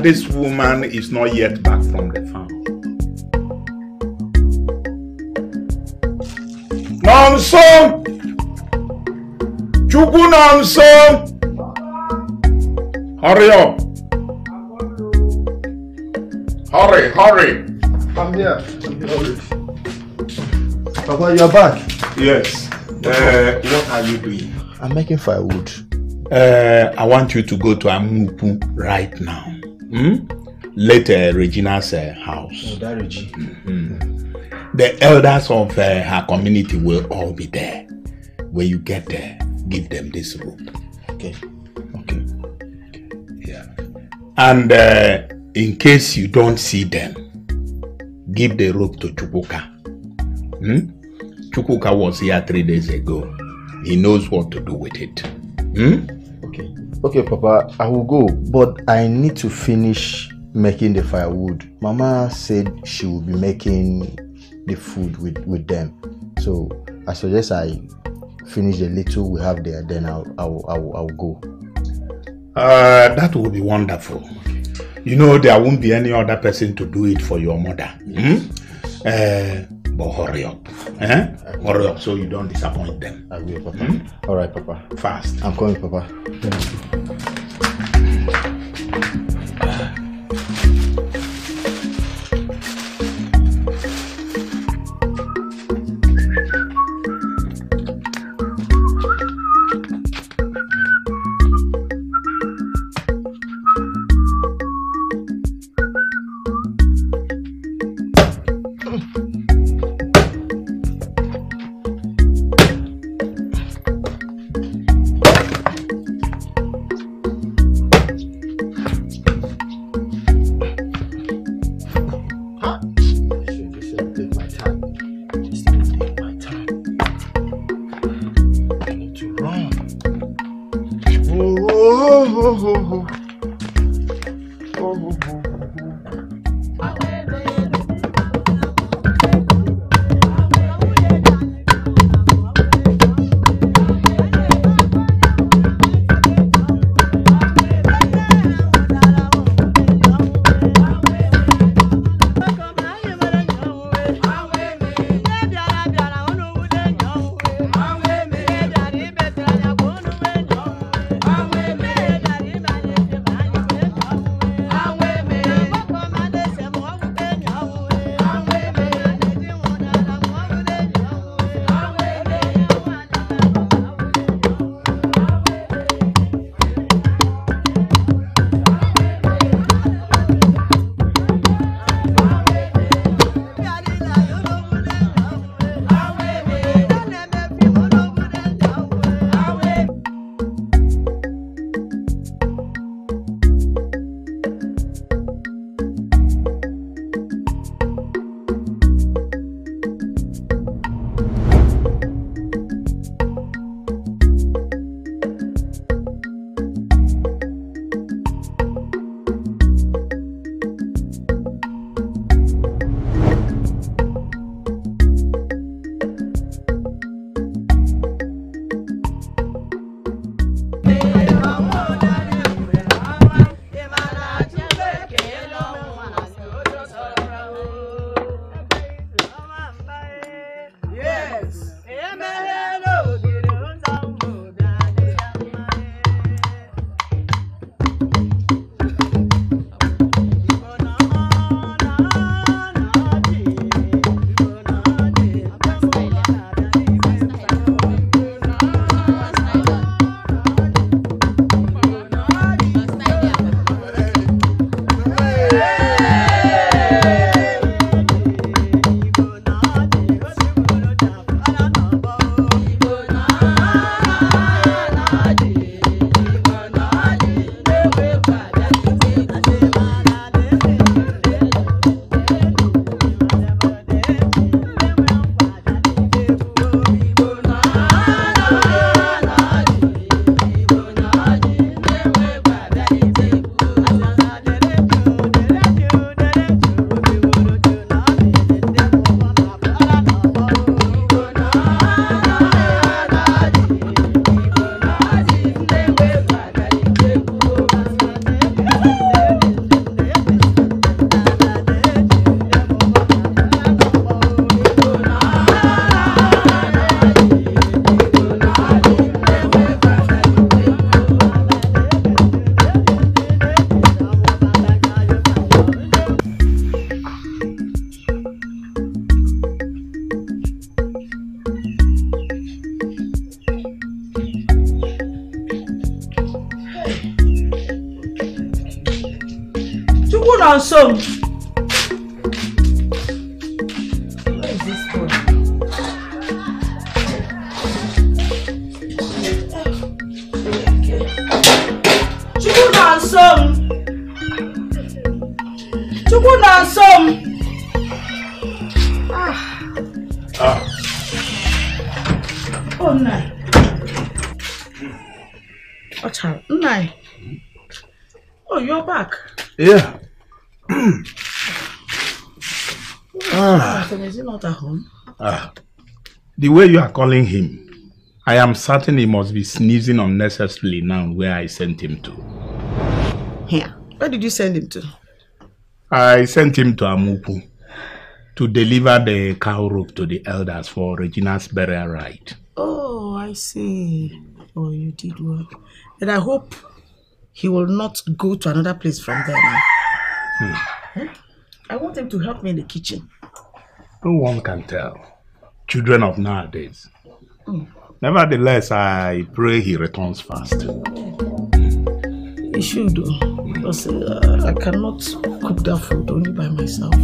that this woman is not yet back from the farm? Nonso! Chukwu Nonso! Hurry up! Hurry, hurry! I'm here. I'm here. Papa, you're back. Yes. Uh, what are you doing? I'm making firewood. Uh, I want you to go to Amupu right now. Hmm? Let uh, Regina's uh, house. Oh, Reggie. The elders of uh, her community will all be there. When you get there, give them this rope. Okay. Okay. Yeah. And uh, in case you don't see them, give the rope to Chukwuka. Hmm? Chukwuka was here three days ago. He knows what to do with it. Hmm? Okay. Okay, Papa, I will go, but I need to finish making the firewood. Mama said she will be making the food with, with them. So I suggest I finish the little we have there, then I'll, I'll, I'll, I'll go. Uh, that would be wonderful. You know, there won't be any other person to do it for your mother. Hmm? Uh, but hurry up. Eh? Hurry up so you don't disappoint them. I will, Papa. All right, Papa. Fast. I'm coming, Papa. The way you are calling him, I am certain he must be sneezing unnecessarily now where I sent him to. Here. Where did you send him to? I sent him to Amupu to deliver the cow rope to the elders for Regina's burial rite. Oh, I see. Oh, you did well. And I hope he will not go to another place from there now. Eh? I want him to help me in the kitchen. No one can tell. Children of nowadays. Nevertheless, I pray he returns fast. He should do. Because uh, I cannot cook that food only by myself.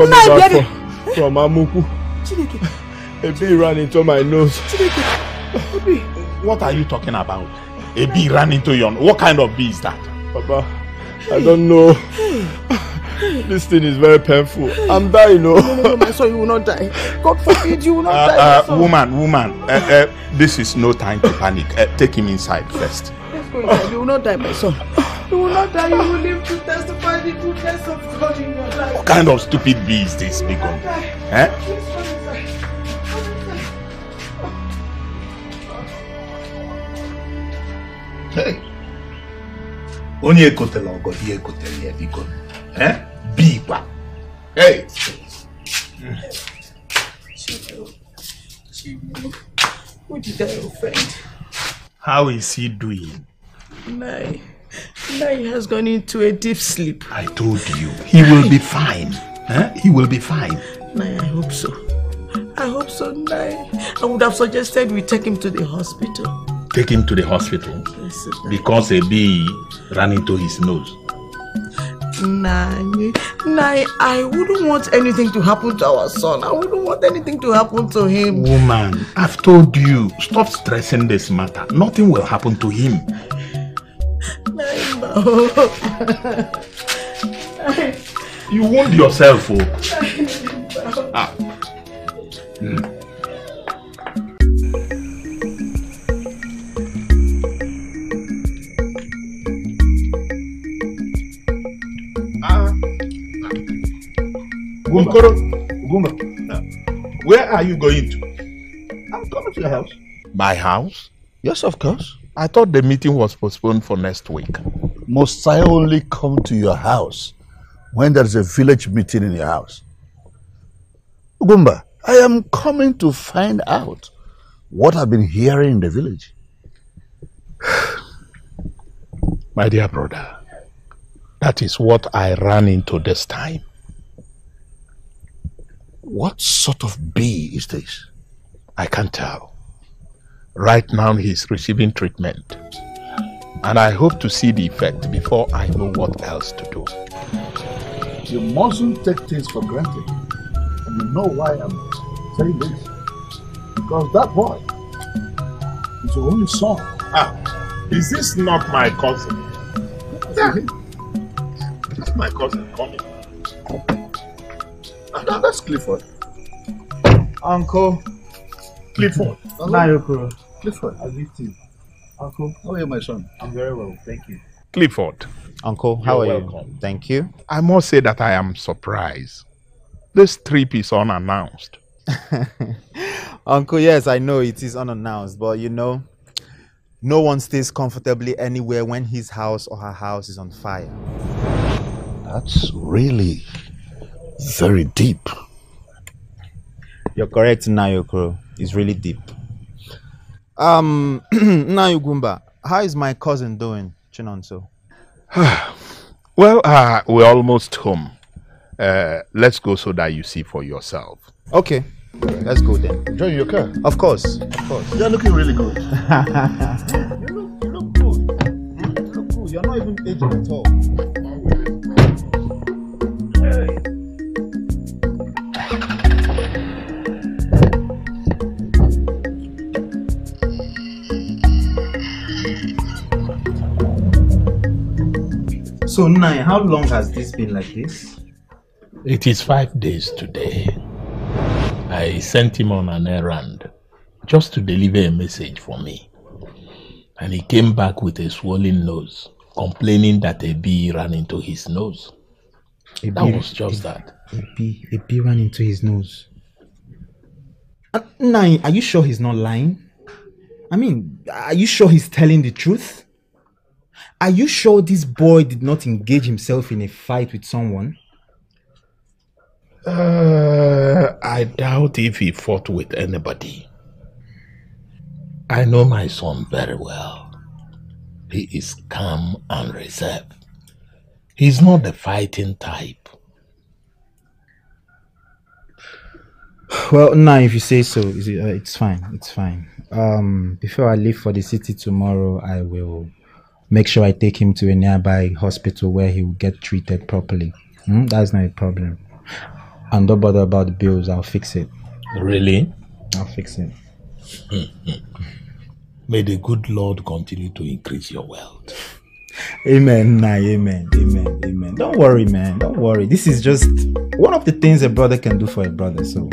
On my coming back from, from Amuku, a bee ran into my nose. What are you talking about? A bee ran into your. What kind of bee is that? Papa, I don't know. This thing is very painful. I'm dying, No, oh. no, no, my son, you will not die. God forbid you will not Uh, die. uh, woman, woman, uh, uh, this is no time to panic. Uh, take him inside first. Let's go inside. You will not die, my son. You will not die. You will live to testify the goodness of God in your life. What kind of stupid bee is this, You will Biko? not die. Eh? Please come inside. Come inside. Hey. Onye ekotela ọgọ ihe ekotela ya biko. Eh? Bee kwa. Hey. Chibu. Chibu. Who did I offend? How is he doing? Nai. Nai has gone into a deep sleep. I told you. He will be fine. Eh? He will be fine. Nai, I hope so. I hope so, Nai. I would have suggested we take him to the hospital. Take him to the hospital Yes, Nai. because a bee ran into his nose. Nai, Nai, I wouldn't want anything to happen to our son. I wouldn't want anything to happen to him. Woman, I've told you, stop stressing this matter. Nothing will happen to him. You wound yourself, oh. Ah. Hmm. ah. Woman, Okoro, Ugumba, ah. where are you going to? I'm coming to your house. My house? Yes, of course. I thought the meeting was postponed for next week. Must I only come to your house when there is a village meeting in your house? Ugumba, I am coming to find out what I've been hearing in the village. My dear brother, that is what I ran into this time. What sort of bee is this? I can't tell. Right now he's receiving treatment. And I hope to see the effect before I know what else to do. You mustn't take things for granted. And you know why I'm saying this. Because that boy is your only son. Ah, is this not my cousin? Yeah. This is my cousin coming. And that- that's Clifford. Uncle. Clifford. Nayokuro. Clifford. I greet you. Uncle. How are you, my son? I'm very well, thank you. Clifford, Uncle, how You're are welcome. you? Thank you. I must say that I am surprised. This trip is unannounced. Uncle, yes, I know it is unannounced, but you know, no one stays comfortably anywhere when his house or her house is on fire. That's really very deep. You're correct, Nayokuro. It's really deep. Um, Nayugumba, how is my cousin doing, Chinonso? Well, uh, we're almost home. Uh, let's go so that you see for yourself. Okay, let's go then. Enjoying your car. Of course, of course. You're looking really good. you look, you look good. You look good. You're not even aging at all. So, Nai, how long has this been like this? It is five days today. I sent him on an errand just to deliver a message for me. And he came back with a swollen nose, complaining that a bee ran into his nose. A That bee- was just a- that. A bee, a bee ran into his nose. Uh, Nai, are you sure he's not lying? I mean, are you sure he's telling the truth? Are you sure this boy did not engage himself in a fight with someone? Uh, I doubt if he fought with anybody. I know my son very well. He is calm and reserved. He's not the fighting type. Well, now if you say so, uh, it's fine. It's fine. Um, before I leave for the city tomorrow, I will make sure I take him to a nearby hospital where he will get treated properly. Hmm? That's not a problem. And don't bother about the bills. I'll fix it. Really? I'll fix it. May the good Lord continue to increase your wealth. Amen. Nah, amen. Amen. Amen. Don't worry, man. Don't worry. This is just one of the things a brother can do for a brother. So.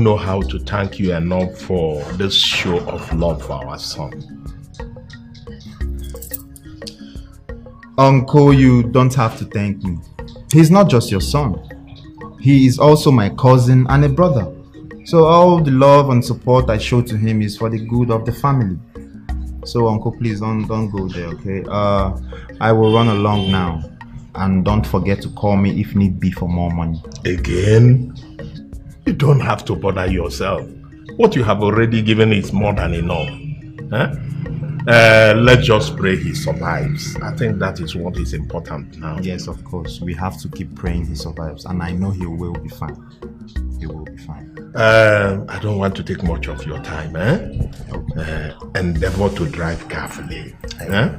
Don't know how to thank you enough for this show of love for our son. Uncle, you don't have to thank me. He's not just your son. He is also my cousin and a brother. So all the love and support I show to him is for the good of the family. So uncle, please don't don't go there, okay? Uh I will run along now. And don't forget to call me if need be for more money. Again? You don't have to bother yourself. What you have already given is more than enough. Huh? Uh, let's just pray he survives. I think that is what is important now. Yes, of course. We have to keep praying he survives. And I know he will be fine. He will be fine. Uh, I don't want to take much of your time. Eh? Uh, endeavor to drive carefully. Eh?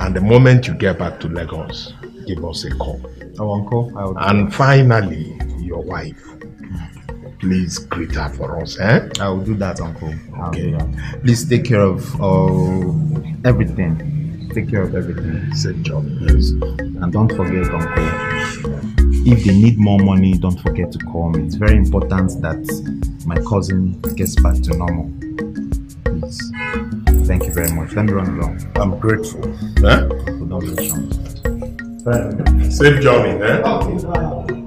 And the moment you get back to Lagos, give us a call. Oh, uncle, I will And finally, your wife. Please greet her for us. Eh? I will do that, Uncle. I'll that. Please take care of uh, everything. Take care of everything. Saint John, yes. And don't forget, Uncle. If they need more money, don't forget to call me. It's very important that my cousin gets back to normal. Please. Thank you very much. Let me run along. I'm grateful. Eh? Uncle, don't be ashamed. Safe journey. Eh? Who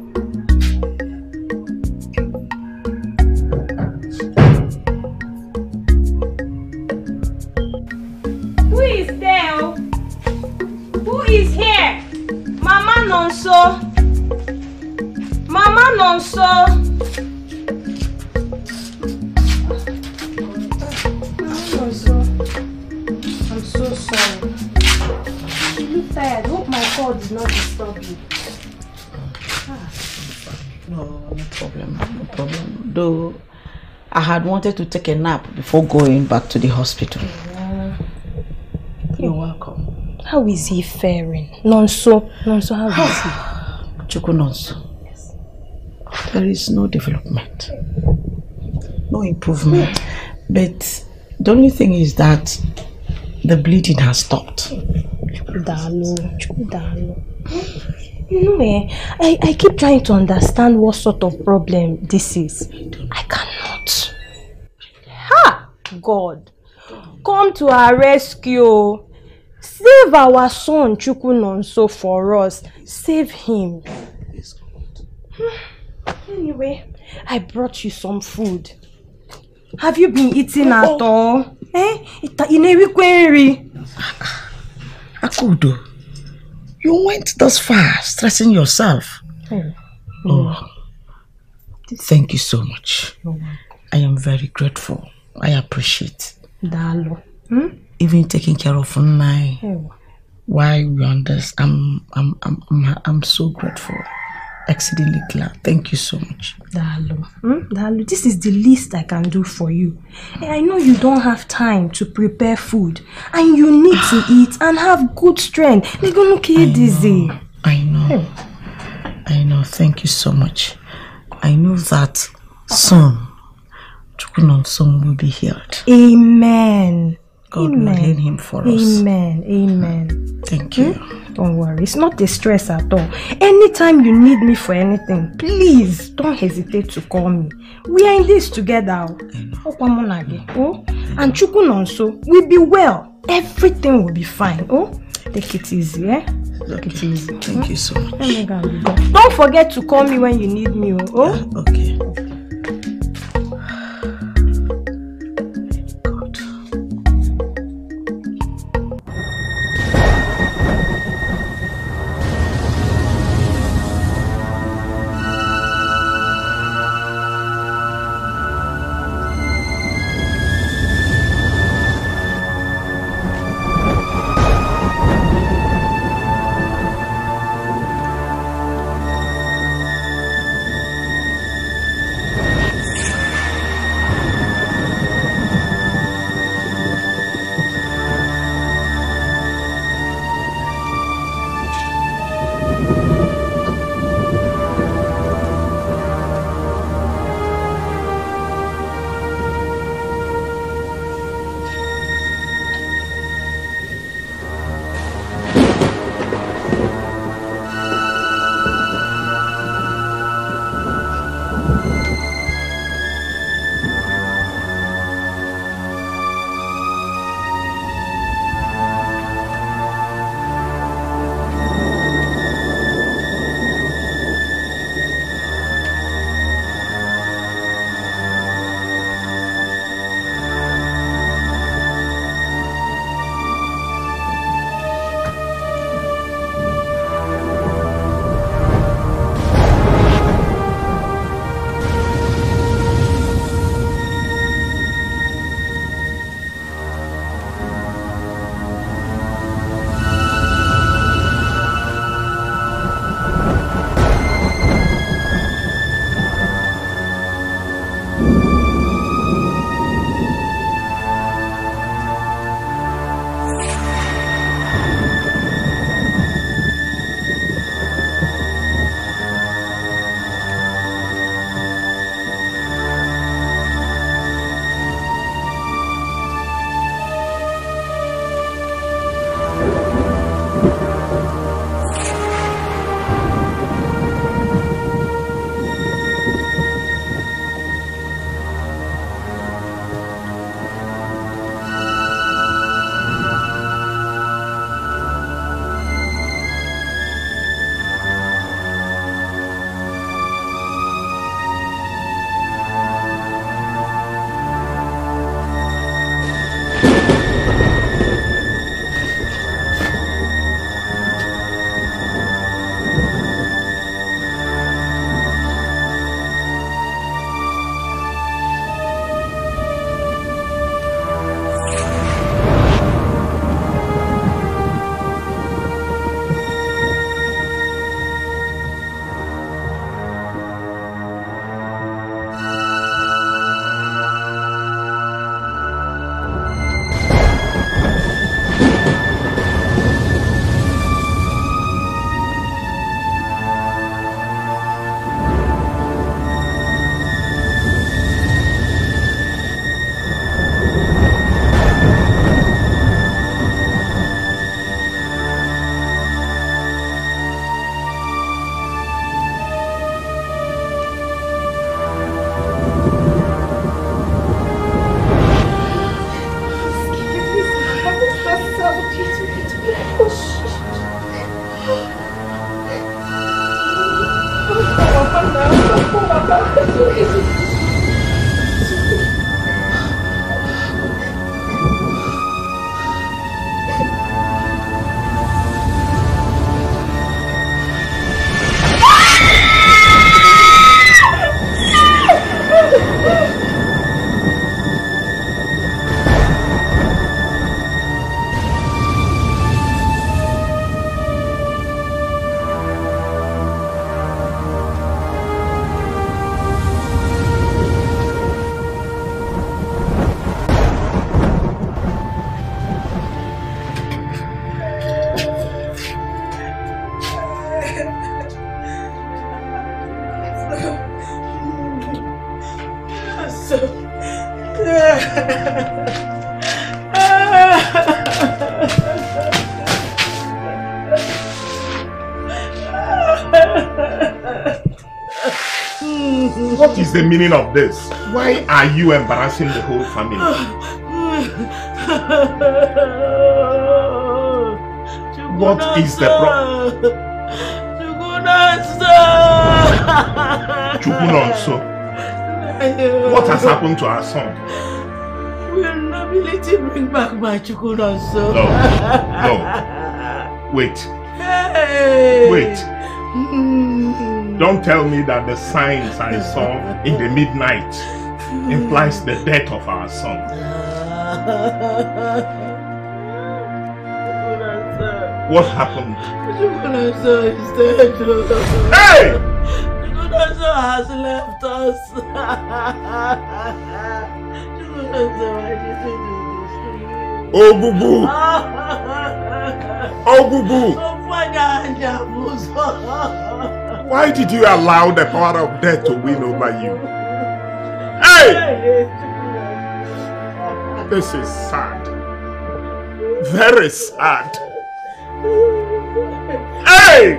Nonso. Mama Nonso. Mama Nonso. I'm so sorry. You look tired. Hope my call did not disturb you. No, no problem, no problem. Though I had wanted to take a nap before going back to the hospital. You're welcome. How is he faring? Nonso. Nonso, how is he? Chukwunonso. There is no development, no improvement. But the only thing is that the bleeding has stopped. Dalo, Dalo. You know, eh, I, I keep trying to understand what sort of problem this is. I cannot. Ha! God, come to our rescue. Save our son Chukwunonso for us. Save him. Hmm. Anyway, I brought you some food. Have you been eating at all? Eh? Ita- ị na-erikwa nri? Akudo, you went thus far stressing yourself. Hmm. Oh, thank you so much. I am very grateful. I appreciate Dalo. Hmm? Even taking care of Nai Ewa. while we on this. I'm, I'm, I'm, I'm, I'm so grateful. Exceedingly glad. Thank you so much. Dalo, hmm? Dalo, this is the least I can do for you. I know you don't have time to prepare food and you need to eat and have good strength. They're gonna kill dizzy. I know. I know. Thank you so much. I know that soon, Chukwunonso will be healed. Amen. God will heal him for us. Amen. Amen. Thank you. Don't worry. It's not a stress at all. Anytime you need me for anything, please don't hesitate to call me. We are in this together. Na Oh, and Chukwu nọ. We'll be well. Everything will be fine. Oh, take it easy, eh? Take it easy. Thank you so much. Let me go and go. Don't forget to call me when you need me. Oh, oh? Okay. Is the meaning of this? Why are you embarrassing the whole family? What is the problem? Chukwunonso. What has happened to our son? Will nobility bring back my Chukwunonso? No, no. Wait, Hey. wait. Don't tell me that the signs I saw in the midnight implies the death of our son. What happened? Chukwunonso is dead. Hey! Has left us. Chukwunonso, why did you do this to me? Oh, boo boo! Oh, boo boo! Why did you allow the power of death to win over you? Hey! This is sad. Very sad. Hey!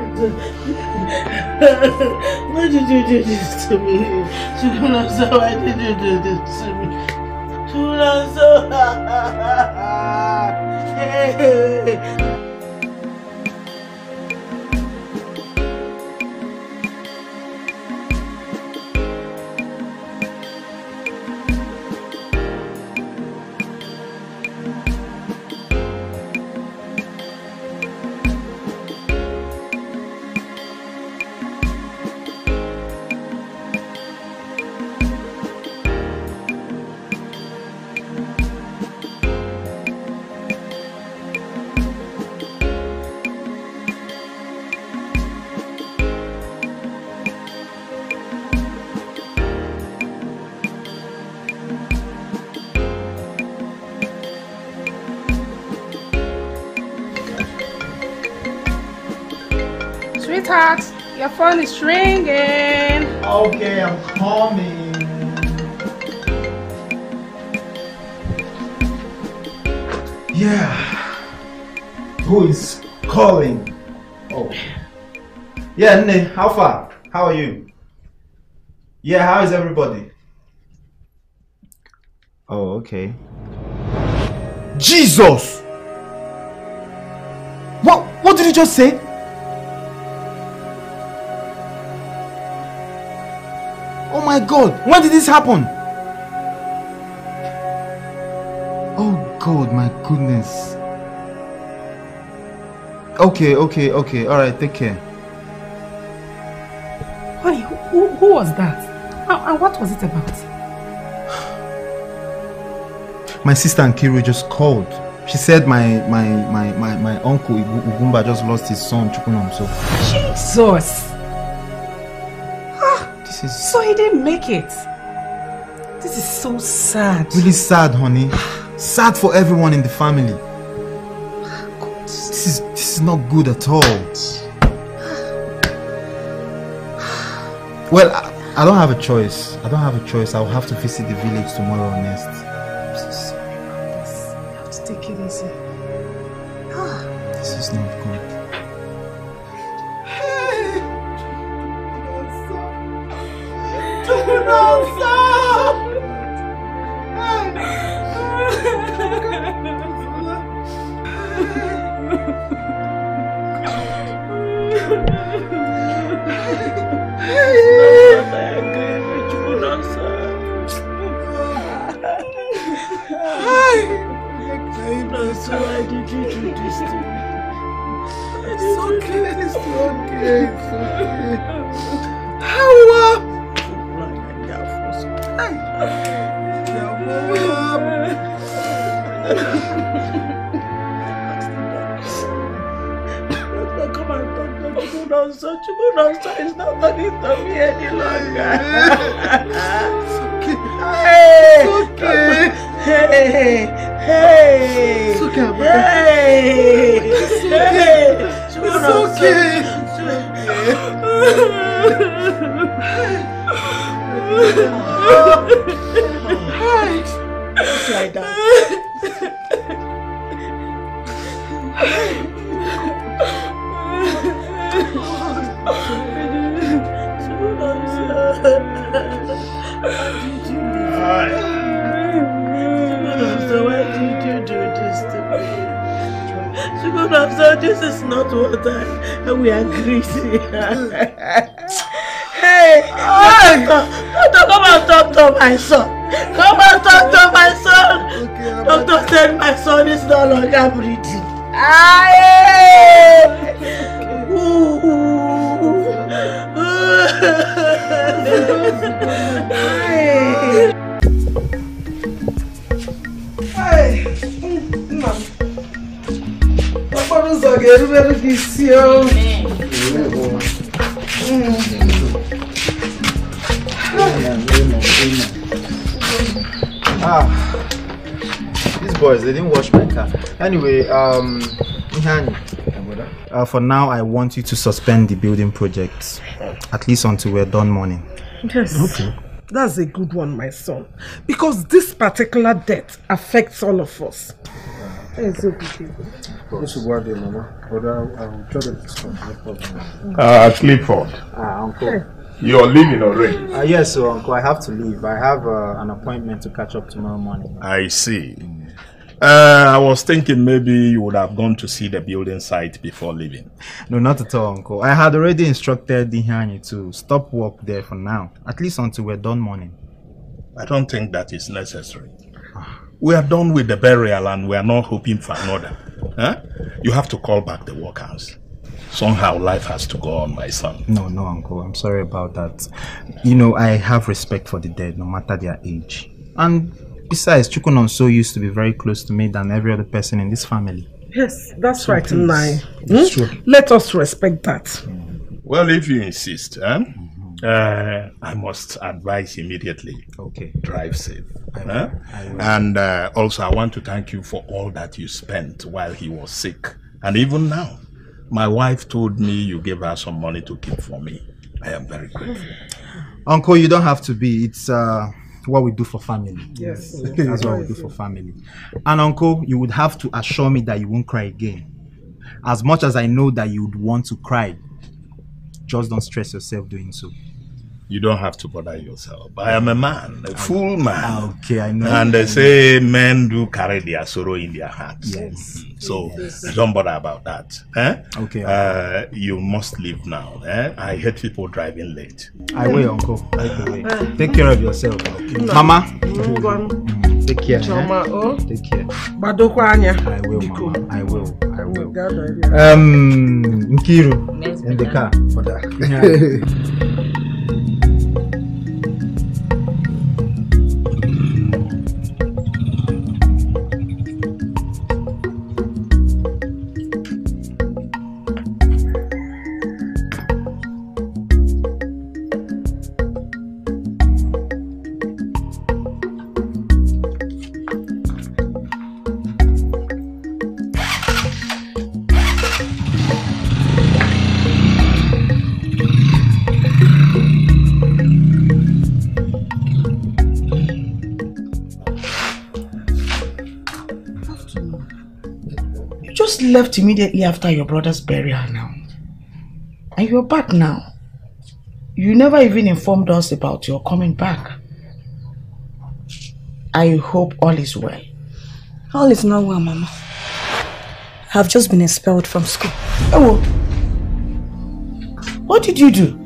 Why did you do this to me? Why did you do this phone is ringing. Okay, I'm coming. Yeah. Who is calling? Oh. Yeah, Nne, how far? How are you? Yeah, how is everybody? Oh, okay. Jesus! What what did you just say? God, when did this happen? Oh god, my goodness. Okay, okay, okay, alright, take care. Honey, who, who, was that? And, what was it about? My sister and Nkiru just called. She said my my my my, my uncle Ugu- Ugumba just lost his son Chukunum. So Jesus! This is So he didn't make it. This is so sad. really sad, honey. Sad for everyone in the family. This is this is not good at all. Well, I, I don't have a choice. I don't have a choice. I'll have to visit the village tomorrow next. Um, uh, for now, I want you to suspend the building project, at least until we're done mourning. yes okay that's a good one my son because this particular debt affects all of us Yes, okay. This is what mama. But I'll, I'll try to discuss. No problem. Uh, Clifford, Ah, uncle. you're leaving already. Uh, yes, so uncle, I have to leave. I have uh, an appointment to catch up tomorrow morning. I see. Uh, I was thinking maybe you would have gone to see the building site before leaving. No, not at all, uncle. I had already instructed Ihani to stop work there for now, at least until we're done mourning. I don't think that is necessary. We are done with the burial and we are not hoping for another. Huh? You have to call back the workers. Somehow life has to go on, my son. No, no, uncle. I'm sorry about that. You know, I have respect for the dead, no matter their age. And besides, Chukwunonso used to be very close to me than every other person in this family. yes that's right please. Nai. Hmm? true. let us respect that Well, if you insist, huh? uh, I must advise immediately. Okay. Drive safe. huh? And uh, also, I want to thank you for all that you spent while he was sick. And even now, my wife told me you gave her some money to keep for me. I am very grateful. Uncle, you don't have to be. It's uh, what we do for family. yes That's what we do for family. And uncle, you would have to assure me that you won't cry again. As much as I know that you would want to cry, just don't stress yourself doing so. You don't have to bother yourself. I am a man, a full man. Okay, I know. And they say men do carry their sorrow in their hearts. Yes. So don't bother about that. Eh? Okay. Uh, you must leave now. Eh? I hate people driving late. I will, uncle. Right away. Take care of yourself. Mama, ngwa take care. Chioma, eh? oh. Take care. gbadokwa anya I will, Mama. I will. I will. Gaa nọrọ ya. Um, Nkiru, in the car. For that. You left immediately after your brother's burial now. And you're back now. You never even informed us about your coming back. I hope all is well. All is not well, Mama. I've just been expelled from school. Oh, what did you do?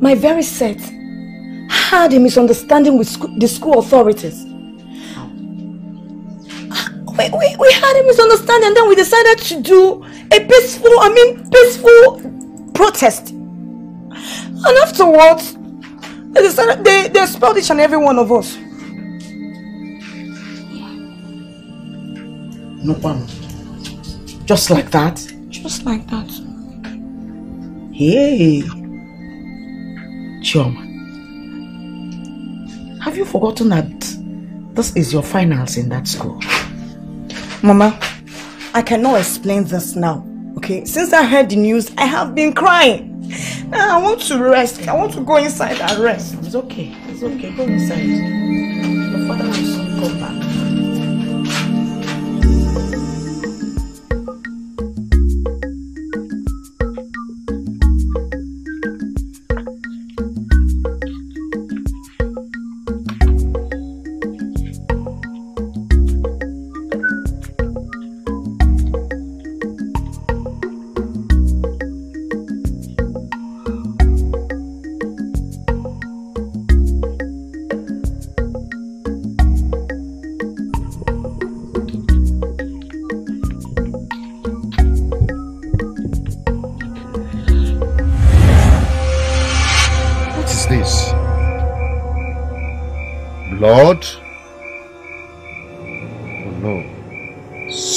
My very set had a misunderstanding with school, the school authorities. We, we, we had a misunderstanding and then we decided to do a peaceful, I mean, peaceful protest. And afterwards, they decided, they, they expelled each and every one of us. No problem. Just like that? Just like that. Hey, Chioma, have you forgotten that this is your finals in that school? Mama, I cannot explain this now. Okay, since I heard the news, I have been crying. Now I want to rest. I want to go inside and rest. It's okay. It's okay. Go inside. Your father will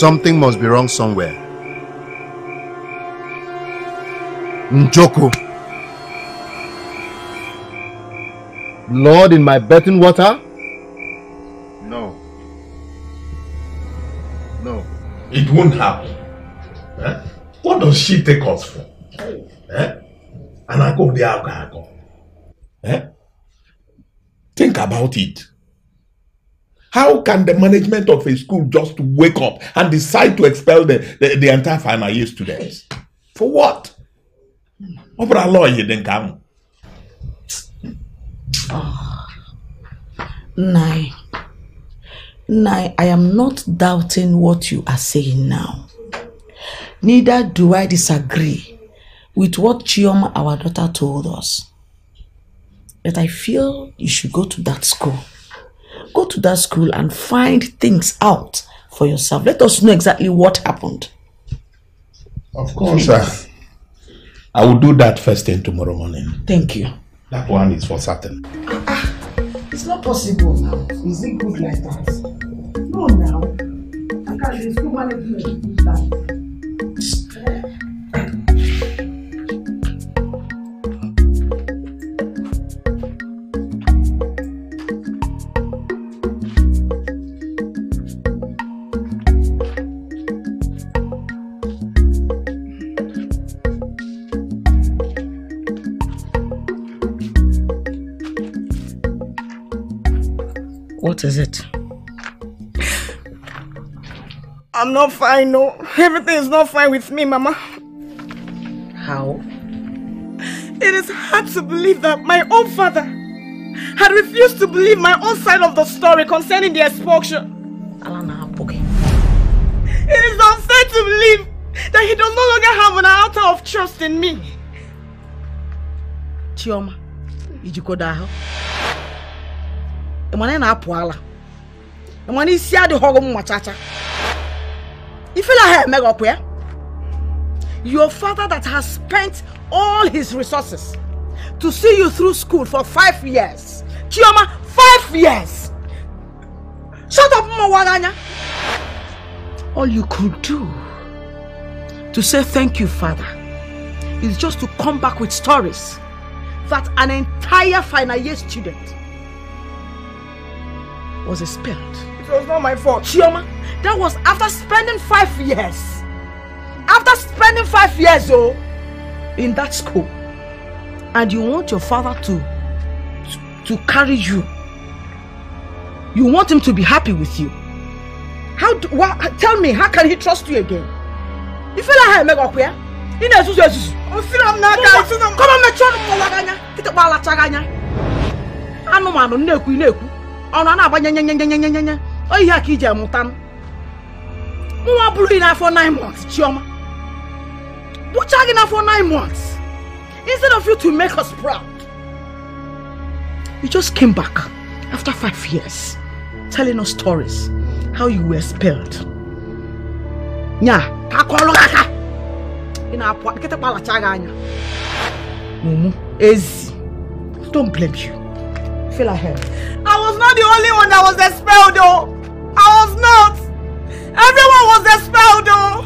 something must be wrong somewhere. Njoko. Lord in my bathing water? No. No. It won't happen. Eh? What does she take us for? Eh? And I go there, I go. Eh? Think about it. How can the management of a school just wake up and decide to expel the, the, the entire final year students? For what? Obra law you didn't come. Nai, Nai, I am not doubting what you are saying now. Neither do I disagree with what Chioma, our daughter, told us. But I feel you should go to that school. Go to that school and find things out for yourself. Let us know exactly what happened. Of course, sir. I will do that first thing tomorrow morning. Thank you. That one is for certain. It's not possible now. Is it good like that? No, now. I can't do school management What is it? I'm not fine, no. Everything is not fine with me, Mama. How? It is hard to believe that my own father had refused to believe my own side of the story concerning the expulsion. Alana Apoge. It is unfair to believe that he does no longer have an altar of trust in me. Chioma. Ị mana na-apụ ala. Mana isi adịghị mma chacha. Ifela ha emeghị ọkụ ya. Your father that has spent all his resources to see you through school for five years. Chioma, five years. Shut up, Mwaganya. All you could do to say thank you, father, is just to come back with stories that an entire final year student was expelled. It was not my fault. Chioma, that was after spending five years. After spending five years, oh, in that school. And you want your father to, to, to carry you. You want him to be happy with you. How do, wha, tell me, how can he trust you again? You feel like I make up here? You know, Susu, Susu. Osiri oh, m n'aka, isi na m- Come on, mechie ọnụ m ụwa gị anya. Kịtịkpa alachaghị anya. Anụmanụ na-ekwu ị na-ekwu. Ọnụ a na-agba nyenyenyenyenyenyenye. Ọ ihe a ka iji amụta m. Nwa bụrụ gị n'afọ 9 months, Chioma. Bụcha gị n'afọ 9 months. Instead of you to make us proud. You just came back after five years telling us stories how you were expelled. Nya, ka akọrọ gị aka. Ị na-apụ kịtịkpa alachaghị anya. Mumu, Ezi. Don't blame you. Feel ahead. I was not the only one that was expelled, though. I was not. Everyone was expelled, though.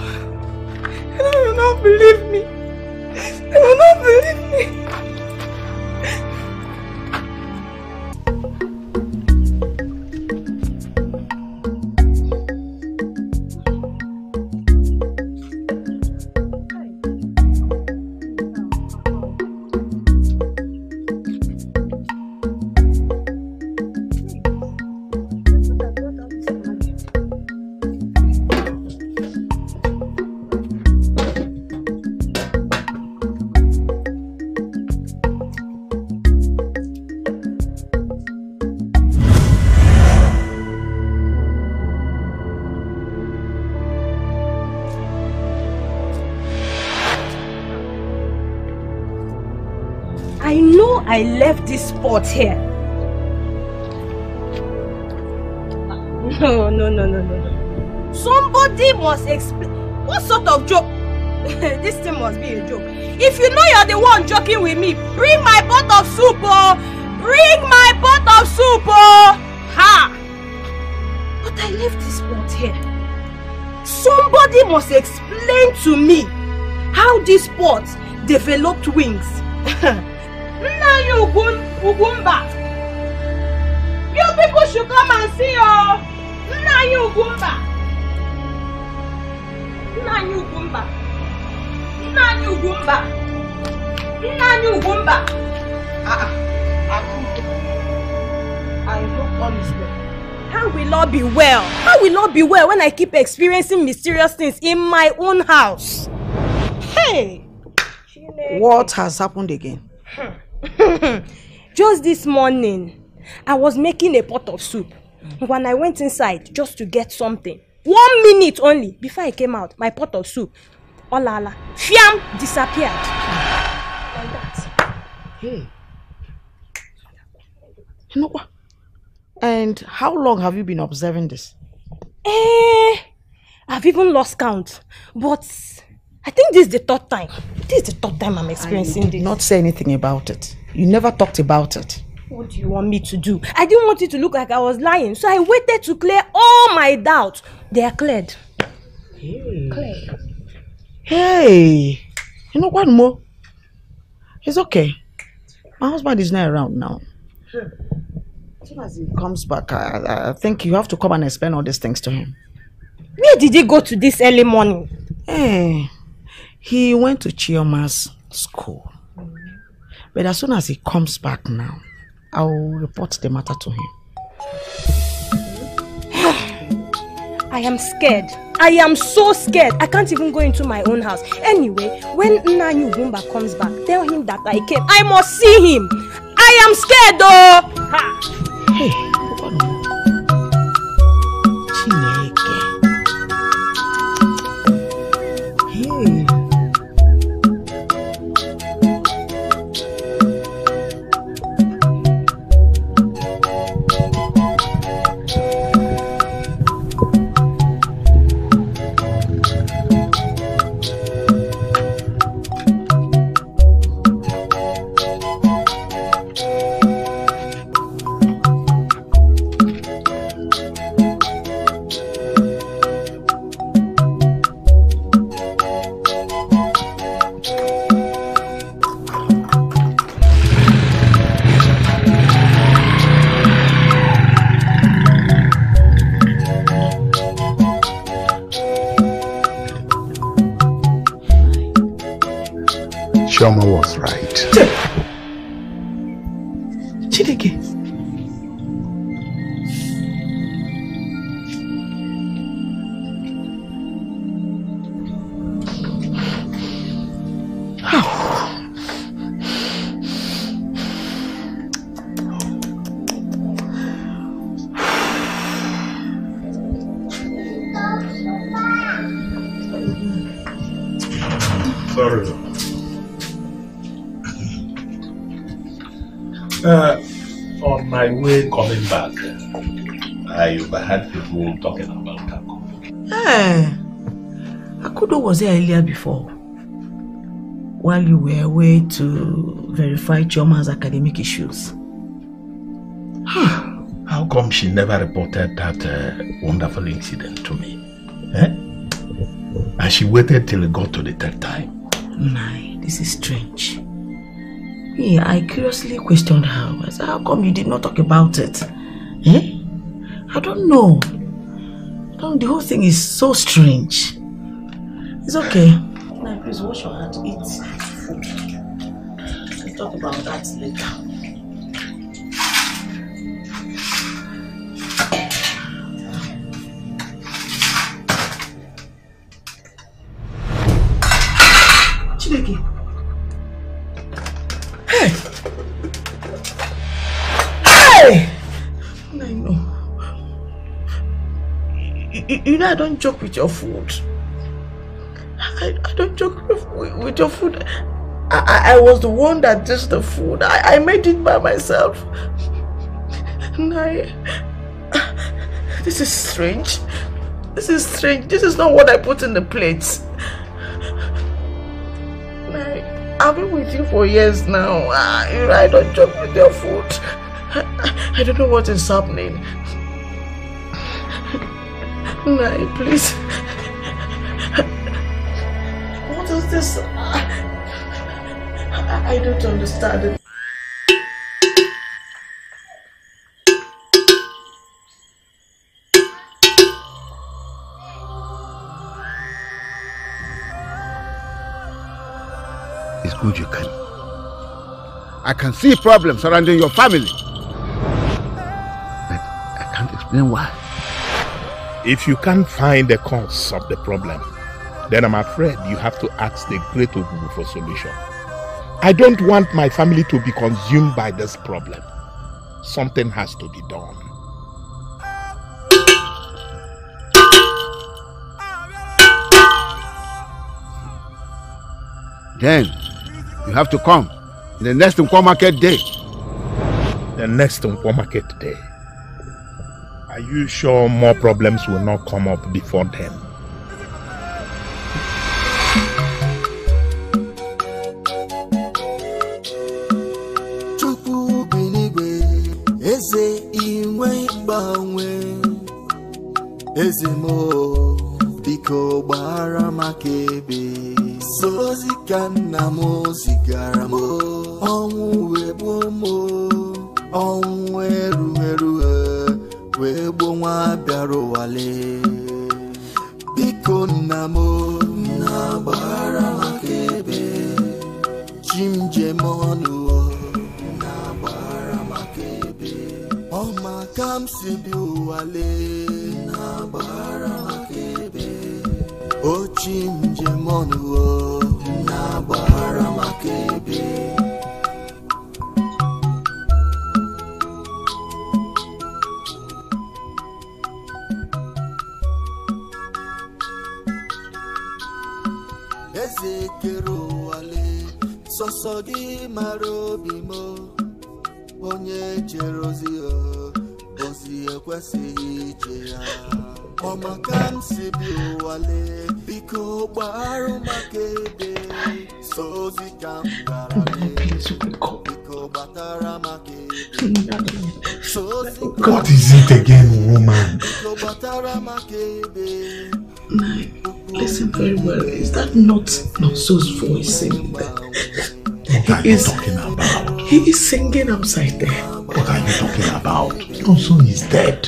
They will not believe me. They will not believe me. I left this spot here. No, no, no, no, no, no. Somebody must explain. What sort of joke? this thing must be a joke. If you know you're the one joking with me, bring my pot of soup, oh! Bring my pot of soup, oh! Ha! But I left this pot here. Somebody must explain to me how this pot developed wings. Nna you Ugun, Ugumba. You people should come and see oh. Nna. Nna you Ugumba. Nna you Ugumba. Nna you Ugumba. Ah, ah. I hope all is well. How will all be well? How will all be well when I keep experiencing mysterious things in my own house? Hey! What has happened again? just this morning, I was making a pot of soup. When I went inside just to get something, one minute only before I came out, my pot of soup, olala, fiam, disappeared. Like that. Hey. You know what? And how long have you been observing this? Eh, I've even lost count. But I think this is the third time. This is the third time I'm experiencing you did this. not say anything about it. You never talked about it. What do you want me to do? I didn't want it to look like I was lying, so I waited to clear all my doubts. They are cleared. Cleared. Hey, you know what, Mo? It's okay. My husband is not around now. As soon as he comes back, I, I- I think you have to come and explain all these things to him. Where did he go to this early morning? Hey, he went to Chioma's school. But as soon as he comes back now, I'll report the matter to him. I am scared. I am so scared. I can't even go into my own house. Anyway, when Nanyu Bumba comes back, tell him that I came. I must see him. I am scared though. Ha. Hey, right. My way coming back, I overheard people talking about Kako. Hey, Akudo was here earlier before. While you were away to verify Chioma's academic issues. How come she never reported that uh, wonderful incident to me? Eh? And she waited till it got to the third time. My, this is strange. Yeah, I curiously questioned her. I said, how come you did not talk about it? Eh? I don't know. I don't, the whole thing is so strange. It's okay. Now, please wash your hands, eat food. We'll talk about that later. I don't joke with your food. I, I don't joke with, with your food. I, I, was the one that did the food. I, I made it by myself. And this is strange. This is strange. This is not what I put in the plates. I, I've been with you for years now. I, I don't joke with your food. I, I don't know what is happening. Nai, please. What is this? I, I don't understand it. It's good you can. I can see problems surrounding your family. But I can't explain why. If you can't find the cause of the problem, then I'm afraid you have to ask the great Ogugu for solution. I don't want my family to be consumed by this problem. Something has to be done. Then you have to come the next Nkwo market day. The next Nkwo market day. Are you sure more problems will not come up before then? Biko gbara nna m zigara m ọnwụ wee gbuo m ọnwụ bịara ụwale biko nna m o, nna gbara maka ebe o, nna gbara maka ebe ọma ka m si nna gbara maka o chimjem ọnụ o, nna sọsọ gị mara obi m onye jere ozi o, ozi ekwesịghị ije ya. Ọmaka m si bi ụwale biko gbarụ maka ebe so ozi ka m gara biko gbatara maka ebe so ozi ka What is it again, woman? biko gbatara maka ebe Listen very well. Is that not Nonso's voice singing there? What are you talking about? He is singing outside there. What are you talking about? Nonso is dead.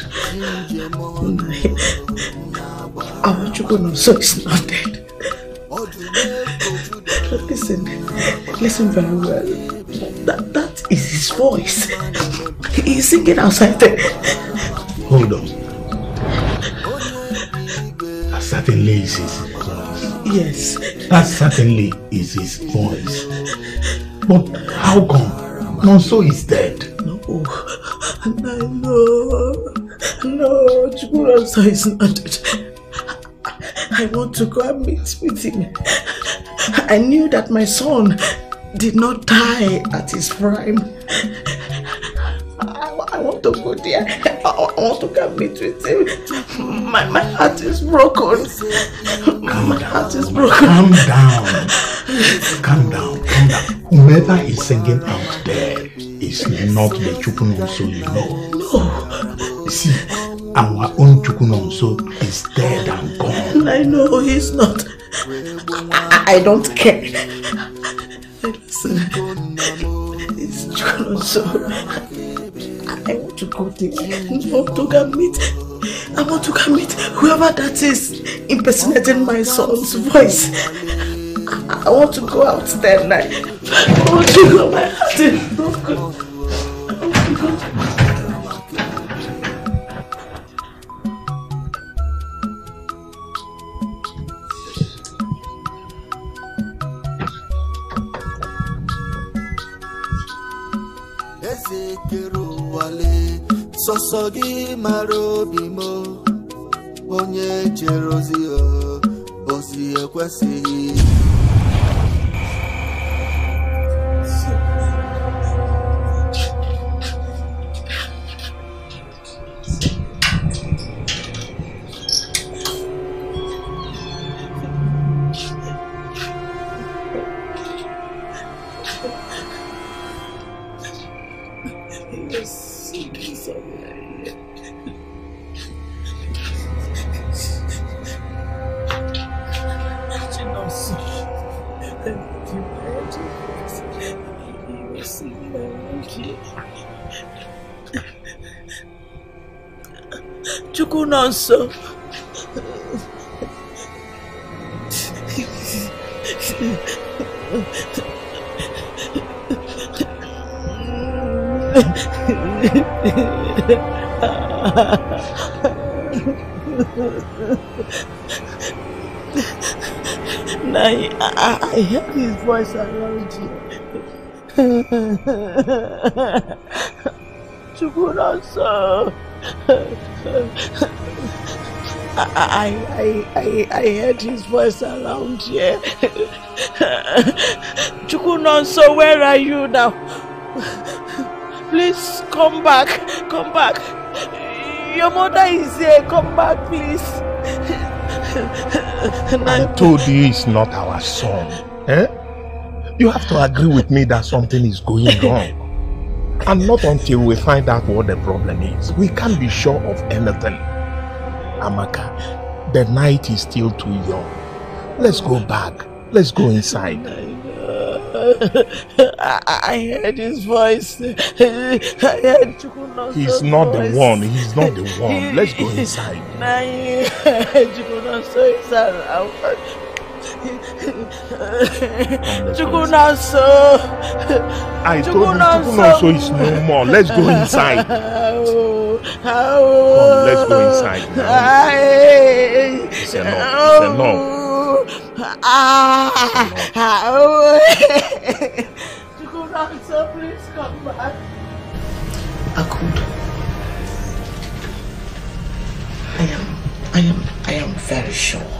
Awachuko Nonso is not dead. Listen, listen very well. That, that is his voice. He is singing outside there. Hold on. Certainly is his voice. Yes. That certainly is his voice. But how come? Nonso is dead. No. No. No, Chukwunonso is not dead. I want to go and meet with him. I knew that my son did not die at his prime. I, I want to go there. I, want to and meet with him. My, my heart is broken. My heart is broken. Calm down. Calm down. Calm down. Whomever is singing out there is not the Chukunonso you know. No. See, our own Chukunonso is dead and gone. I know he's not. I, I don't care. Listen, it's Chukunonso. I want to. I go meet. I want to go meet whoever that is impersonating my son's voice. I, I want to go out there now. I want to go. My heart is broken. Sọsọ gị mara obi m onye jere ozi ozi ekwesịghị I voice around you. Chukwu nọ nso. I, I, I, I heard his voice around here. Chukwu nọ nso, where are you now? Please come back, come back. Your mother is here, come back, please. I told you it's not our son. You have to agree with me that something is going wrong. And not until we find out what the problem is. We can't be sure of anything. Amaka, the night is still too young. Let's go back. Let's go inside. I, I heard his voice. I heard He's not the one. He's not the one. Let's go inside. Now Chukwu nọ nso is around. Chukwu nọ nso. I told you Chukwu is no more. Let's go inside. Come, Come, let's go inside now. It's enough. It's enough. Ah, Chukwu nọ nso, please come back. Akud. I am, I am, I am very sure.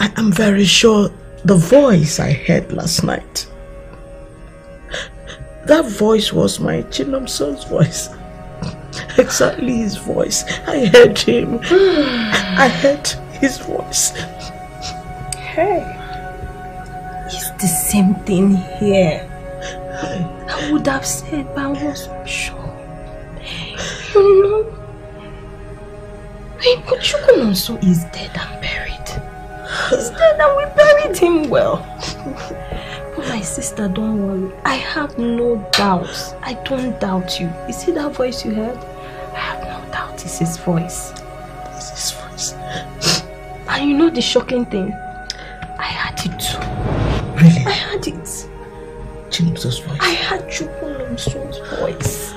I am very sure the voice I heard last night. That voice was my Chinomso's voice. Exactly his voice. I heard him. I heard his voice. Hey, it's the same thing here. I would have said, but I wasn't sure. You know, Wait, but Chukwunonso is dead and buried. He's dead and we buried him well. But my sister, don't worry. I have no doubts. I don't doubt you. You see that voice you heard? I have no doubt it's his voice. It's his voice. And you know the shocking thing? I had it too. Really? I had it. Chinomso's voice. I had Chukwunomso's voice.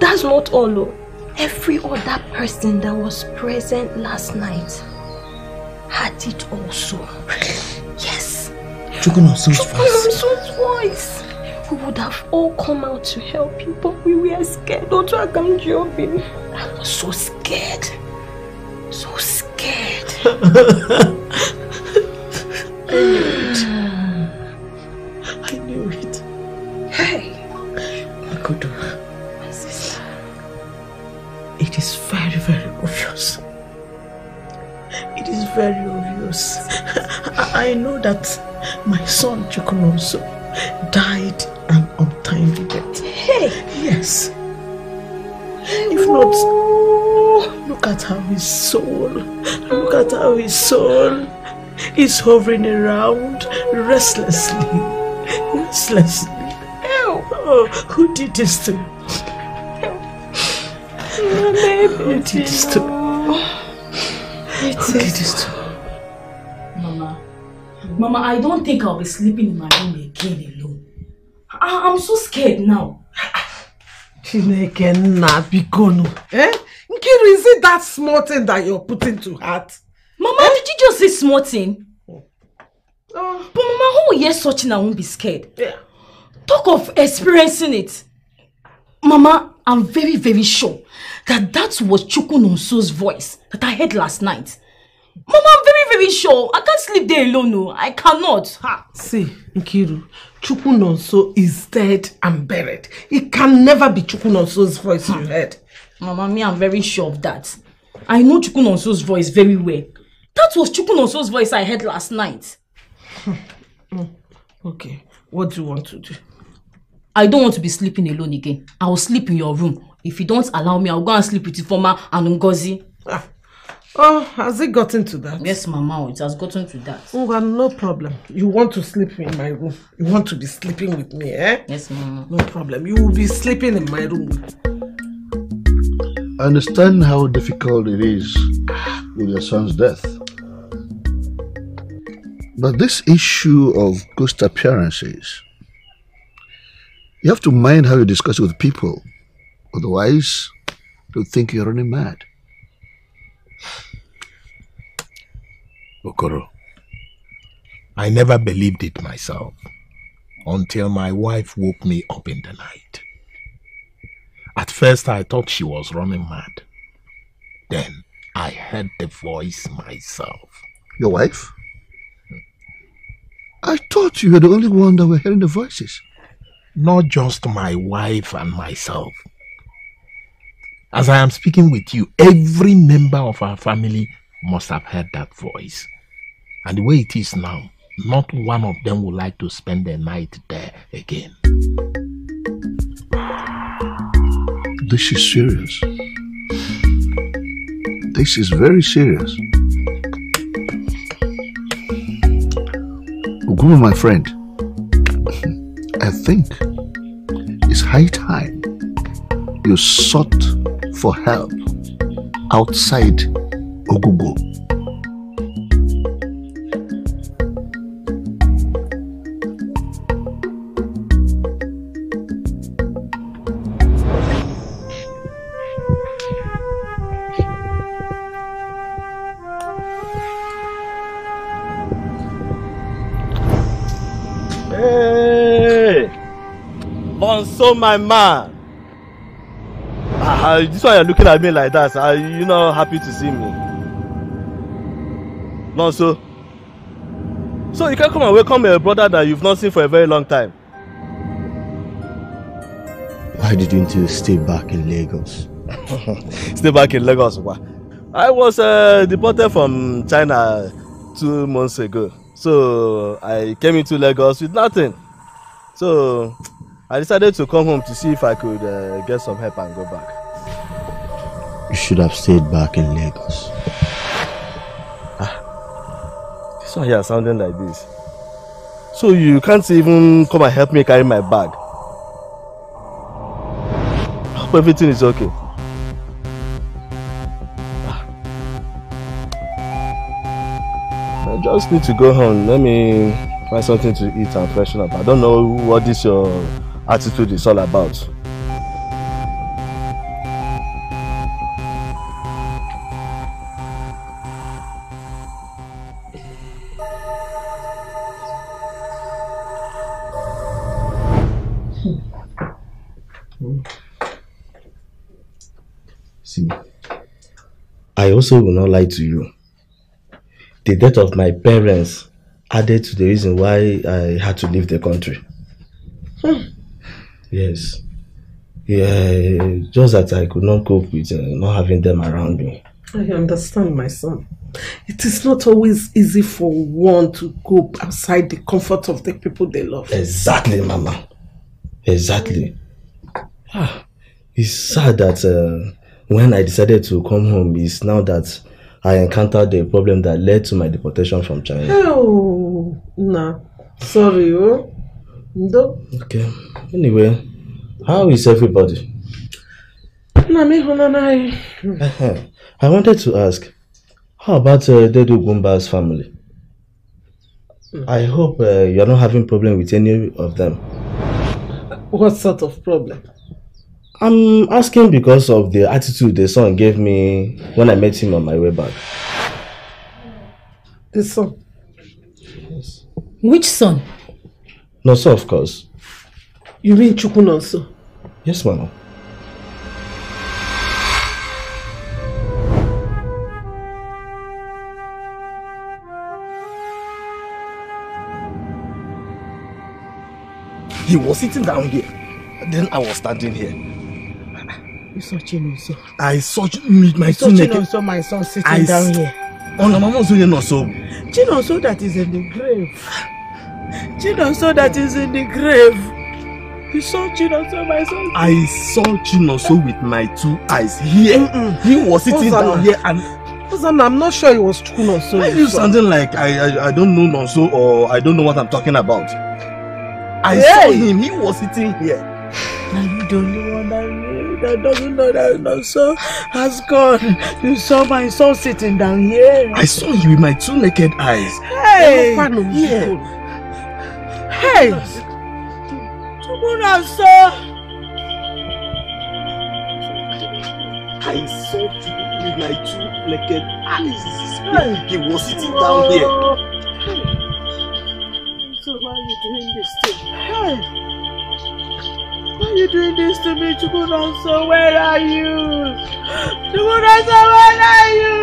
That's not all. Every other person that was present last night had it also. Yes. Chukwunonso's voice. Voice. We would have all come out to help you, but we were scared. Otu Akamjiobi. I was so scared. So scared. I very obvious. I, know that my son Chukwunonso died an untimely death. Hey! Yes. If not, look at how his soul, look at how his soul is hovering around restlessly, restlessly. Oh, who did this to? Who did this to This to Mama, Mama, I don't think I'll be sleeping in my room again alone. I I'm so scared now. Chineke nna bikonu. Eh? Nkiru, is it that small thing that you're putting to heart? Mama, did you just say small thing? Oh. But Mama, who will hear such thing and won't be scared? Yeah. Talk of experiencing it. Mama, I'm very, very sure that that was Chukunonso's voice that I heard last night. Mama, I'm very, very sure. I can't sleep there alone, no. I cannot. Ha. See, Nkiru, Chukunonso is dead and buried. It can never be Chukunonso's voice you heard. Mama, me, I'm very sure of that. I know Chukunonso's voice very well. That was Chukunonso's voice I heard last night. Okay, what do you want to do? I don't want to be sleeping alone again. I will sleep in your room. If you don't allow me, I'll go and sleep with Ifoma and Ngozi. Ah, Oh, has it gotten to that? Yes, Mama, it has gotten to that. Oh, well, no problem. You want to sleep in my room. You want to be sleeping with me, eh? Yes, Mama. No problem. You will be sleeping in my room. I understand how difficult it is with your son's death. But this issue of ghost appearances, you have to mind how you discuss it with people. Otherwise, they'll think you're running mad. Okoro, I never believed it myself until my wife woke me up in the night. At first, I thought she was running mad. Then, I heard the voice myself. Your wife? I thought you were the only one that were hearing the voices. Not just my wife and myself. As I am speaking with you, every member of our family must have heard that voice. And the way it is now, not one of them would like to spend the night there again. This is serious. This is very serious. Uguma, my friend, I think it's high time you sought for help outside Ogugo. Bonso, my man! Ah, this why you're looking at me like that. Are you not happy to see me? Bonso. So So you can come and welcome a brother that you've not seen for a very long time. Why didn't you stay back in Lagos? Stay back in Lagos. Wa. I was uh, deported from China two months ago. So I came into Lagos with nothing. So I decided to come home to see if I could uh, get some help and go back. You should have stayed back in Lagos. This one here sounding like this. So you can't even come and help me carry my bag. Hope everything is okay. I just need to go home. Let me find something to eat and freshen up. I don't know what this your attitude is all about. See, I also will not lie to you. The death of my parents added to the reason why I had to leave the country. Hmm. Yes. Yeah, just that I could not cope with uh, not having them around me. I understand, my son. It is not always easy for one to go outside the comfort of the people they love. Exactly, Mama. Exactly. Ah, it's sad that uh, when I decided to come home, it's now that I encountered the problem that led to my deportation from China. Oh, nah. Sorry, oh. Ndo. Okay. Anyway, how is everybody? Na me. I wanted to ask, how about uh, Dedu Gumba's family? I hope uh, you're not having problem with any of them. What sort of problem? I'm asking because of the attitude the son gave me when I met him on my way back. The son. Yes. Which son? No, so of course. You mean Chukwunonso? Yes, mama. He was sitting down here. Then I was standing here. You saw Chinonso. I saw Ch- me- my You saw two naked. Chinonso, my son, sitting I down here. Oh, no, mama also not so. Chinonso that is in the grave. Chinonso that is in the grave. You saw Chinonso, my son. I saw Chinonso with my two eyes here. He was sitting Hosanna. down here and Hosanna, I'm not sure it was true Nonso. Why are you sounding like I, I I don't know Nonso or I don't know what I'm talking about? I saw Hey! him. He was sitting here. Now you the only one that, knew that doesn't know that Nonso has gone. You saw my son sitting down here. I saw you with my two naked eyes. Hey! Yeah. Hey! Nonso! I saw you with my two naked eyes. He was sitting down here. So why are you doing this me? Hey! Why are you doing this to me, Chukwunanso? Where are you? Chukwunanso, where are you?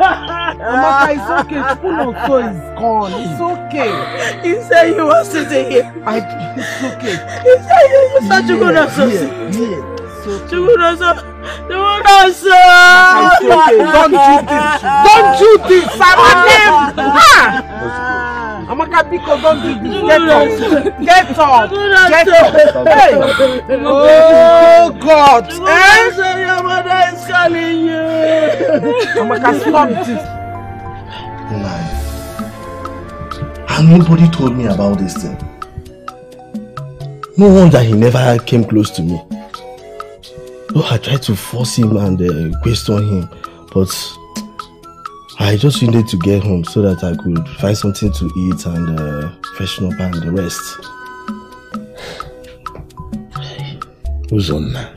Amaka, it's okay. Chukwunanso is gone. It's okay. You say you were sitting here. I, it's okay. You say you, you saw Chukwunanso. Here, here. Chukwunanso, Chukwunanso! It's okay. Don't do this. Don't do this. I'm him. Ah! Amaka, Biko, don't do this. Get up. Get up. Get up. Hey. Oh, God. Eh? Your mother is calling you. Amaka, stop this. And nobody told me about this thing. No wonder he never came close to me. Though I tried to force him and uh, question him, but I just needed to get home so that I could find something to eat and uh, freshen up and the rest. Uzonna,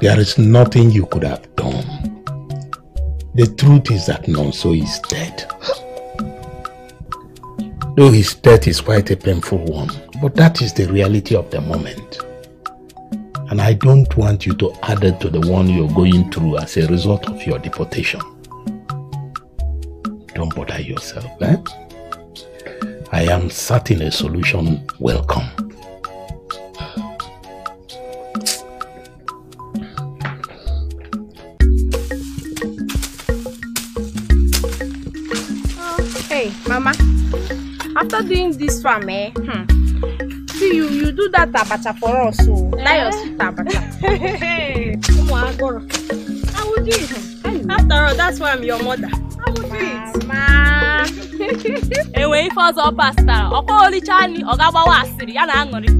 there is nothing you could have done. The truth is that Nonso is dead. Though his death is quite a painful one, but that is the reality of the moment. And I don't want you to add it to the one you're going through as a result of your deportation. Don't bother yourself, eh? I am certain a solution will come. Hey, Mama. After doing this farm, eh? Hmm. See you, you do that abacha for us, so that your sweet abacha. Come on, Agoro. I will do it. After all, that's why I'm your mother. I will do it. Ma. enwe ife ọzọ pastara ọkwa olichani ọ ga-agbawa asịrị ya na aṅụrị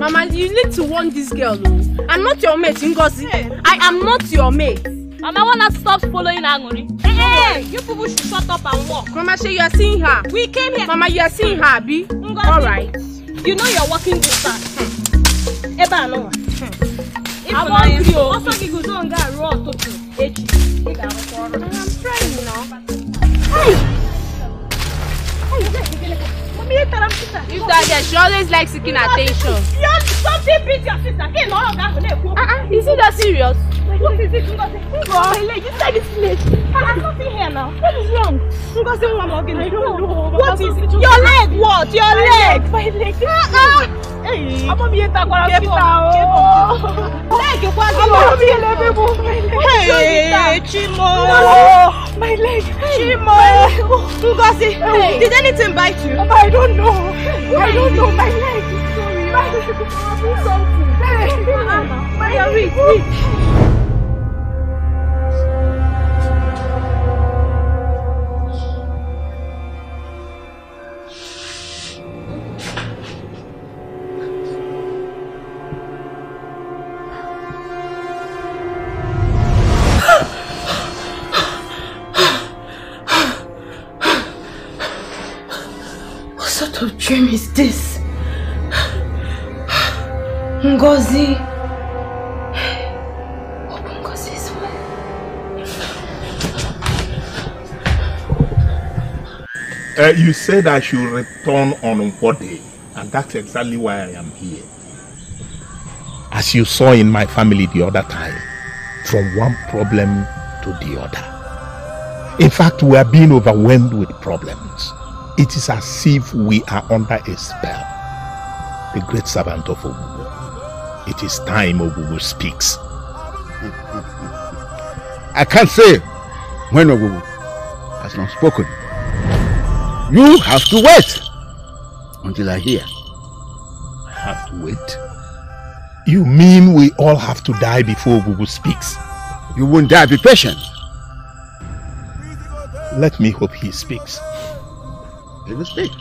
Mama, you need to warn this girl, oh. I'm not your mate, Ngozi. I am not your mate. mama wanna stop following aṅụrị hey, you people should shut up and walk Mama, say you are seeing her. we came here Mama, you are seeing her. Ngozi, All right. you know you're walking distance ebe a nụnwa Ịfụnanya. abụọ o ọsọ gị guzo nga ruo ụtụtụ echi ị ga-arụkwa ọrụ I'm trying now. Mami, ị tara m kịta. You that girl, she always likes seeking attention. You something beat your sister. Ọga ahụ na-ekwu okwu. Uh-uh, is it that serious? What is it, Ngozi? Ngozi, like you said it's late. I'm nothing here now. What is wrong? Ngozi? I don't know. What is it? Your leg, what? Your leg. My leg. Uh-uh. Hey. Ọmọ mi yẹn takwara kíta o. Leg kwa gị. Ọmọ mi yẹn lebe mu. Hey, Chimo. My leg. Chimo. Ngozi, did anything bite you? I don't know. I don't know. My leg. Sorry. My leg. Do something. Hey, my leg. Wait, What Ngozi. Uh, you said I should return on what day, and that's exactly why I am here. As you saw in my family the other time, from one problem to the other. In fact, we are being overwhelmed with problems. It is as if we are under a spell. The great servant of Ogugu. It is time Ogugu speaks. I can't say when Ogugu has not spoken. You have to wait until I hear. I have to wait. You mean we all have to die before Ogugu speaks? You won't die. Be patient. Let me hope he speaks. He will speak.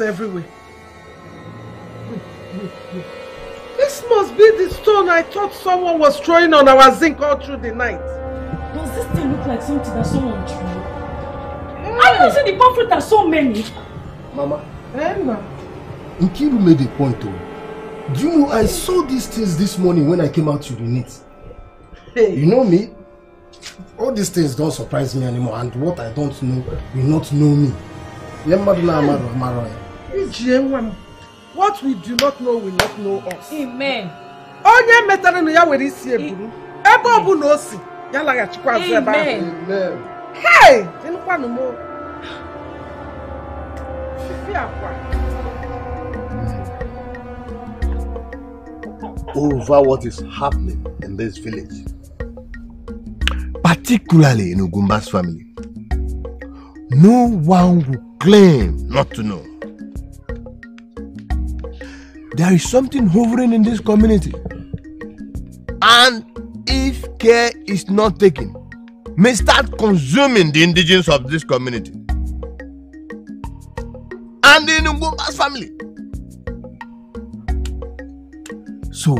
Everywhere? This must be the stone I thought someone was throwing on our zinc all through the night. Does this thing look like something that someone threw? I don't see the pamphlet are so many. Mama, Emma. Nkiru made a point though. Do you know I saw these things this morning when I came out to urinate? Hey. You know me? All these things don't surprise me anymore and what I don't know will not know me. Ihe mmadụ na-amarụ amarụ ya. What we do not know will not know us. Amen. Onye metara na ya were isi eburu, ebe ọ bụ na o si, ya laghachikwa azụ ebe ahụ. Amen. Hey! Ịnụkwanụ m. Fifi akwa. over what is happening in this village, particularly in Ugumba's family. No one will claim not to know. There is something hovering in this community, and if care is not taken, may start consuming the indigenous of this community. And in Ugumba's family. So,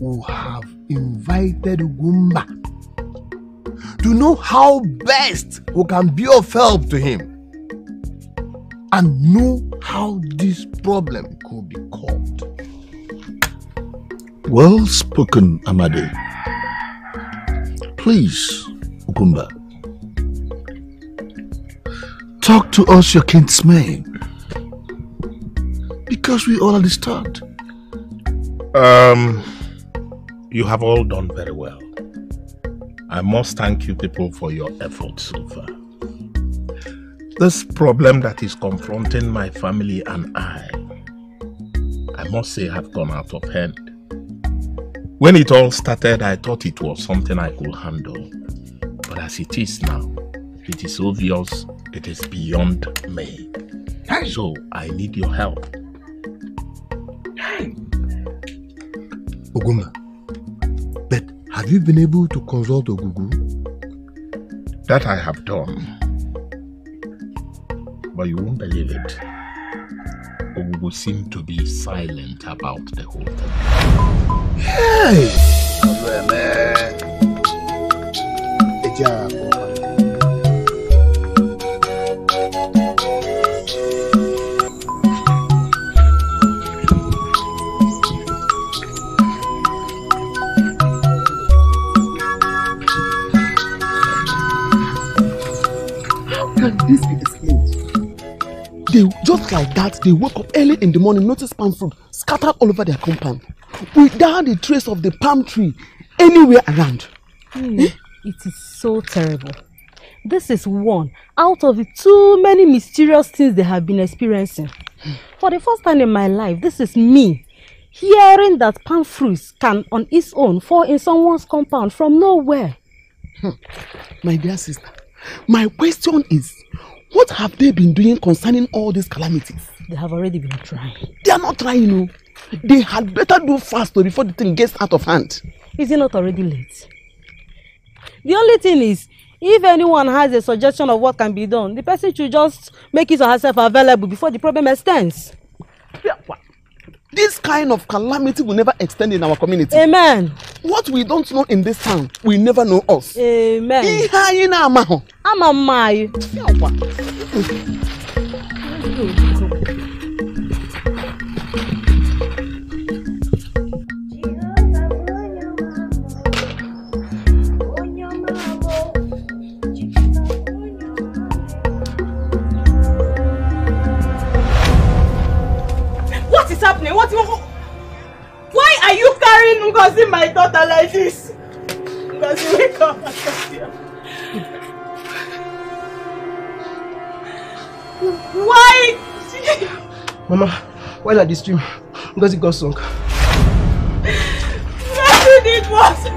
we have invited Ugumba to know how best we can be of help to him and know how this problem could be solved. Well spoken, Amade. Please, Ugumba. Talk to us, your kinsman. Because we all understand. Um, you have all done very well. I must thank you people for your efforts so far. This problem that is confronting my family and I, I must say, have gone out of hand. When it all started, I thought it was something I could handle. But as it is now, it is obvious it is beyond me. So I need your help. Ugumba, but have you been able to consult Ogugu? That I have done. But you won't believe it. Ogugu seemed to be silent about the whole thing. Hey! They just like that, they wake up early in the morning, notice palm fruit scattered all over their compound, without a trace of the palm tree anywhere around. Hmm, It is so terrible. This is one out of the too many mysterious things they have been experiencing. For the first time in my life, this is me hearing that palm fruits can on its own fall in someone's compound from nowhere. My dear sister, my question is, what have they been doing concerning all these calamities? They have already been trying. They are not trying, no. They had better do fast before the thing gets out of hand. Is it not already late? The only thing is, if anyone has a suggestion of what can be done, the person should just make it herself available before the problem extends. This kind of calamity will never extend in our community. Amen. What we don't know in this town will never know us. Amen. Ihe anyị na-amahụ. Ama mma anyị. Happening? What? Why are you carrying Ngozi, my daughter, like this? Ngozi, wake up. Why? Mama, while at the stream, Ngozi got sunk. Nothing did was.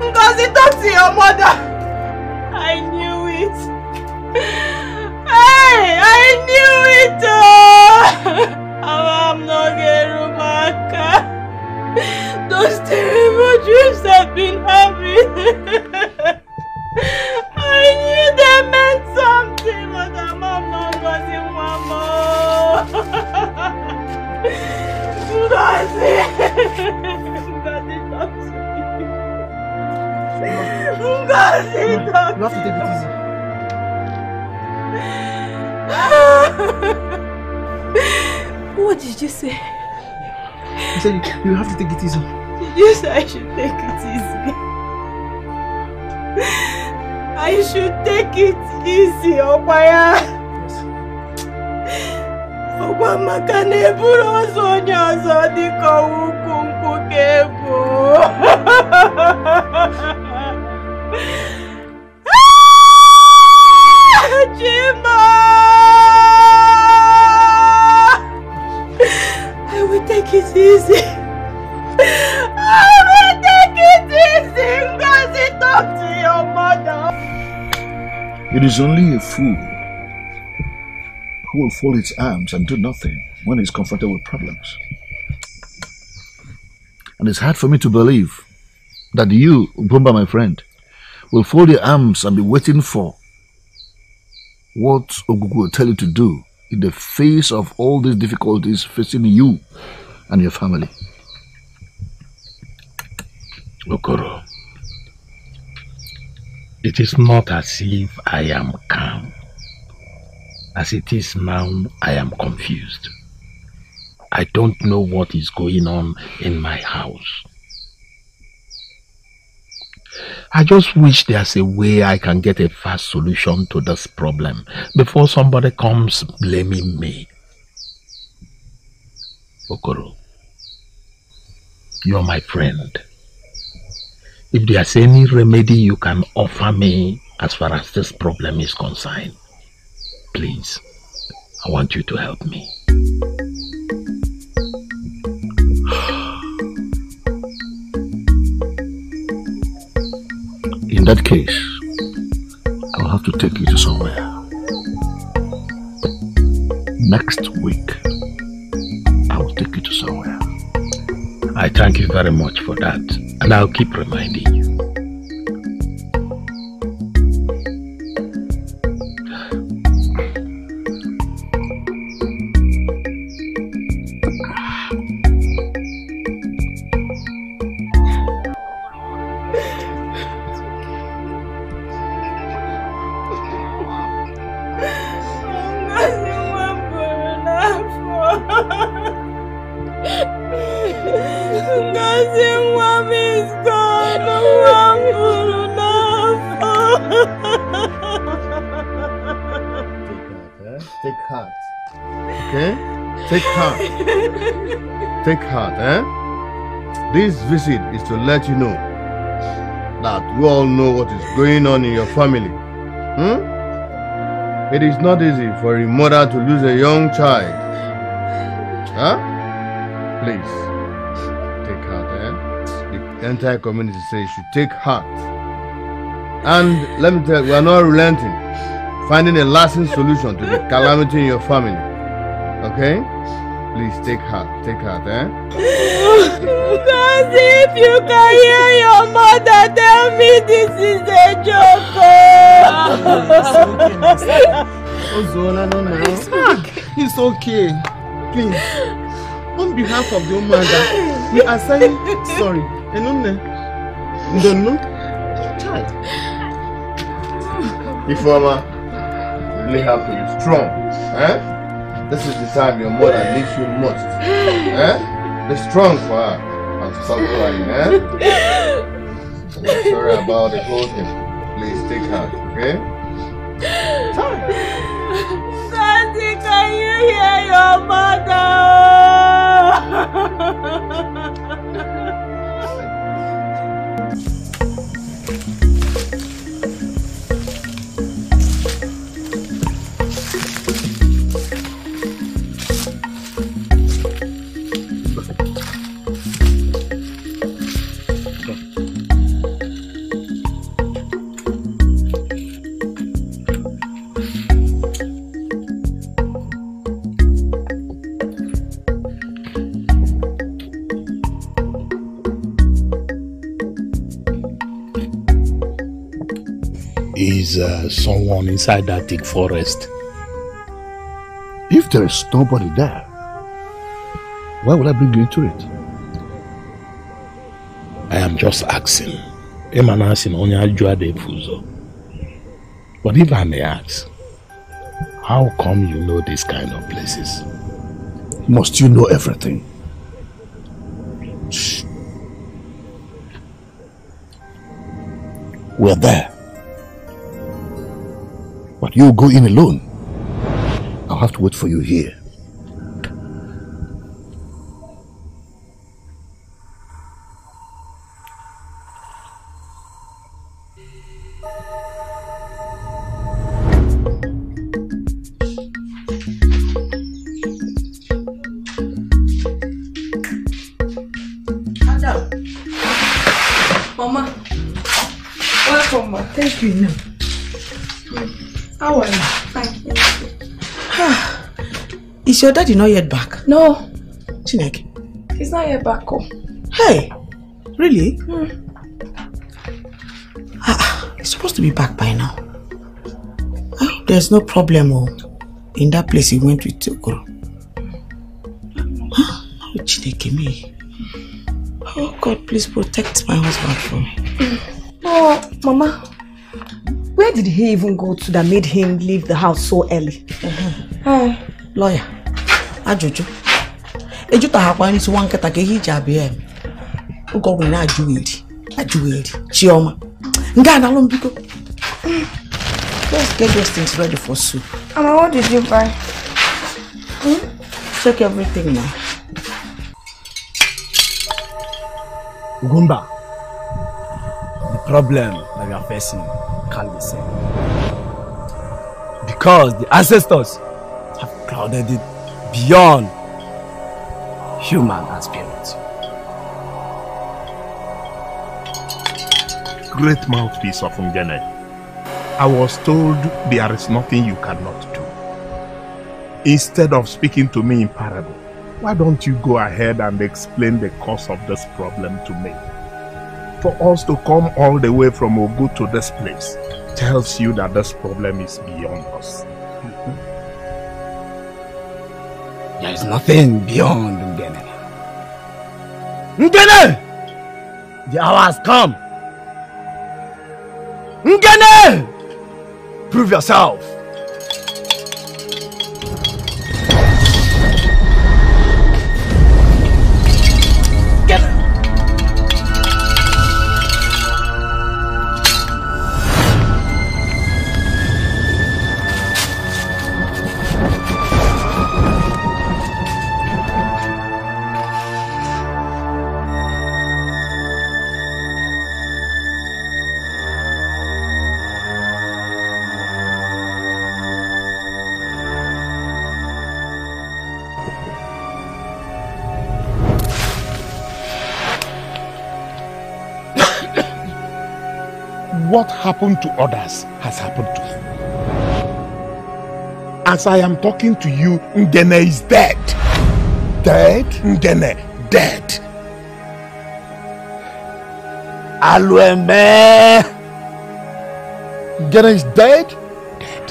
Ngozi, talk to your mother. I knew it. Hey, I knew it. I'm not getting back. Those terrible dreams I've been having. I knew they meant something, but I'm not Ngozi, Mama. Ngozi, talk You have to take it easy. What did you say? I said you, you have to take it easy. Did you say I should take it easy? I should take it easy, Okwaya. Ọgwa maka na eburu ụzọ onye ọzọ dịka ukwu nkwụ ka ebu. It is only a fool who will fold its arms and do nothing when he's confronted with problems. And it's hard for me to believe that you, Ugumba, my friend, will fold your arms and be waiting for what Ogugu will tell you to do in the face of all these difficulties facing you and your family. Okoro, it is not as if I am calm. As it is now, I am confused. I don't know what is going on in my house. I just wish there's a way I can get a fast solution to this problem before somebody comes blaming me. Okoro, you're my friend. If there's any remedy you can offer me as far as this problem is concerned, please, I want you to help me. In that case, I'll have to take you to somewhere. Next week, I will take you to somewhere. I thank you very much for that, and I'll keep reminding you. This visit is to let you know that we all know what is going on in your family. Hmm? It is not easy for a mother to lose a young child. Huh? Please, take heart, eh? The entire community says you should take heart. And let me tell you, we are not relenting. Finding a lasting solution to the calamity in your family. Okay? Please take heart, take heart, eh? Ngozi, if you can hear your mother tell me this is a joke. Ozola, no, no. It's okay. Please. On behalf of the mother, we are saying sorry. Enunne. Ndonu. Child. Ifeoma, you really have to be strong. Eh? This is the time your mother needs you most. Eh? Be strong for her and stop crying, eh? sorry about the clothing. Please take her, okay? Sorry. Sandy, can you hear your mother? Someone inside that thick forest. If there is nobody there, why would I bring you into it? I am just asking. Emma asking only ajụa dị ụzọ. But if I may ask, how come you know this kind of places? Must you know everything? Shh. We're there. But you go in alone. I'll have to wait for you here. Daddy not yet back? No. Chineke. He's not yet back home. Hey. Really? Hmm. Ah, ah, he's supposed to be back by now. I hope there's no problem oh, in that place he went with Okoro. Huh? Oh, Chineke me. Oh God, please protect my husband from me. Oh, Mama. Where did he even go to that made him leave the house so early? Uh-huh. Hi. Lawyer, ajụjụ. Ejutaghakwa n'isi nwa nkịta ka ihe iji abịa eme. Oge ọgwụ na-ajụ eri. Ajụ eri. Chioma. Nga analụ m biko. Let's get those things ready for soup. Mama, what did you buy? Hmm? Check everything now. Ugumba, the problem that we are facing can't be solved. Because the ancestors have clouded it beyond human and spirit. Great mouthpiece of Ngene. I was told there is nothing you cannot do. Instead of speaking to me in parable, why don't you go ahead and explain the cause of this problem to me? For us to come all the way from Ogu to this place tells you that this problem is beyond us. There is nothing beyond Ngene. Ngene! The hour has come. Ngene! Prove yourself. Happened to others has happened to you. As I am talking to you, Ngene is dead. Dead? Ngene, dead. Alueme! Ngene is dead? Dead.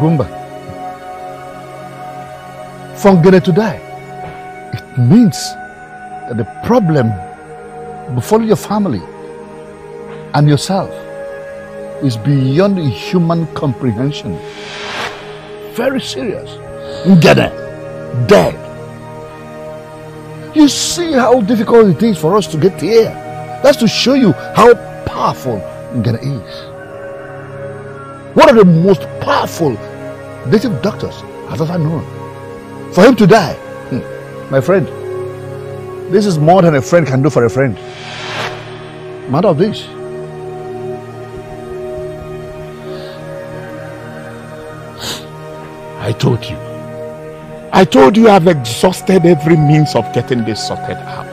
Gumba. For Ngene to die, it means that the problem before your family and yourself is beyond human comprehension. Very serious. Ngene, dead. You see how difficult it is for us to get here. That's to show you how powerful Ngene is. One of the most powerful native doctors I've ever known. For him to die, hmm, my friend, this is more than a friend can do for a friend. Matter of this. I told you. I told you I've exhausted every means of getting this sorted out.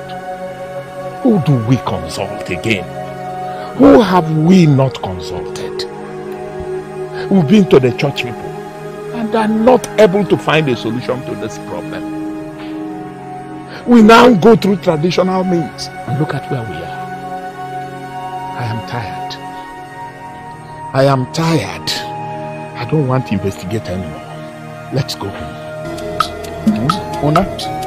Who do we consult again? Who have we not consulted? We've been to the church people and are not able to find a solution to this problem. We now go through traditional means and look at where we are. Am tired. I am tired. I don't want to investigate anymore. Let's go home. Hmm? Una?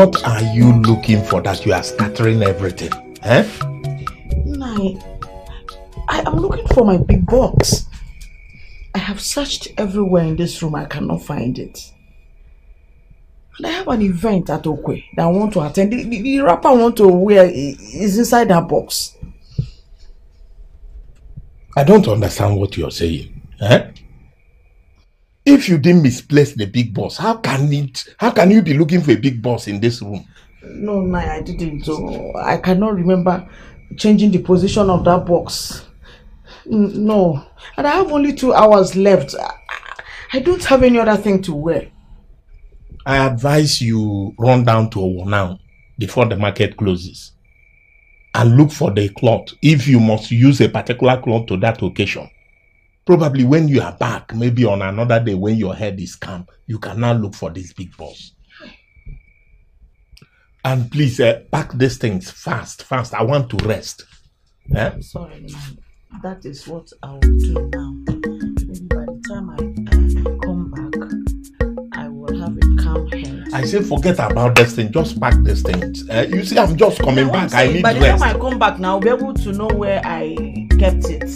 What are you looking for that you are scattering everything? Eh? Nai, I am looking for my big box. I have searched everywhere in this room. I cannot find it. And I have an event at Okwe that I want to attend. The, the, the wrapper I want to wear is inside that box. I don't understand what you're saying. Eh? If you didn't misplace the big boss, how can it how can you be looking for a big boss in this room? No, Nai, I didn't. So I cannot remember changing the position of that box. No. And I have only two hours left. I, I don't have any other thing to wear. I advise you run down to Owo now before the market closes and look for the cloth if you must use a particular cloth to that occasion. Probably when you are back, maybe on another day when your head is calm, you can now look for this big boss. And please uh, pack these things fast, fast. I want to rest. Eh? Sorry, Nai. That is what I will do now. Maybe by the time I uh, come back, I will have a calm head. I say forget about this thing. Just pack these things. Eh, you see, I'm just coming I'm back. I saying, need by the rest. time I come back now, I'll be able to know where I kept it.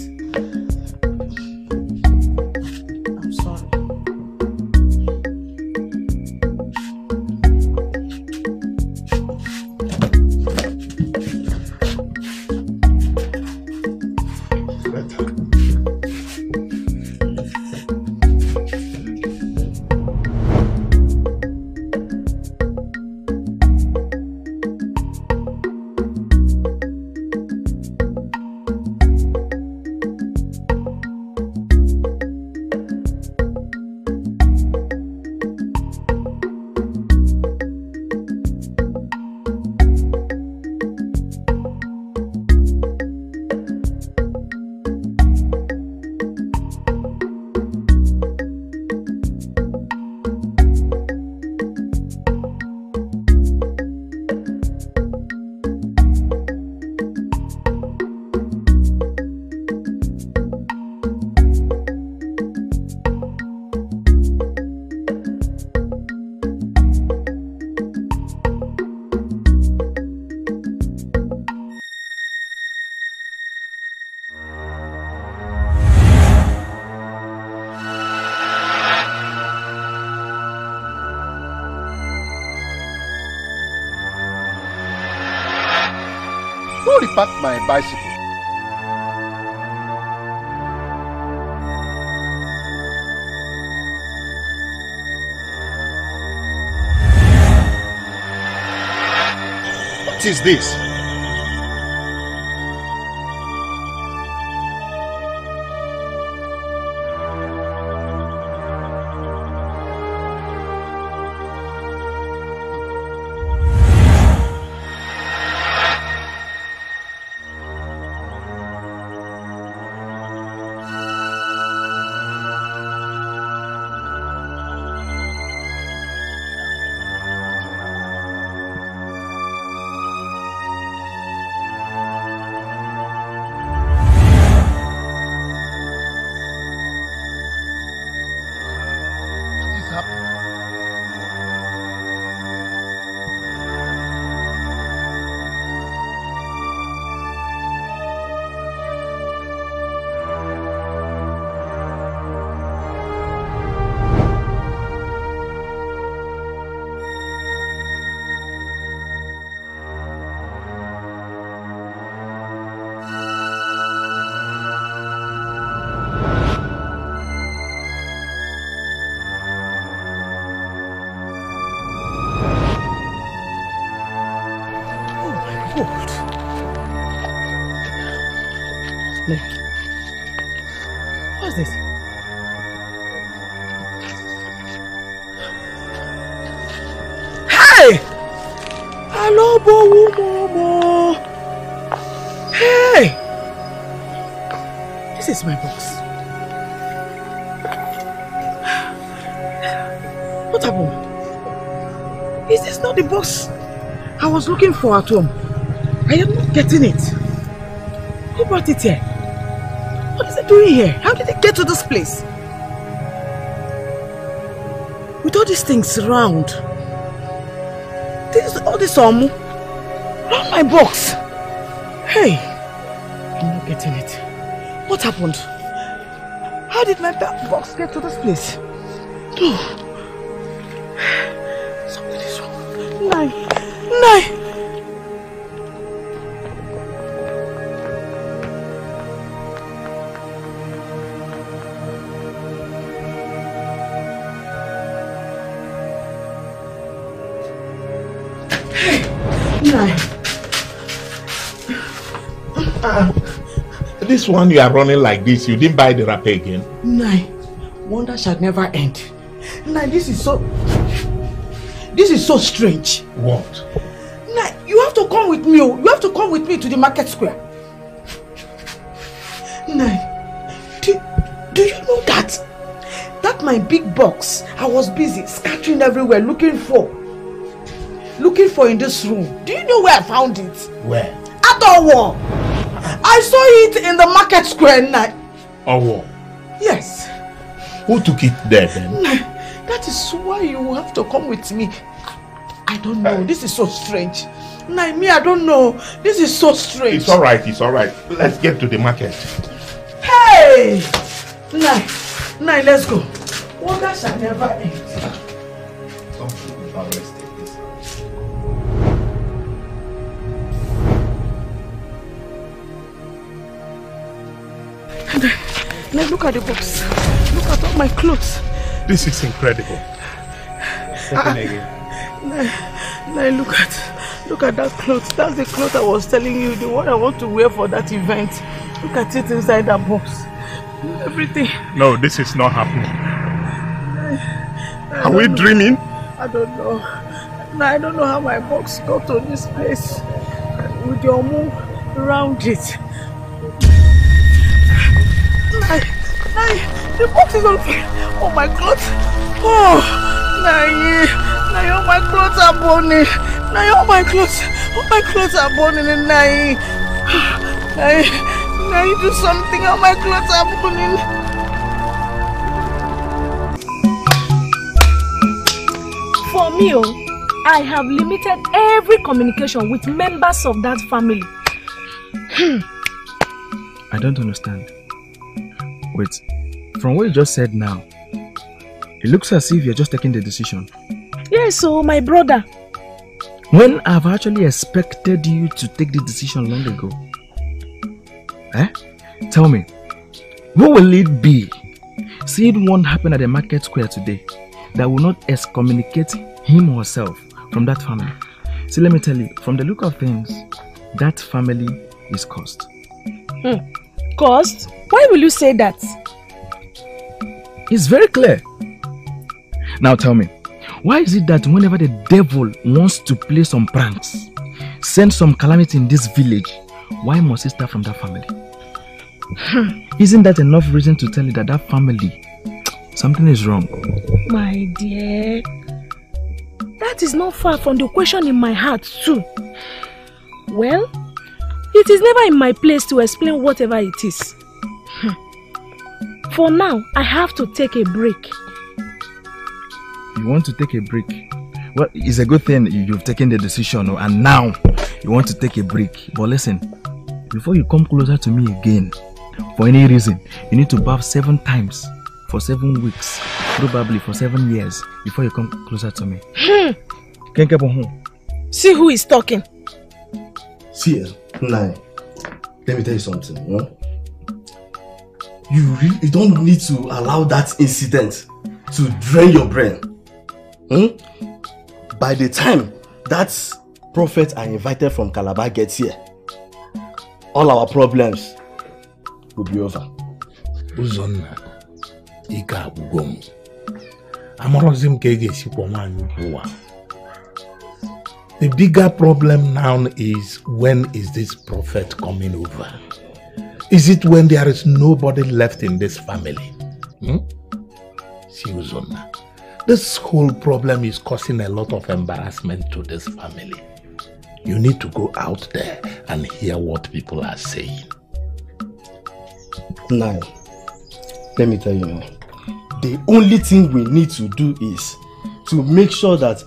What is this? My box. What happened? Is this not the box I was looking for at home? I am not getting it. Who brought it here? What is it doing here? How did it get to this place? With all these things around. This, all this omu. Place? Oh. Something is wrong. Nine. Nine. Nine. Ah, this one you are running like this, you didn't buy the wrapper again. Nine. Wonder shall never end. Now this is so... This is so strange. What? Now you have to come with me. oh. You have to come with me to the market square. Nine, do, do you know that? That my big box, I was busy scattering everywhere looking for. Looking for in this room. Do you know where I found it? Where? At Owo. I saw it in the market square night. Yes. Who took it there then? That is why you have to come with me. I don't know. This is so strange. Nah, me, I don't know. This is so strange. It's alright, it's alright. Let's get to the market. Hey! Nine. Nine, let's go. Wonder shall never end. Now look at the box. My clothes. This is incredible. Ah, Now, now look at look at that clothes. That's the clothes I was telling you, the one I want to wear for that event. Look at it inside that box. Everything. No, this is not happening. I Are we know. dreaming? I don't know. Now I don't know how my box got to this place with your move around it. Nai, Nai, the box is on fire. Oh my clothes. Oh, Nai, Nai, all oh my clothes are burning. Nai, all oh my clothes, all my clothes are burning. Nai, Nai, Nai, do something. All my clothes are burning. For me, oh, I have limited every communication with members of that family. Hmm. I don't understand. Wait, from what you just said now, it looks as if you're just taking the decision. Yes, so my brother. When I've actually expected you to take the decision long ago. Eh? Tell me, what will it be? Seeing one happen at the market square today that will not excommunicate him or herself from that family. See, let me tell you, from the look of things, that family is cursed. Hmm. Cost? Why will you say that? It's very clear. Now tell me, why is it that whenever the devil wants to play some pranks, send some calamity in this village, why must it start from that family? Isn't that enough reason to tell you that that family, something is wrong? My dear, that is not far from the question in my heart too. Well, it is never in my place to explain whatever it is. Hmm. For now, I have to take a break. You want to take a break? Well, it's a good thing you- you've taken the decision oh, and now you want to take a break. But listen, before you come closer to me again, for any reason, you need to bath seven times for seven weeks, probably for seven years, before you come closer to me. Hmm. Can't get home. See who is talking. See, Nai, let me tell you something. Huh? You really you don't need to allow that incident to drain your brain. Hmm? By the time that prophet I invited from Calabar gets here, all our problems will be over. Uzonna, ike agwụgo m. Amarọzi m ka ị ga-esi kwọ nwaanyị. The bigger problem now is when is this prophet coming over? Is it when there is nobody left in this family? Hmm? See, Uzonna, this whole problem is causing a lot of embarrassment to this family. You need to go out there and hear what people are saying. Now, let me tell you now. The only thing we need to do is to make sure that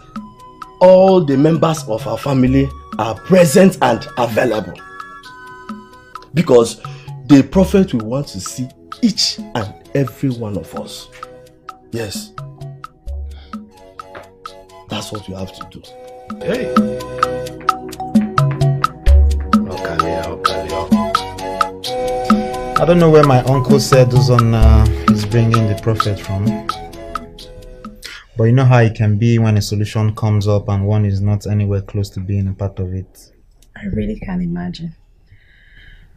all the members of our family are present and available. Because the prophet will want to see each and every one of us. Yes. That's what you have to do. Hey. I don't know where my uncle said Uzonna uh, is bringing the prophet from. But you know how it can be when a solution comes up and one is not anywhere close to being a part of it. I really can't imagine.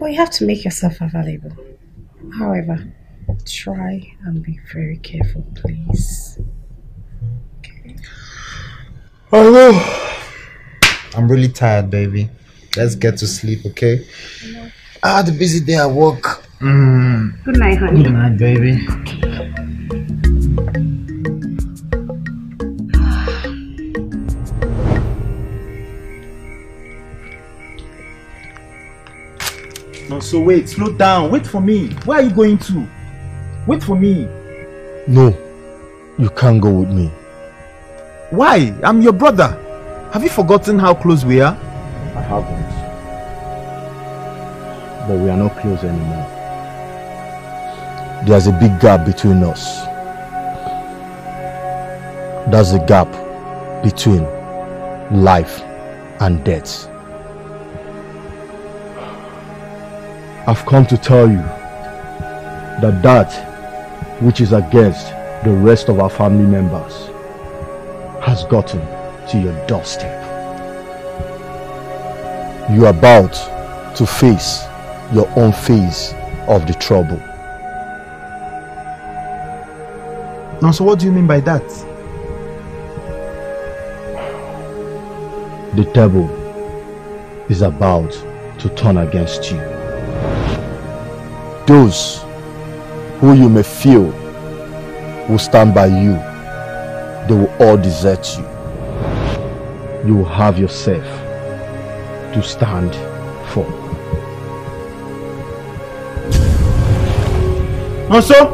But you have to make yourself available. However, try and be very careful, please. I will. I'm really tired, baby. Let's get to sleep, okay? I had a busy day at work. Mm. Good night, honey. Good night, baby. No, so wait, slow down. Wait for me. Where are you going to? Wait for me. No, you can't go with me. Why? I'm your brother. Have you forgotten how close we are? I haven't. But we are not close anymore. There's a big gap between us. That's the gap between life and death. I've come to tell you that that which is against the rest of our family members has gotten to your doorstep. You are about to face your own phase of the trouble. Now, so what do you mean by that? The devil is about to turn against you. Those who you may feel will stand by you, they will all desert you. You will have yourself to stand for. Nonso?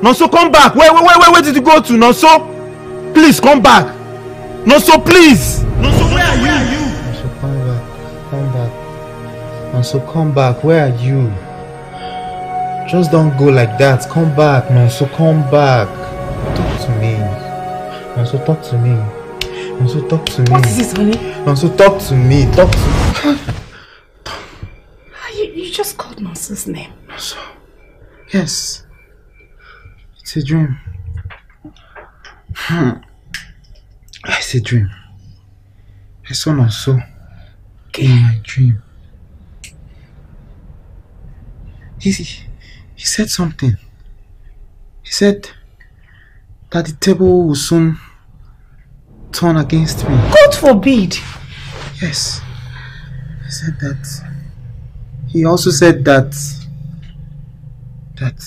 Nonso, come back. Where, where, where, where did you go to, Nonso? Please, come back. Nonso, please. Nonso, where are you? So come back, come back. And so come back, where are you? Just don't go like that. Come back, no. So come back. Talk to me. No, so talk to me. No, so talk to me. What is this, honey? No, so talk to me. Talk to Ah, You, you just called Nonsen's name. So, yes. It's a dream. Hmm. It's a dream. I saw Nonso in my dream. He, he said something. He said that the table will soon turn against me. God forbid! Yes. He said that. He also said that that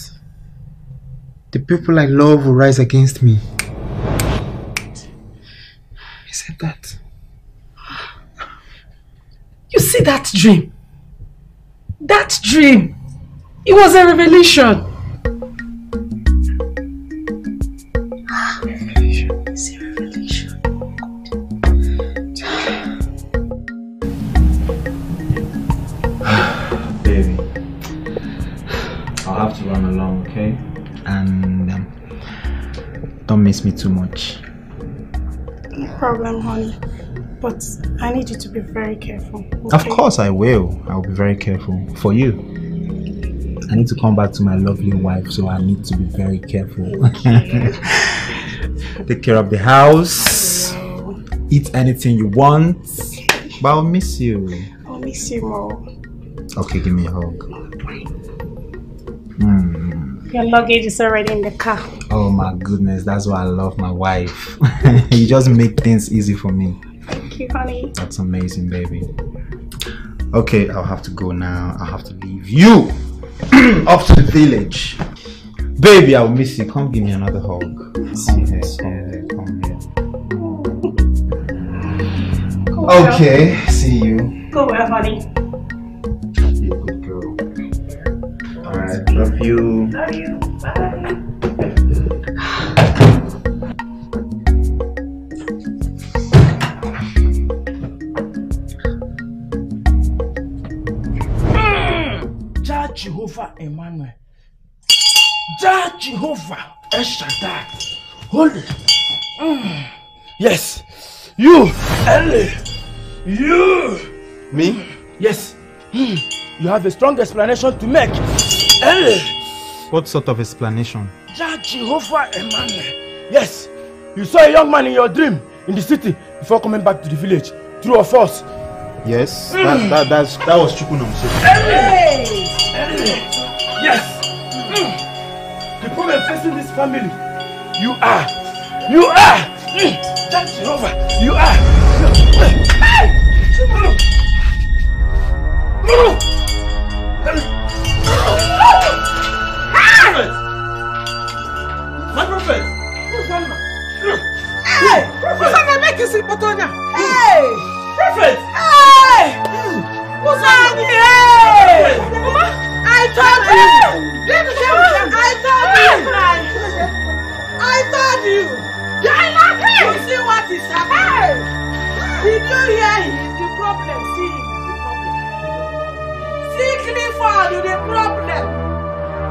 the people I love will rise against me. He said that. You see that dream? That dream! It was a revelation. It's a revelation. Baby, I'll have to run along, okay? And um, don't miss me too much. No problem, honey. But I need you to be very careful. Of course, I will. I'll be very careful for you. I need to come back to my lovely wife, so I need to be very careful. Take care of the house. Eat anything you want. But I'll miss you. I'll miss you more. Okay, give me a hug. Hmm. Your luggage is already in the car. Oh my goodness, that's why I love my wife. you just make things easy for me. Thank you, honey. That's amazing, baby. Okay, I'll have to go now. I'll have to leave you up to the village. Baby, I'll miss you. Come give me another hug. Come here, come here, come here. Okay, see you. Go well, honey. A good girl. Alright, love you. Love you. Bye. Jehovah Emmanuel. Jah Jehovah El Shaddai. Holy. Mm. Yes. You, Ellie. You. Me? Yes. Mm. You have a strong explanation to make. Ellie. What sort of explanation? Jah Jehovah Emmanuel. Yes. You saw a young man in your dream in the city before coming back to the village. True or false? Yes, that, that, that's, that was Chukwunonso. Hey! Yes! Mm. The problem facing this family, you are, you are, mm. Jah Jehovah, you are. Hey! Prophet! My prophet! Who's that man? Hey! Prophet! make you see Potonia. Hey! Prophet! Hey! Musani! Hey! Mama, I told you! Let me ah! tell you! Ah! I told you! I told you! You see what is happening? Ah! Did you hear him? The problem, see him. The problem. See Clifford, the problem.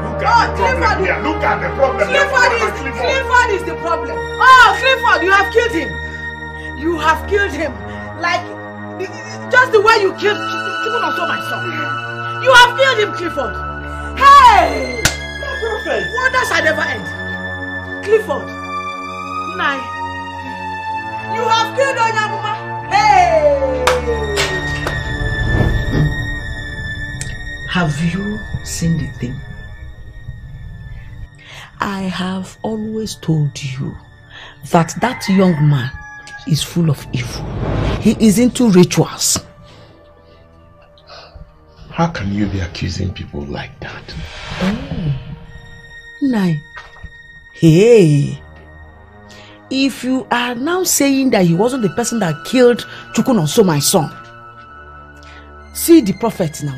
Look at oh, the problem. Look at the problem. Clifford is, Clifford is the problem. Oh, Clifford, you have killed him. You have killed him. Like, just the way you killed Chukwunonso, my son. You have killed him, Clifford. Hey! Prophet. Wonders shall never end. Clifford. Nine. You have killed Onyamuma. Hey! Have you seen the thing? I have always told you that that young man is full of evil. He is into rituals. How can you be accusing people like that? Oh. Nine. Hey. If you are now saying that he wasn't the person that killed Chukwunonso, my son, see the prophet now.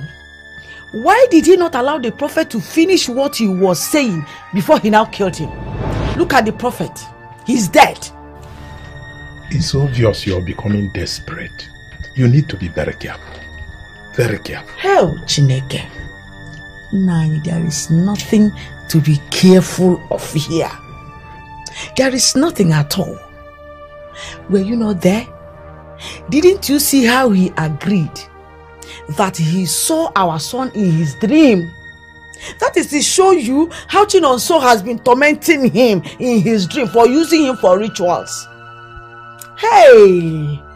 Why did he not allow the prophet to finish what he was saying before he now killed him? Look at the prophet. He's dead. It's obvious you're becoming desperate. You need to be very careful. Very careful. Hell, Chineke. Nine, there is nothing to be careful of here. There is nothing at all. Were you not there? Didn't you see how he agreed that he saw our son in his dream? That is to show you how Chinonso has been tormenting him in his dream for using him for rituals. Hey!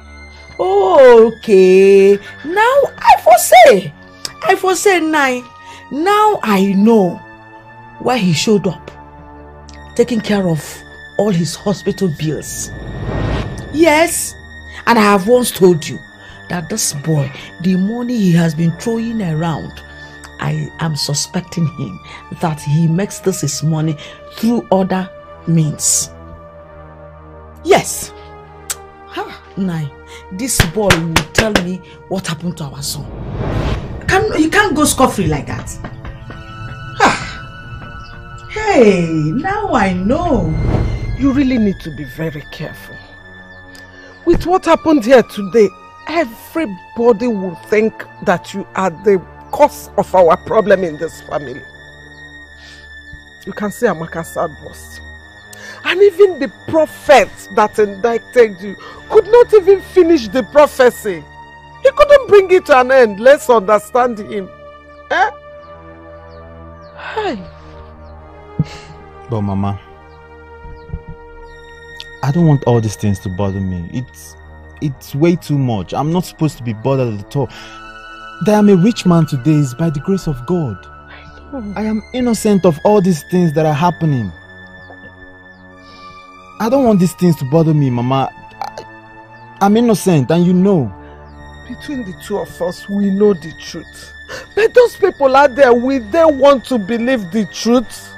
Okay, now I foresee. I foresee nine. Now I know why he showed up, taking care of all his hospital bills. Yes, and I have once told you that this boy, the money he has been throwing around, I am suspecting him that he makes this his money through other means. Yes. Nine. This boy will tell me what happened to our son. Can, you can't go scot-free like that. Ah. Hey, now I know. You really need to be very careful. With what happened here today, everybody will think that you are the cause of our problem in this family. You can see Amaka's outburst. And even the prophet that indicted you could not even finish the prophecy. He couldn't bring it to an end. Let's understand him. Eh? Hi. But Mama, I don't want all these things to bother me. It's it's way too much. I'm not supposed to be bothered at all. That I'm a rich man today is by the grace of God. I know. I am innocent of all these things that are happening. I don't want these things to bother me, Mama. I, I'm innocent and you know. Between the two of us, we know the truth. But those people out there, will they want to believe the truth?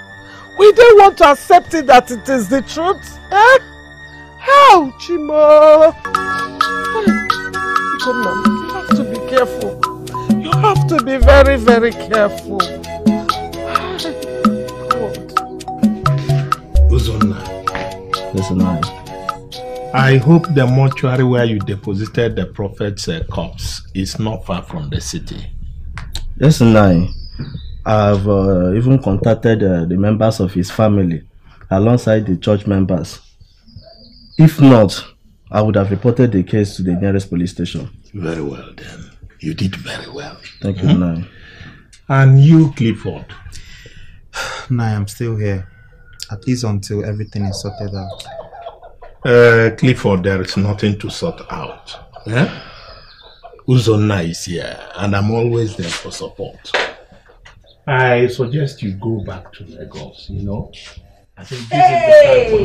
Will they want to accept it that it is the truth? Eh? How, Chimo? Come on, you have to be careful. You have to be very, very careful. Listen, I. I hope the mortuary where you deposited the prophet's uh, corpse is not far from the city. Listen, I. I've uh, even contacted uh, the members of his family alongside the church members. If not, I would have reported the case to the nearest police station. Very well then. You did very well. Thank you, Mhm. Nai. And you, Clifford? Nah, I'm still here. At least until everything is sorted out. Uh, Clifford, there is nothing to sort out. Eh? Uzonna is here, and I'm always there for support. I suggest you go back to Lagos, you know? I think this is the time for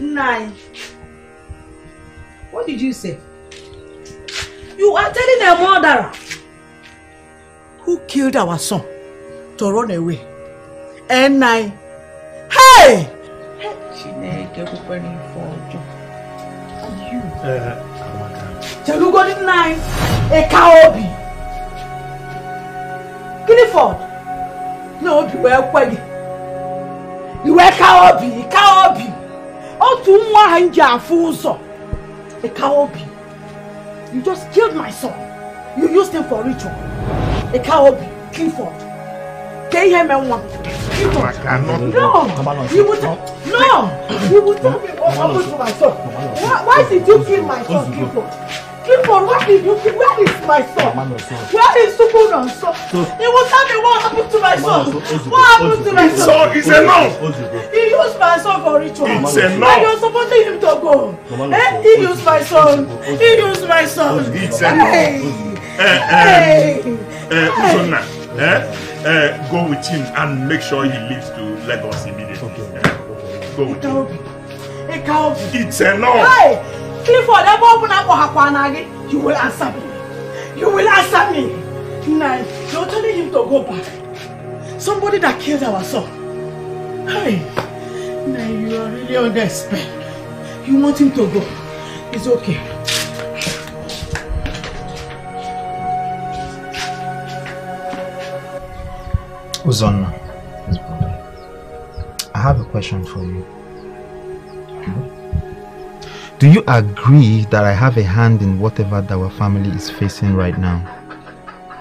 you. Nine. What did you say? You are telling a murderer who killed our son to run away. And nine. Hey! Chineke kwukwe n'ife ọjọọ. Uh, Chelugodi nine. Eka obi. Clifford. Na obi wee kwe gị. Iwe ka obi, ka obi. Otu nwa ahụ m ji afụ ụzọ. Eka obi. You just killed my son. You used him for ritual. Eka obi, Clifford. Ka ihe mee nwa. Clifford. No, you would no, you would tell me what happened to my son. Why, why did you kill my son, Clifford? Clifford, why did you kill? Where is my son? Where is Sukunon's son? He will tell me what happened to my son. What happened to my son? So it's enough. He used my son for ritual. It's enough. And you're supporting him to go. Eh? He used my son. He used my son. It's Hey. enough. Uh, Hey. uh, uh, Uzonna, eh? Uh, go with him and make sure he leaves to Lagos immediately. Eh? Go with him. Ekaobi. It's enough. Hey! Clifford, ebe ọ bụla akpọghakwana gị, you will answer me. You will answer me. Nah, you're telling him to go back. Somebody that killed our son. Hey! Nah, you are really on the spell. You want him to go. It's okay. Uzonna. I have a question for you. Do you agree that I have a hand in whatever that our family is facing right now?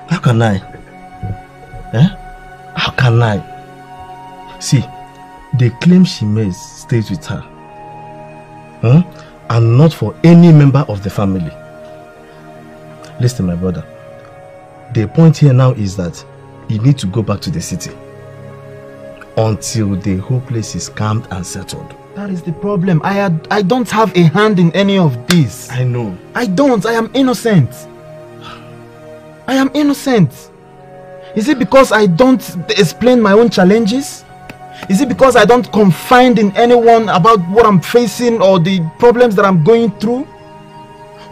How can I? Eh? How can I? See, the claim she makes stays with her. Huh? And not for any member of the family. Listen, my brother. The point here now is that you need to go back to the city until the whole place is calmed and settled. That is the problem. I had, I don't have a hand in any of this. I know. I don't. I am innocent. I am innocent. Is it because I don't explain my own challenges? Is it because I don't confide in anyone about what I'm facing or the problems that I'm going through?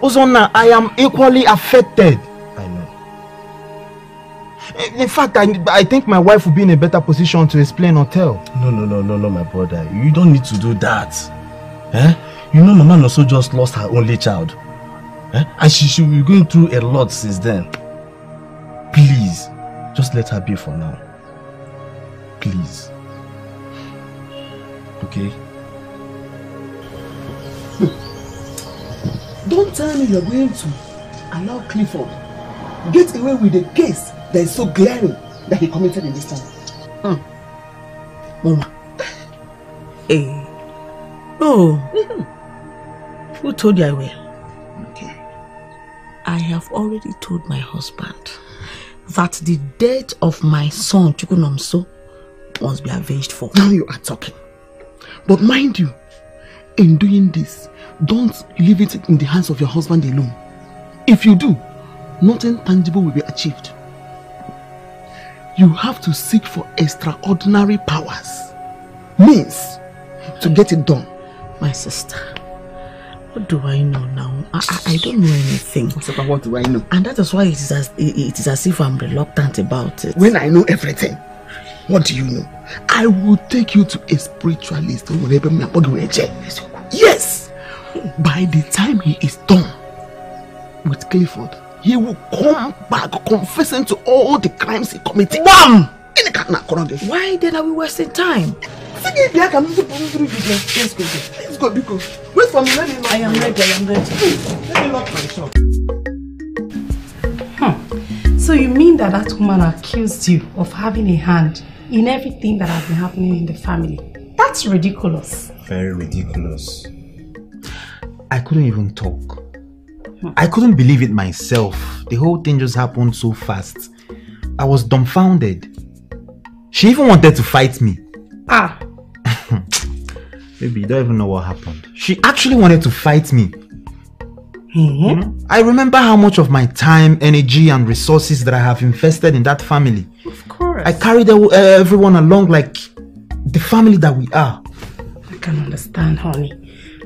Uzonna, I am equally affected. I know. In fact, I, I think my wife will be in a better position to explain or tell. No, no, no, no, no, my brother. You don't need to do that. Eh? You know, Mama also just lost her only child. Eh? And she should be going through a lot since then. Please, just let her be for now. Please. Okay? Don't tell me you're going to allow Clifford get away with the case that is so glaring that he committed in this town. Hmm. Mama. Hey. No. Who told you I will? Okay. I have already told my husband that the death of my son, Chukwunonso, must be avenged for. Now you are talking. But mind you, in doing this, don't leave it in the hands of your husband alone. If you do, nothing tangible will be achieved. You have to seek for extraordinary powers, means to get it done. My sister, what do I know now? I, I, I don't know anything. What do I know? And that is why it is as it, it is as if I'm reluctant about it. When I know everything, what do you know? I will take you to a spiritualist who will help me upon you. Yes! By the time he is done with Clifford, he will come back confessing to all the crimes he committed. Bam! Why then are we wasting time? Let's go, Let's go, because wait for me. Let me lock I am my ready, I am ready. Let me lock my shop. So you mean that that woman accused you of having a hand in everything that has been happening in the family? That's ridiculous. Very ridiculous. I couldn't even talk. I couldn't believe it myself. The whole thing just happened so fast. I was dumbfounded. She even wanted to fight me. Ah, Baby, you don't even know what happened. She actually wanted to fight me. You know, I remember how much of my time, energy, and resources that I have invested in that family. of course. I carried uh, everyone along like the family that we are. I can understand, honey.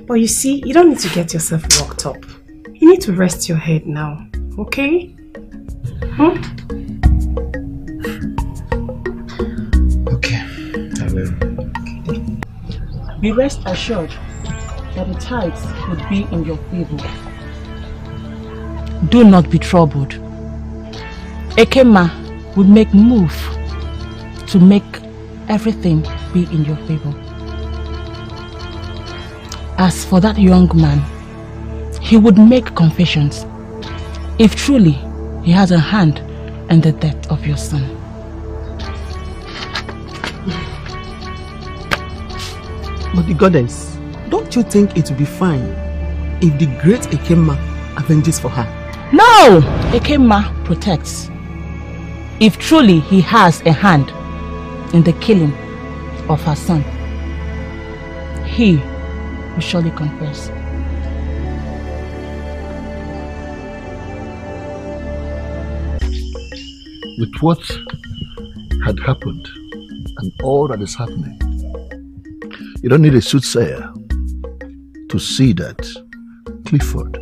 But you see, you don't need to get yourself worked up. You need to rest your head now, okay? Hmm? Okay, I will. Be rest assured that the tides would be in your favor. Do not be troubled. Ekema will make move to make everything be in your favor. As for that young man, he would make confessions if truly he has a hand in the death of your son. But the goddess, don't you think it would be fine if the great Ekema avenges for her? No! Ekema protects. If truly he has a hand in the killing of her son, he will surely confess. With what had happened and all that is happening, you don't need a soothsayer to see that Clifford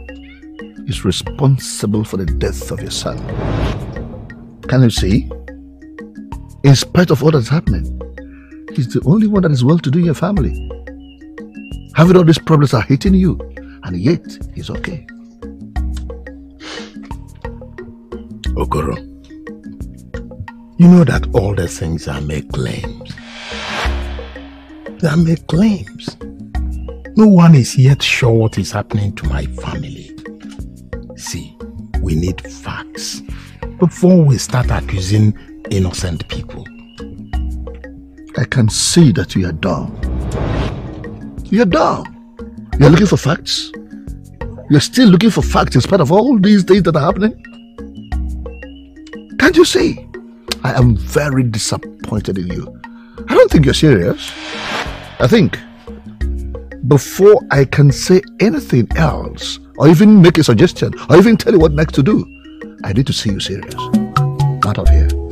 is responsible for the death of your son. Can you see? In spite of all that's happening, he's the only one that is well to do in your family. Having all these problems are hitting you, and yet he's okay. Okoro, you know that all the things are make claims. Are make claims. No one is yet sure what is happening to my family. See, we need facts before we start accusing innocent people. I can see that you are dumb. You're dumb. You're looking for facts. You're still looking for facts in spite of all these things that are happening. Can't you see? I am very disappointed in you. I don't think you're serious. I think before I can say anything else, or even make a suggestion, or even tell you what next to do, I need to see you serious. Out of here.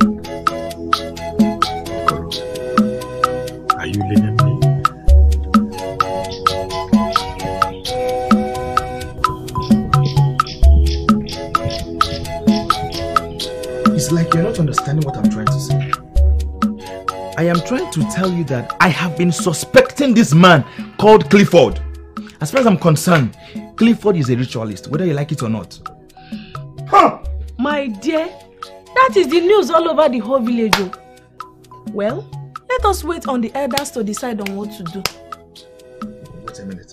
I am trying to tell you that I have been suspecting this man called Clifford. As far as I'm concerned, Clifford is a ritualist, whether you like it or not. Huh. My dear, that is the news all over the whole village. oh. Well, let us wait on the elders to decide on what to do. Wait a minute.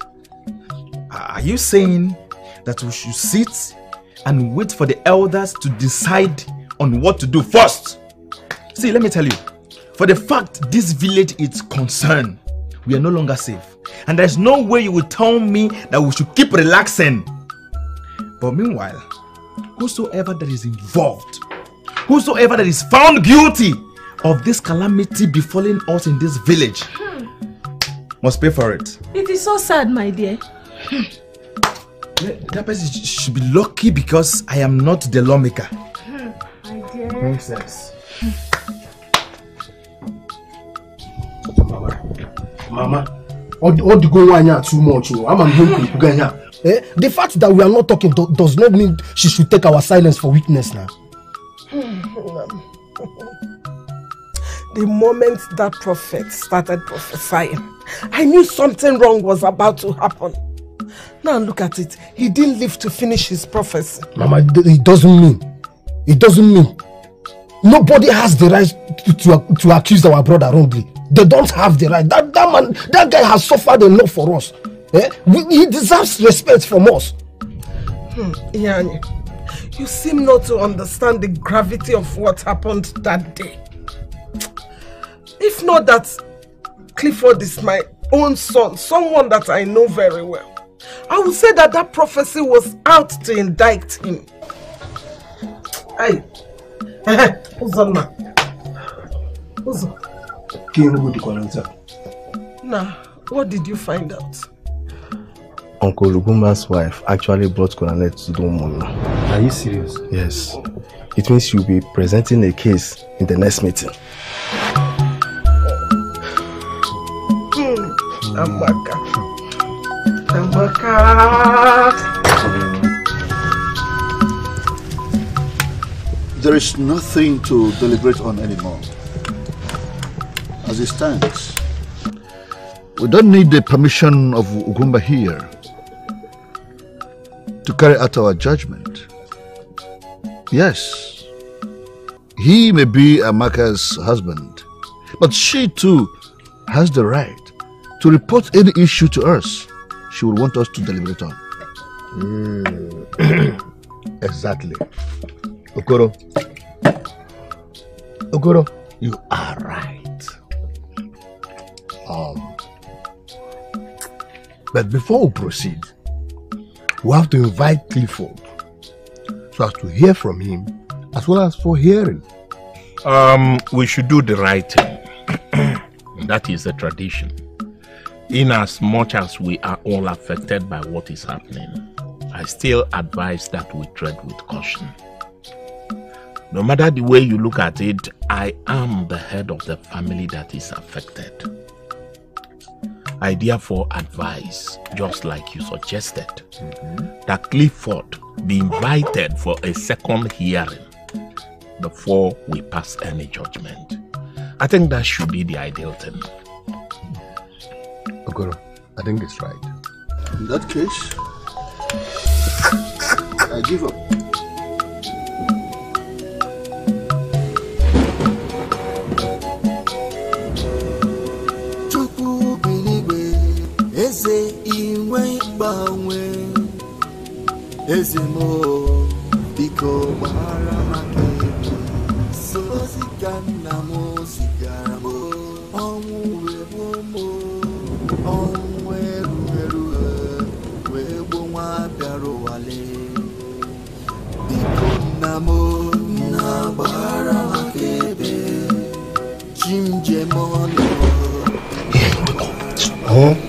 Are you saying that we should sit and wait for the elders to decide on what to do first? See, let me tell you. For the fact this village is concerned, we are no longer safe. And there's no way you will tell me that we should keep relaxing. But meanwhile, whosoever that is involved, whosoever that is found guilty of this calamity befalling us in this village, hmm. must pay for it. It is so sad, my dear. Hmm. That person should be lucky because I am not the lawmaker. Hmm, my dear. sense. Mama ọ dị- ọ dịgo nwaanyị a too much o ama m ihe m kwuru kwuga ihe a Eh, the fact that we are not talking do, does not mean she should take our silence for weakness now. The moment that prophet started prophesying, I knew something wrong was about to happen. Now look at it. He didn't live to finish his prophecy. Mama, it it doesn't mean. It doesn't mean. Nobody has the right to, to, to accuse our brother wrongly. They don't have the right. That, that man, that guy has suffered enough for us. Eh? We, he deserves respect from us. Hmm, Inyanya, you seem not to understand the gravity of what happened that day. If not that Clifford is my own son, someone that I know very well, I would say that that prophecy was out to indict him. Hey, Uzonna. Uzo, now, what did you find out? Uncle Ugumba's wife actually brought Konalet to the woman. Are you serious? Yes. It means you'll be presenting a case in the next meeting. Amaka. Amaka. There is nothing to deliberate on anymore. As it stands, we don't need the permission of Ugumba here to carry out our judgment. Yes, he may be Amaka's husband, but she too has the right to report any issue to us she would want us to deliberate on. Mm. exactly. Okoro. Okoro, you are right. Um, but before we proceed, we have to invite Clifford so as to hear from him as well as for hearing. Um, we should do the right thing. that is the tradition. In as much as we are all affected by what is happening, I still advise that we tread with caution. No matter the way you look at it, I am the head of the family that is affected. I therefore advise, just like you suggested, mm-hmm. that Clifford be invited for a second hearing before we pass any judgment. I think that should be the ideal thing. Okoro, I think it's right. In that case, I give up. Eze inwe gbanwe. Eze m o, biko gbara maka ebe. Ozi ka nna m zigara m, ọnwụ wee m, ọnwụ eru wee gbuo nwa bịara ụwale. Biko nna m, nna maka ebe. Chi ọnụ. Huh?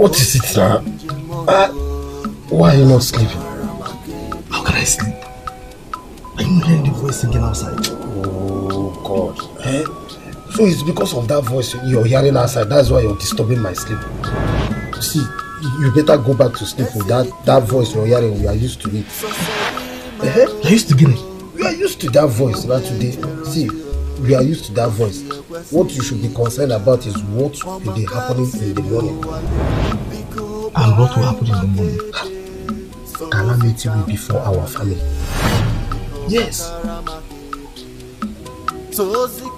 What is it now? Uh, why are you not sleeping? How can I sleep? I'm hearing the voice singing outside. Oh God. Eh? So it's because of that voice you're hearing outside. That's why you're disturbing my sleep. See, you better go back to sleep with that, that voice you're hearing. We are used to it. Eh? You're used to getting We are used to that voice right today. See, we are used to that voice. What you should be concerned about is what will be happening in the morning. And what will happen in the morning? Calamity will be for our family. Yes. Tozi.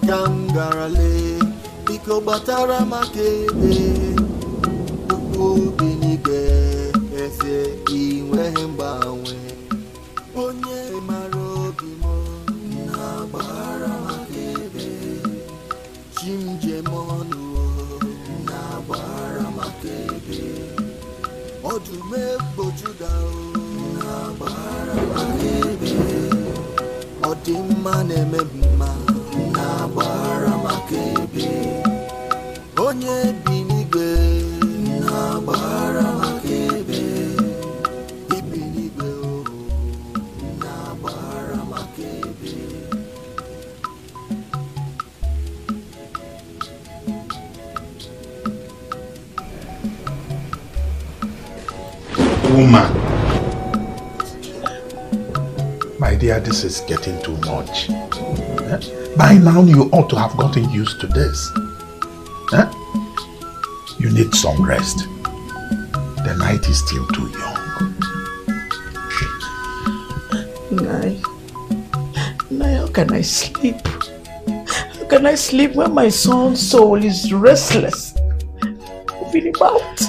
Onye Ọdụm egbojuda na-agbara maka ebe. Ọdịmma na-eme mma na-agbara maka. Onye bi man. My dear, this is getting too much. Eh? By now, you ought to have gotten used to this. Eh? You need some rest. The night is still too young. Nai, Nai, how can I sleep? How can I sleep when my son's soul is restless? Moving about.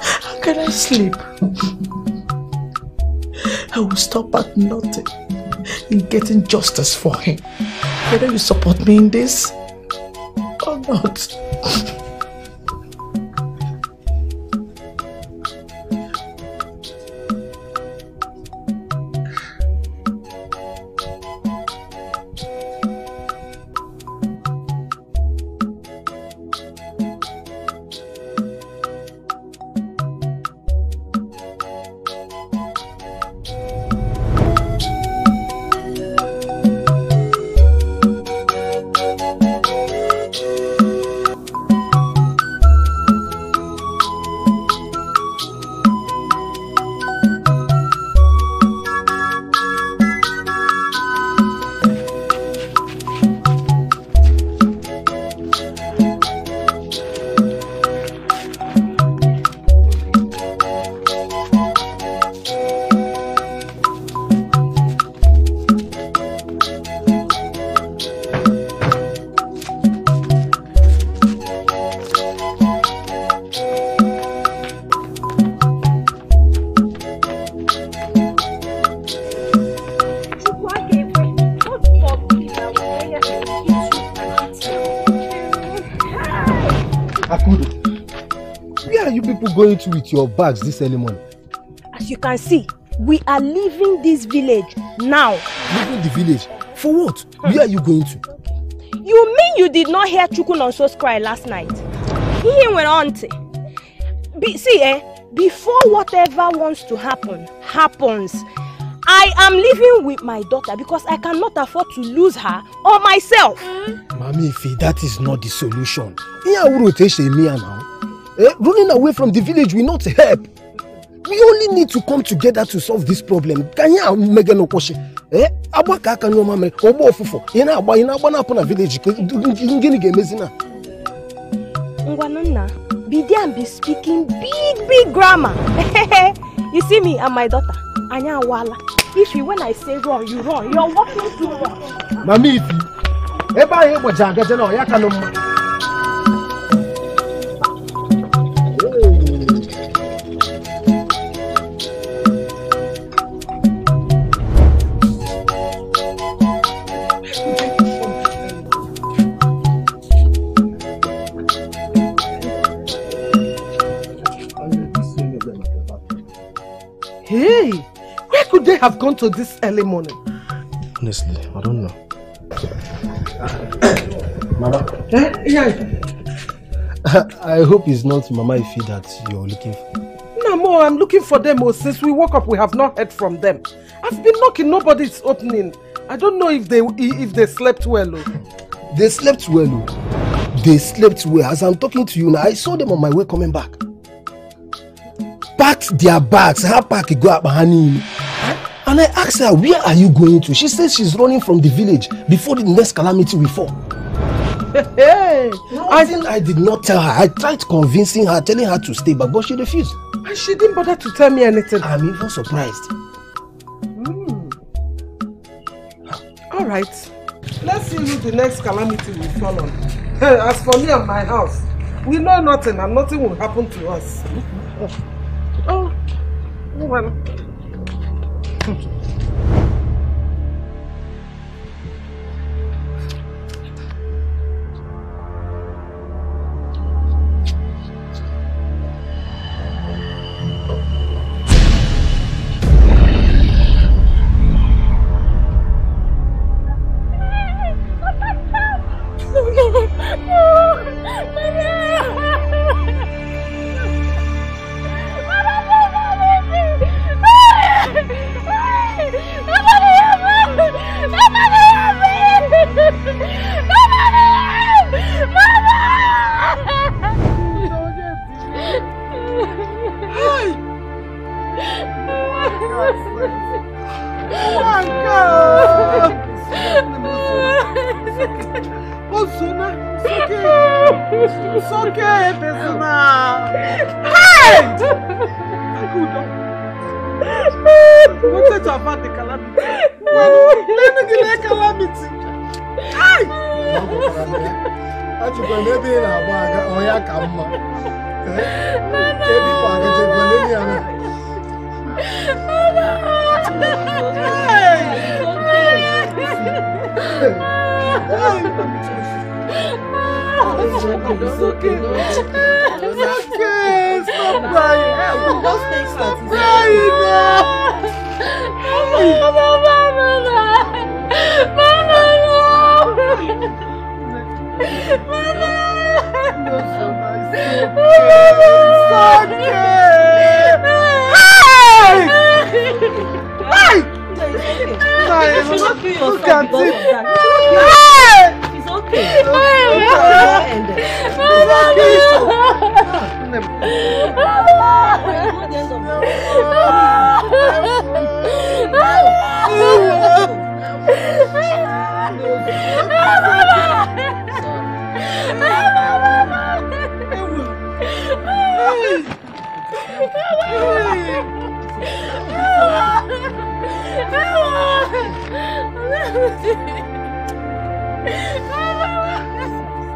How can I sleep? I will stop at nothing in getting justice for him. Whether you support me in this or not. Going with your bags this early morning? As you can see, we are leaving this village now. Leaving the village? For what? Where are you going to? You mean you did not hear Chukwunonso's cry last night? He went on to. Be, see, eh, before whatever wants to happen, happens, I am living with my daughter because I cannot afford to lose her or myself. Mami Ife, that is not the solution. Awuro te ṣe mi now. Eh, running away from the village will not help. We only need to come together to solve this problem. Ka ihe a n'ụkwụsị. Eh, agba ka aka nyụọ mamịrị, ọgba ọfụfọ, ị na-agba ị na-agba na-apụ na village gịnị ga-emezi na? Ngwanunna, be there and be speaking big, big grammar. you see me and my daughter, Anya Awala. If you, when I say run, you run. You're walking too much. Mami Ife, ebe ahụ ịgbaji agaje na ọya ka nụ mma. Hey, where could they have gone to this early morning? Honestly, I don't know. Mama. Eh? Yeah. I hope it's not Mama Ife that you're looking for. No more, I'm looking for them. Oh, since we woke up, we have not heard from them. I've been knocking, nobody's opening. I don't know if they if they slept well. Oh. They slept well. oh. They slept well. As I'm talking to you now, I saw them on my way coming back. Packed their bags. Her pack go up honey. And I asked her, where are you going to? She says she's running from the village before the next calamity will fall. Hey, I, didn't, I did not tell her. I tried convincing her, telling her to stay back, but she refused. And she didn't bother to tell me anything. I'm even surprised. All right. Let's see who the next calamity will fall on. As for me and my house, we know nothing and nothing will happen to us. Oh, well. Mama!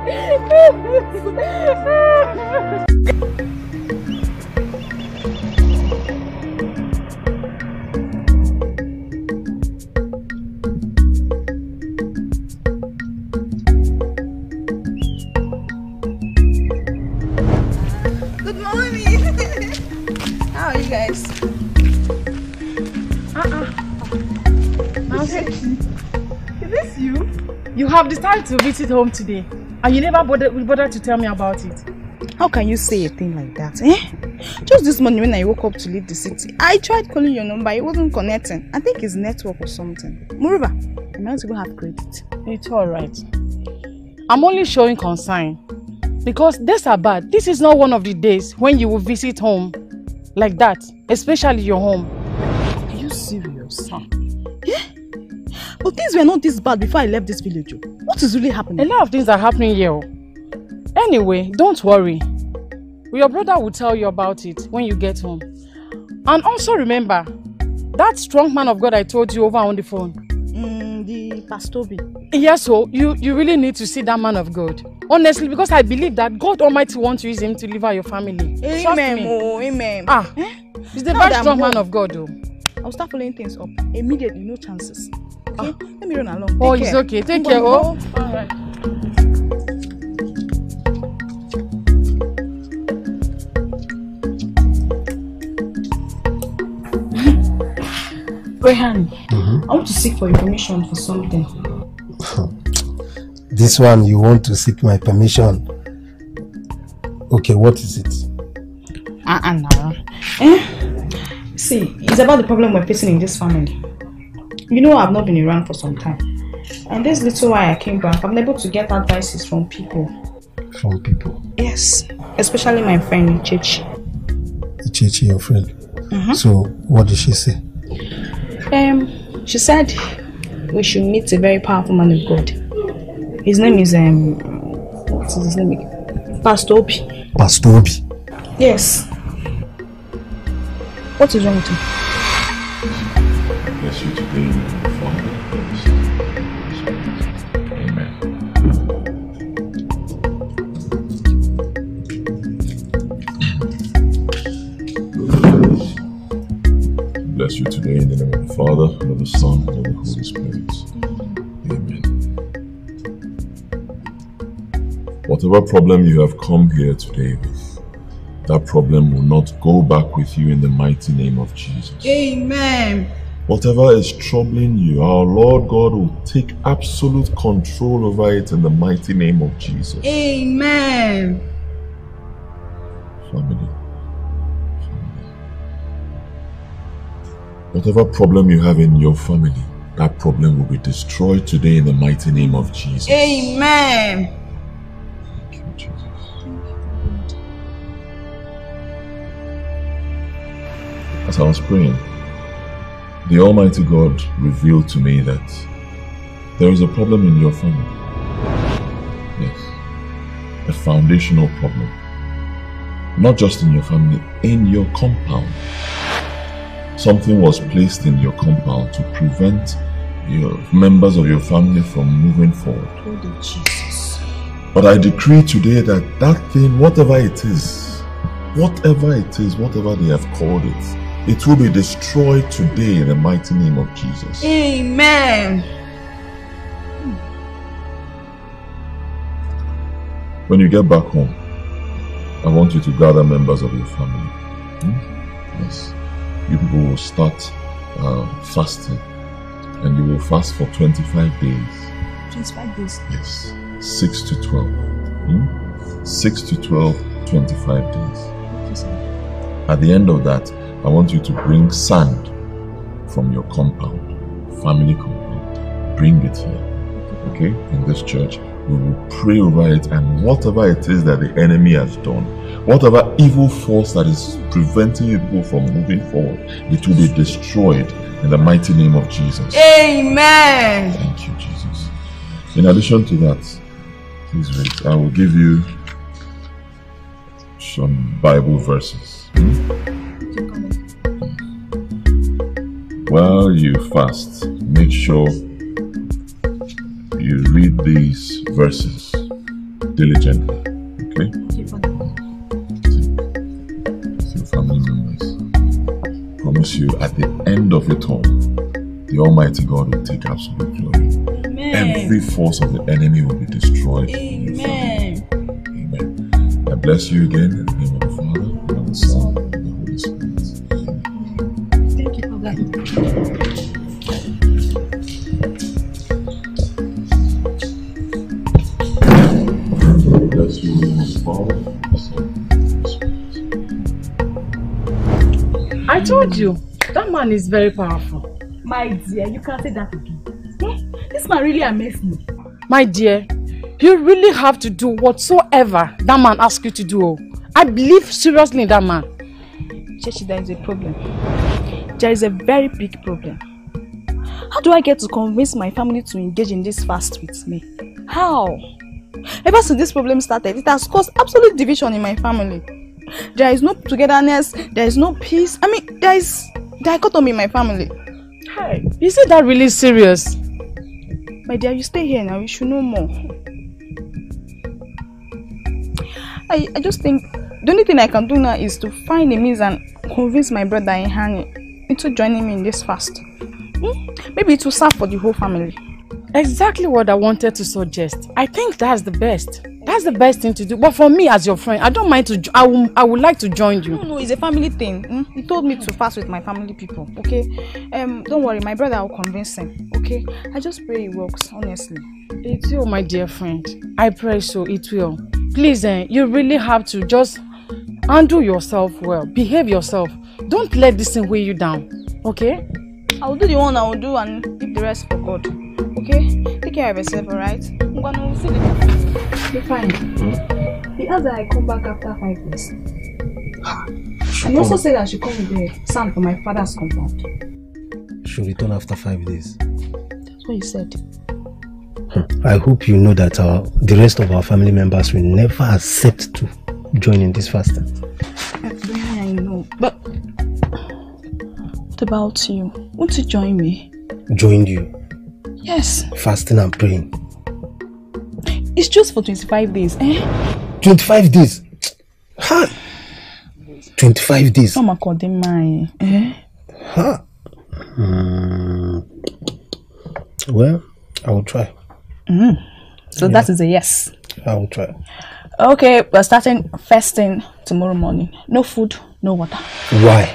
Good morning. How are you guys? Uh-uh. Is this you? You have decided to visit home today, and you never bothered, bothered to tell me about it. How can you say a thing like that? Eh? Just this morning when I woke up to leave the city, I tried calling your number. It wasn't connecting. I think it's network or something. Moreover, I might even have credit. It's alright. I'm only showing concern because days are bad. This is not one of the days when you will visit home like that, especially your home. Are you serious? Huh? Yeah? But things were not this bad before I left this village. oh. What is really happening? A lot of things are happening here. oh. Anyway, don't worry. Your brother will tell you about it when you get home. And also remember, that strong man of God I told you over on the phone. Mm, the Pastor Obi. Yes, so you, you really need to see that man of God. Honestly, because I believe that God Almighty wants to use him to deliver your family. Trust Amen. me. Oh, amen. Ah, he's the Now very strong man of God, though. I'll start following things up. Immediately, no chances. Okay? Let me run along. Oh, Take it's okay. Take Ngwa, care. Oh, ngwa. all right. Rehan, I want to seek for information for something. This one, you want to seek my permission. Okay, what is it? Uh-uh, nah. Eh? See, it's about the problem we're facing in this family. You know, I've not been around for some time. And this little while I came back, I'm able to get advices from people. From people. Yes. Especially my friend Chichi. Ichechi, your friend. Mhm. So, what did she say? Um, she said we should meet a very powerful man of God. His name is um, what is his name? again? Pastor Obi. Pastor Obi. Yes. What is wrong with him? Bless you today Bless you today in the name of the Father, and of the Son, and of the Holy Spirit. Amen. Whatever problem you have come here today with, that problem will not go back with you in the mighty name of Jesus. Amen. Whatever is troubling you, our Lord God will take absolute control over it in the mighty name of Jesus. Amen. Family. Whatever problem you have in your family, that problem will be destroyed today in the mighty name of Jesus. Amen. As I was praying, the Almighty God revealed to me that there is a problem in your family. Yes. A foundational problem. Not just in your family, in your compound. Something was placed in your compound to prevent your members of your family from moving forward. Jesus. But I decree today that that thing, whatever it is, whatever it is, whatever they have called it, it will be destroyed today in the mighty name of Jesus. Amen. When you get back home, I want you to gather members of your family. Hmm? Yes. You people will start uh, fasting and you will fast for 25 days. 25 days. Yes. 6 to 12. Hmm? 6 to 12, 25 days. Okay. At the end of that, I want you to bring sand from your compound, family compound. Bring it here. Okay? In this church. We will pray over it and whatever it is that the enemy has done, whatever evil force that is preventing you people from moving forward, it will be destroyed in the mighty name of Jesus. Amen. Thank you, Jesus. In addition to that, please wait. I will give you some Bible verses. While you fast, make sure you read these verses diligently. Okay? To your family members. Promise you at the end of it all, the Almighty God will take absolute glory. Every force of the enemy will be destroyed. Amen. Amen. I bless you again told you, that man is very powerful. My dear, you can't say that again. Eh? This man really amazed me. My dear, you really have to do whatsoever that man asks you to do. oh. I believe seriously in that man. Chechi, there is a problem. There is a very big problem. How do I get to convince my family to engage in this fast with me? How? Ever since this problem started, it has caused absolute division in my family. There is no togetherness, there is no peace. I mean, there is dichotomy in my family. Hey, is it that really serious? My dear, you stay here now, you should know more. I, I just think the only thing I can do now is to find a means and convince my brother Ihani into joining me in this fast. Hmm? Maybe it will serve for the whole family. Exactly what I wanted to suggest. I think that's the best. That's the best thing to do. But for me, as your friend, I don't mind to. I will. I would like to join you. No, no, it's a family thing. Hmm? He told me to fast with my family people. Okay, um, don't worry, my brother will convince him. Okay, I just pray it works. Honestly. It will, my dear friend. I pray so. It will. Please, eh, you really have to just handle yourself well. Behave yourself. Don't let this thing weigh you down. Okay? I will do the one I will do and leave the rest for God. Okay? Take care of yourself, alright? Ngwanu, we'll see you later. Okay, fine. He asked that I come back after five days. And he also said I should come with the sand for my father's compound. Should return after five days. That's what you said. Hmm. I hope you know that our, the rest of our family members will never accept to join in this fasting. I know. But about you? Won't you join me? Join you, Yes. fasting and praying. It's just for 25 days, eh? 25 days. Ha! 25 days. Mama called him mine. Eh? Ha! Hmm. Well, I will try. Mm. So that is a yes. I will try. Okay, we're starting fasting tomorrow morning. No food, no water. Why?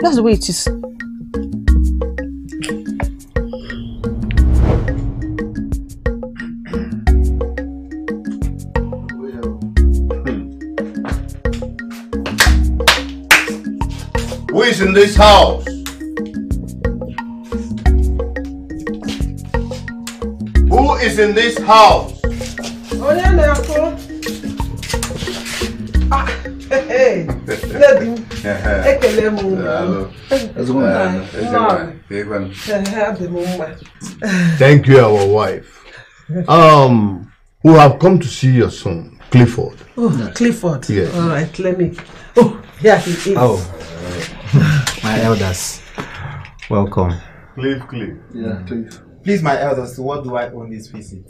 That's the way it is. Who is in this house? Who is in this house? Onye na-akụ? Ah, hey, hey, Nnedu, ekele m unu. Daalụ. Ezigbo Daalụ. mma. Ezigbo. Ịgwanụ. Ehe, adị m mma. Thank you, our wife. Um, we have come to see your son, Clifford. Oh, Clifford. Yes. All right, let me. Oh, here he is. Oh, my elders, welcome. Cliff, Cliff. Yeah, Cliff. Please, my elders, what do I owe this visit?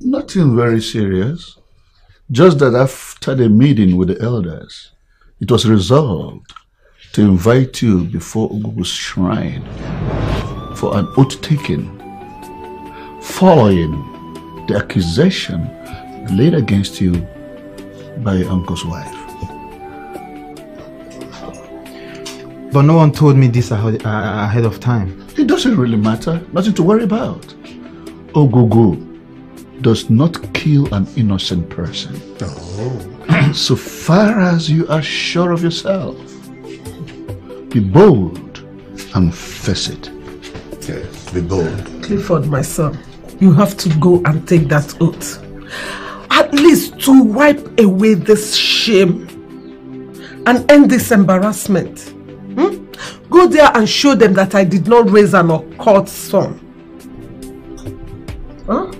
Nothing very serious. Just that after the meeting with the elders, it was resolved to invite you before Ogugu's shrine for an oath taking following the accusation laid against you by your uncle's wife. But no one told me this ahead, ahead of time. It doesn't really matter. Nothing to worry about. Ogugu does not kill an innocent person. so far as you are sure of yourself, be bold and face it. Yes, be bold. Clifford, my son, you have to go and take that oath. At least to wipe away this shame and end this embarrassment. Hmm? Go there and show them that I did not raise an occult son. Huh?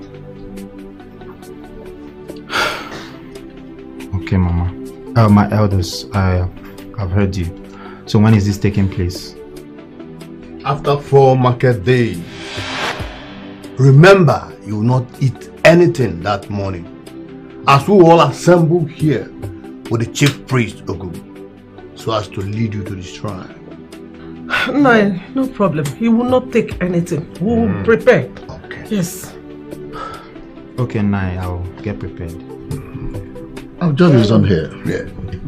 Uh, my elders, I, I've heard you. So when is this taking place? After four market days, remember you will not eat anything that morning. As we all assemble here with the chief priest Ogu, so as to lead you to the shrine. No, no problem. He will not take anything. We will prepare. Okay. Yes. Okay, Nai, I'll get prepared. Our job is done here. Yeah.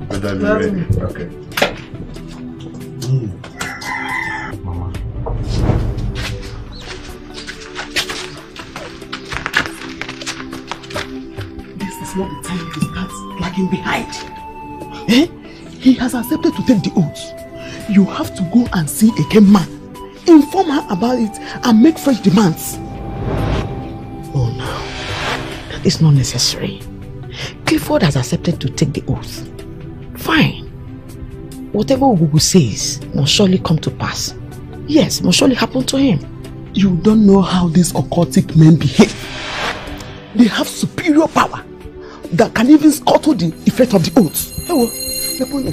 Better be That's- ready. Okay. Mama. This is not the time to start lagging behind. Eh? He has accepted to take the oath. You have to go and see a game man, inform her about it, and make fresh demands. Oh no, that is not necessary. Clifford has accepted to take the oath. Fine. Whatever Ogugu says must surely come to pass. Yes, must surely happen to him. You don't know how these occultic men behave. They have superior power that can even scuttle the effect of the oath. Lepo.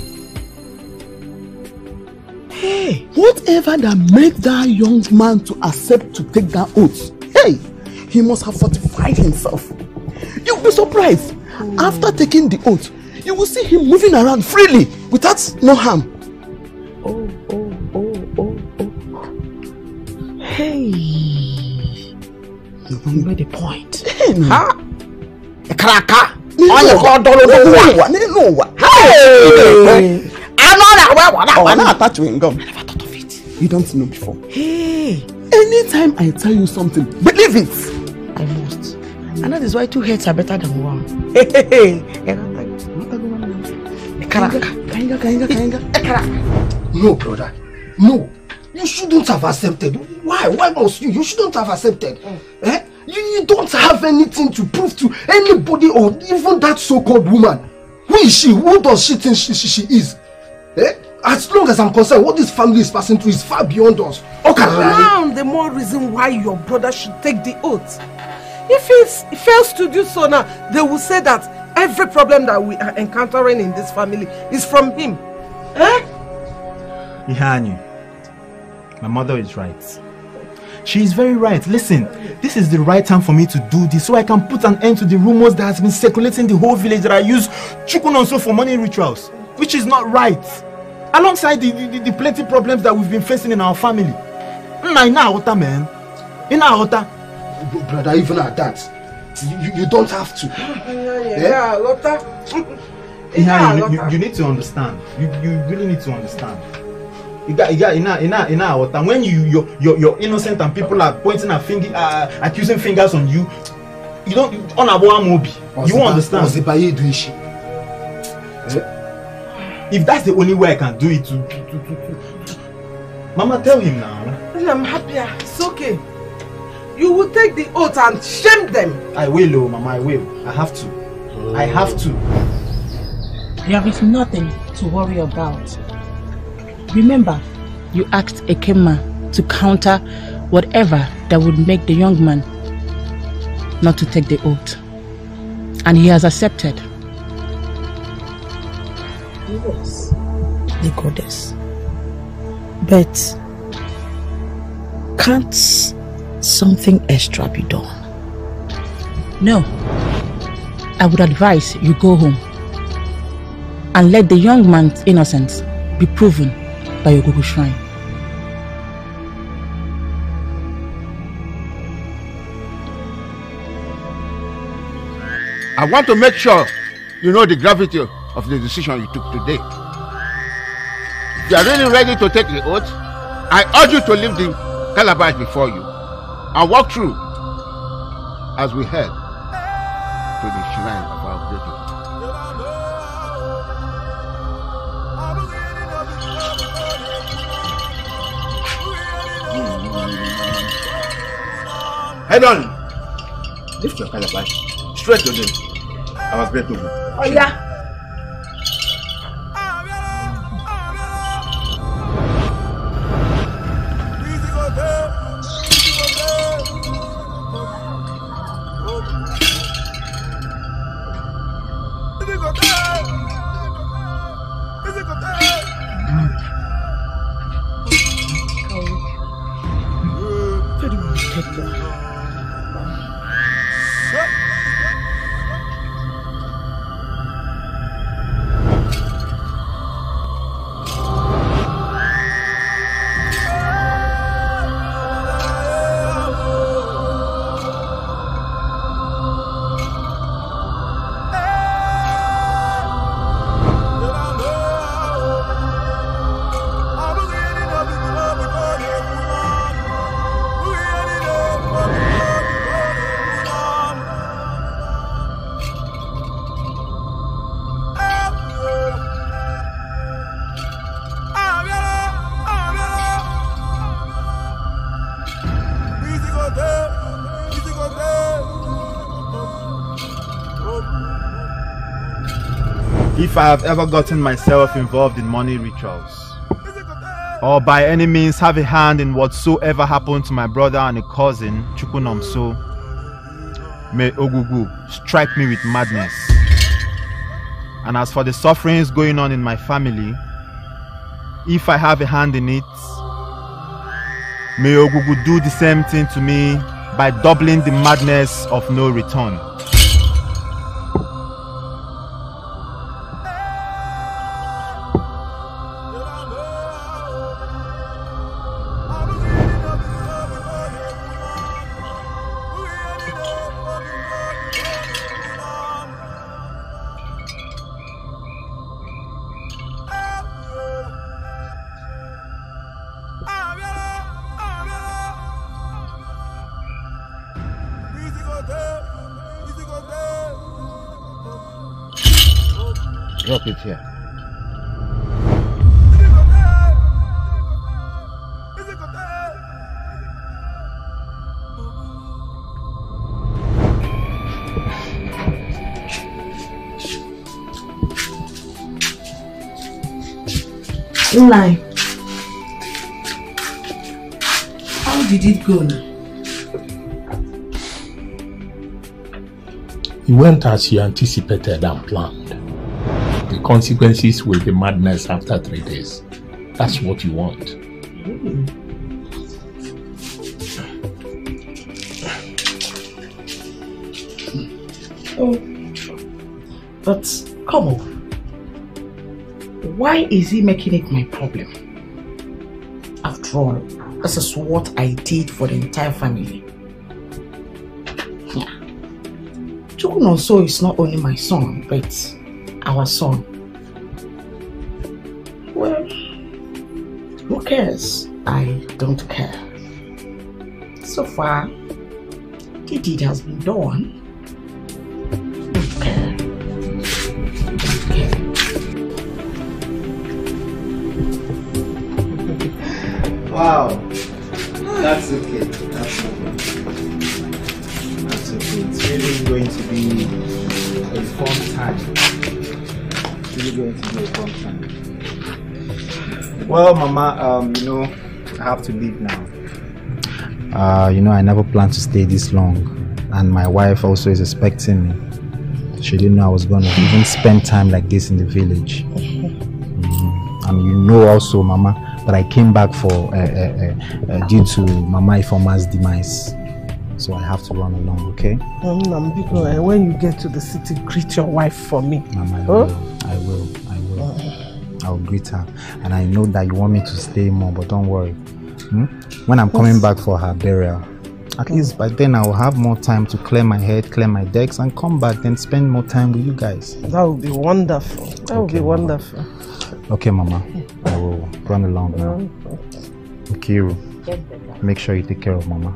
Hey, whatever that made that young man to accept to take that oath, hey, he must have fortified himself. You'll be surprised. After taking the oath, you will see him moving around freely without no harm. Oh, oh, oh, oh, oh. Hey. You remember the point. Ha! Kraka! Onye ka ọ dọrọ n'ụwa. N'elu ụwa. Hey! Anụ ọ na-agba agba na-agba na-ata chewing gum. You don't know before. Hey! Anytime I tell you something, believe it. I must. And that is why two heads are better than one. No, brother. No. You shouldn't have accepted. Why? Why must you? You shouldn't have accepted. Eh? You, you don't have anything to prove to anybody or even that so-called woman. Who is she? Who does she think she, she, she is? Eh? As long as I'm concerned, what this family is passing through is far beyond us. Okay, Now the more reason why your brother should take the oath. If he fails to do so now, they will say that every problem that we are encountering in this family is from him. Eh? Ihani, my mother is right. She is very right. Listen, this is the right time for me to do this so I can put an end to the rumors that has been circulating the whole village that I use Chukwunonso for money rituals, which is not right. Alongside the, the, the plenty problems that we've been facing in our family. Ina ahota, man. Ina ahota. Brother, even at that, you, you, you don't have to. Yeah, Lotta. Ihani, you, you, you need to understand. You, you really need to understand. When you, you're, you're, you're innocent and people are pointing a finger, uh, accusing fingers on you, you don't, on a mobi. You won't understand. Ozibaye Duishi. If that's the only way I can do it to, to, to, to, to. Mama, tell him now. I'm happier. It's okay. You will take the oath and shame them. I will, oh, Mama, I will. I have to. I have to. There is nothing to worry about. Remember, you asked Ekema to counter whatever that would make the young man not to take the oath. And he has accepted. Yes, the goddess. But can't something extra be done? No. I would advise you go home and let the young man's innocence be proven by your Google shrine. I want to make sure you know the gravity of the decision you took today. If you are really ready to take the oath, I urge you to leave the calabash before you and walk through as we head to the shrine of our great Lord. Head on. Lift your calabash. Straight to them. Our great Ogun. Oh yeah. I have ever gotten myself involved in money rituals, or by any means have a hand in whatsoever happened to my brother and a cousin, Chukwunonso, may Ogugu strike me with madness. And as for the sufferings going on in my family, if I have a hand in it, may Ogugu do the same thing to me by doubling the madness of no return. Nai. How did it go now? It went as you anticipated and planned. The consequences will be madness after three days. That's what you want. Oh. But come on. Why is he making it my problem? After all, this is what I did for the entire family. Chukwunonso is not only my son, but our son. Well, who cares? I don't care. So far, the deed has been done. Well, Mama, um, you know, I have to leave now. Uh, you know, I never planned to stay this long, and my wife also is expecting me. She didn't know I was gonna even spend time like this in the village. Mhm. And you know also, Mama, that I came back for uh, uh, uh, uh, due to Mama Ifoma's demise. So I have to run along, okay? Eh, when you get to the city, greet your wife for me. Mama, I I'll greet her. And I know that you want me to stay more, but don't worry. Hmm? When I'm coming back for her burial, at least by then I will have more time to clear my head, clear my decks, and come back and spend more time with you guys. That would be wonderful. That would be wonderful. Okay, Mama. I will run along now. Kiru, make sure you take care of Mama.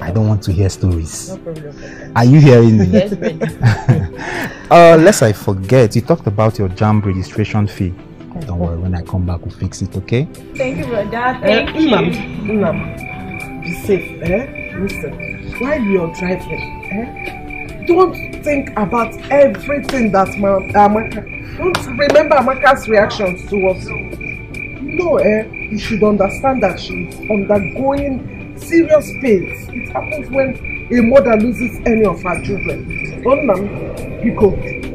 I don't want to hear stories. No problem. Are you hearing me? Yes, baby. uh, lest I forget, you talked about your jam registration fee. Don't worry, when I come back, we'll fix it, okay? Thank you, brother. Thank you. Nnam, Nnam, be safe, eh? Listen, while you're driving, eh? Don't think about everything that Ma- Amaka. Don't remember Amaka's reactions to us. No, eh? You should understand that she's undergoing serious pains. It happens when a mother loses any of her children. Nnam, Biko,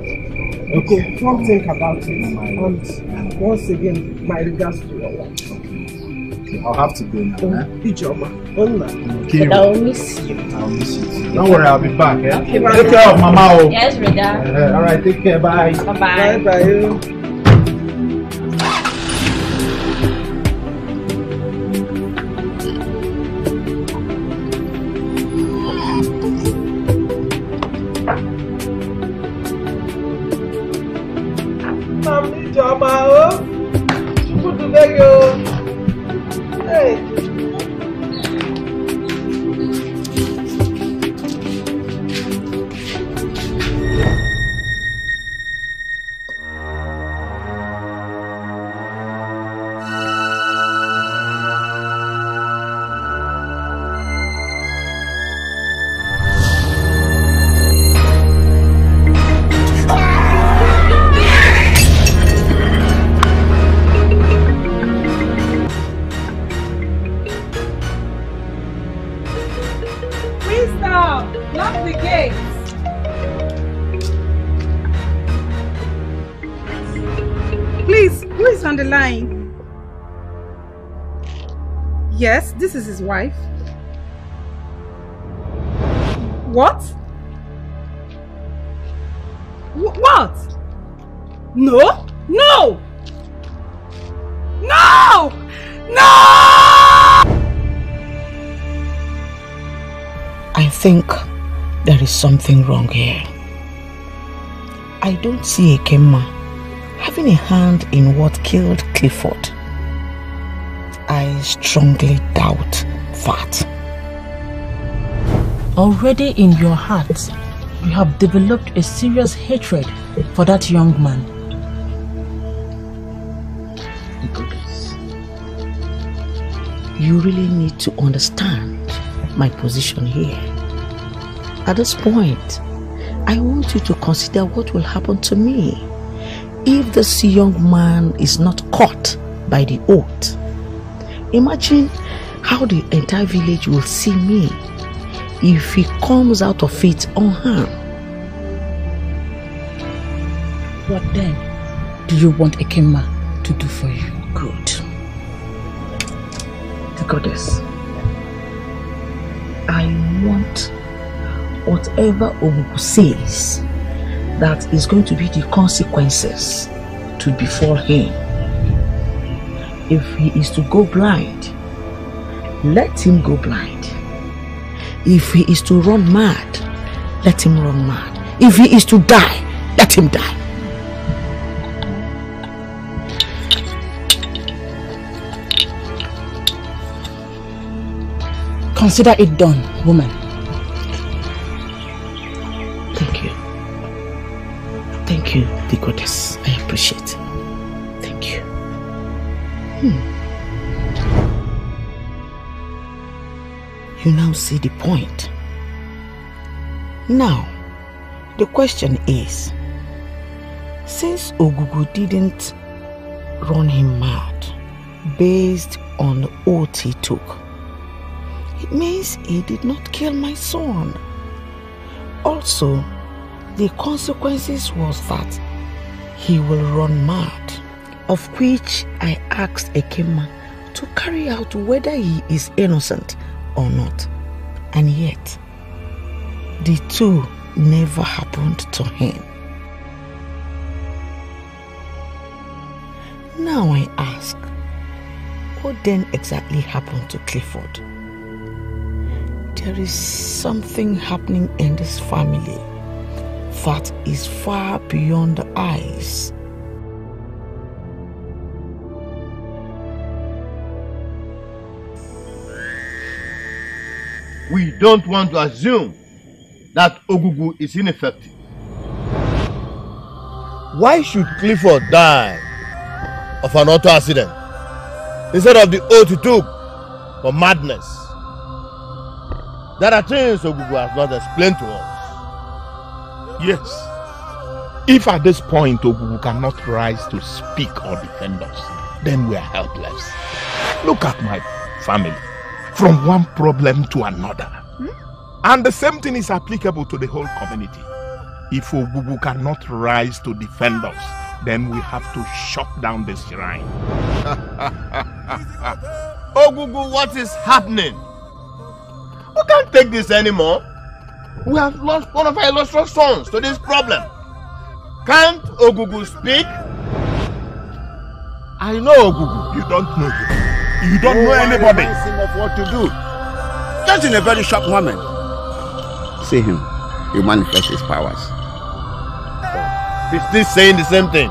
Biko, don't think about it. And once again, my regards to your wife. I'll have to go now. Eh? Ijoma, Onna. Okay. But I'll miss you. I'll miss you. too. Don't worry, I'll be back. Eh? Okay, take care of Mama. Oh. Yes, brother. Uh, all right, take care. Bye. Bye-bye. Bye-bye. His wife. What? Wh- what? No? No! No! No! I think there is something wrong here. I don't see Ekema having a hand in what killed Clifford. I strongly doubt that. Already in your heart, you have developed a serious hatred for that young man. You really need to understand my position here. At this point, I want you to consider what will happen to me if this young man is not caught by the oath. Imagine how the entire village will see me if he comes out of it unharmed. What then do you want Ekema to do for you? Good. The goddess. I want whatever Ogugu says that is going to be the consequences to befall him. If he is to go blind, let him go blind. If he is to run mad, let him run mad. If he is to die, let him die. Consider it done, woman. Thank you. Thank you, the goddess. I appreciate it. Thank you. Hmm. You now see the point. Now, the question is since Ogugu didn't run him mad, based on the oath he took. It means he did not kill my son. Also, the consequences was that he will run mad, of which I asked Ekema to carry out whether he is innocent or not. And yet, the two never happened to him. Now I ask, what then exactly happened to Clifford? There is something happening in this family that is far beyond the eyes. We don't want to assume that Ogugu is ineffective. Why should Clifford die of an auto accident instead of the oath he took for madness? There are things Ogugu has not explained to us. Yes. If at this point Ogugu cannot rise to speak or defend us, then we are helpless. Look at my family. From one problem to another. And the same thing is applicable to the whole community. If Ogugu cannot rise to defend us, then we have to shut down the shrine. Ogugu, what is happening? We can't take this anymore. We have lost one of our illustrious sons to this problem. Can't Ogugu speak? I know Ogugu. You don't know him. You don't know one anybody. Oh, of what to do. Just in a very short moment. See him. He manifests his powers. He's still saying the same thing.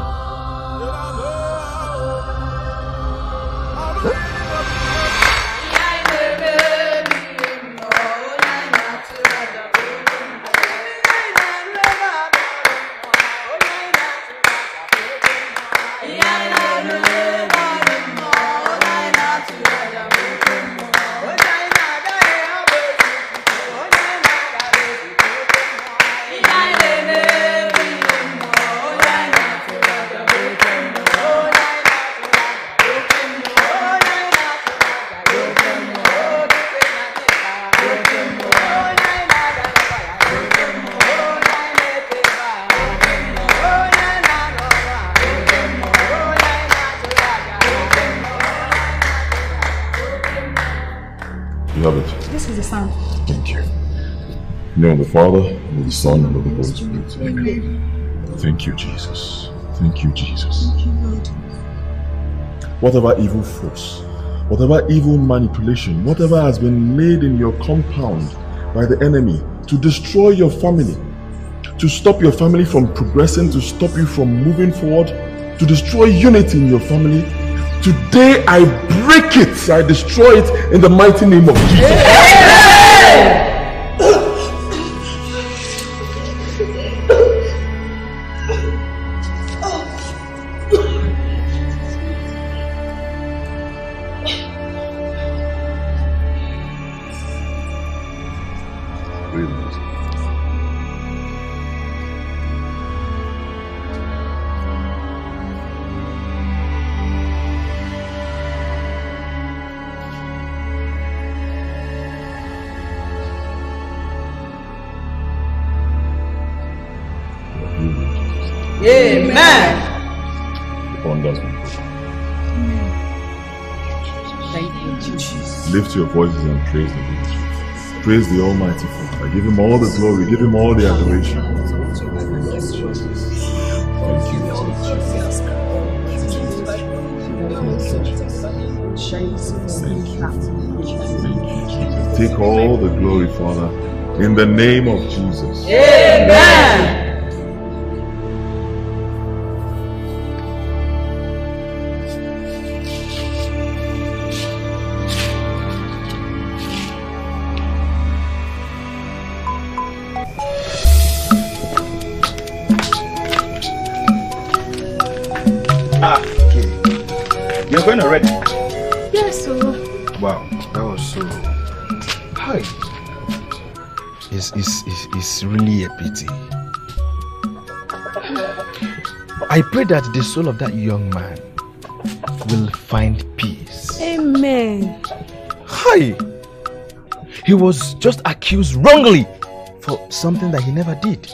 Father, and of the Son, and of the Holy Spirit. Amen. Thank you, Jesus. Thank you, Jesus. Whatever evil force, whatever evil manipulation, whatever has been made in your compound by the enemy to destroy your family, to stop your family from progressing, to stop you from moving forward, to destroy unity in your family, today I break it, I destroy it in the mighty name of Jesus. Amen. Lift your voices and praise the Lord. Praise the Almighty Father. Give Him all the glory. Give Him all the adoration. Take all the glory, Father, in the name of Jesus. Amen. I pray that the soul of that young man will find peace. Amen. Hi! He was just accused wrongly for something that he never did.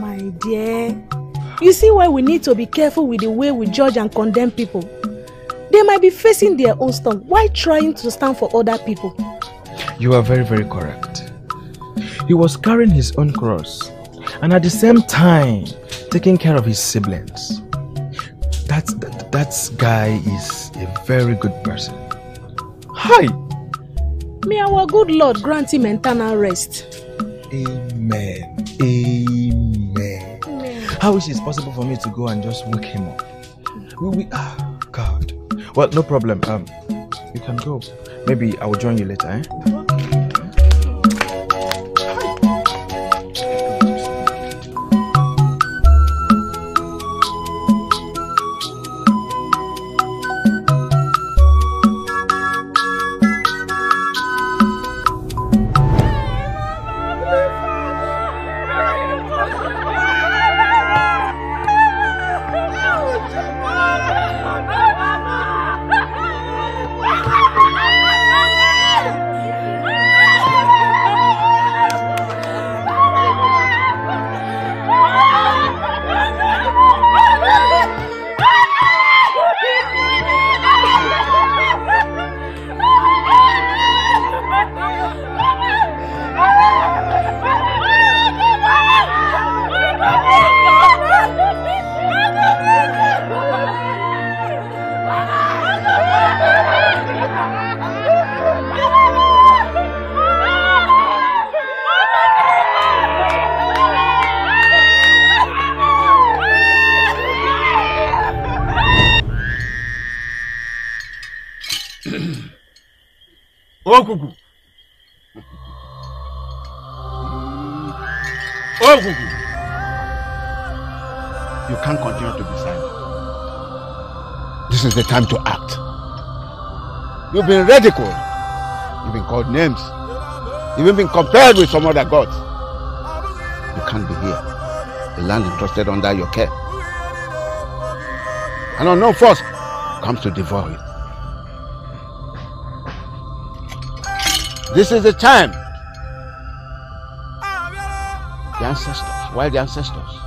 My dear, you see why we need to be careful with the way we judge and condemn people. They might be facing their own storm while trying to stand for other people. You are very, very correct. He was carrying his own cross and at the same time taking care of his siblings. That, that, that guy is a very good person. Hi! May our good Lord grant him eternal rest. Amen. Amen. How is it possible for me to go and just wake him up? We, we, ah, God. Well, no problem. Um, you can go. Maybe I will join you later, eh? Is the time to act. You've been ridiculed. You've been called names. You've even been compared with some other gods. You can't be here. The land entrusted under your care. An unknown force comes to devour it. This is the time. The ancestors, why the ancestors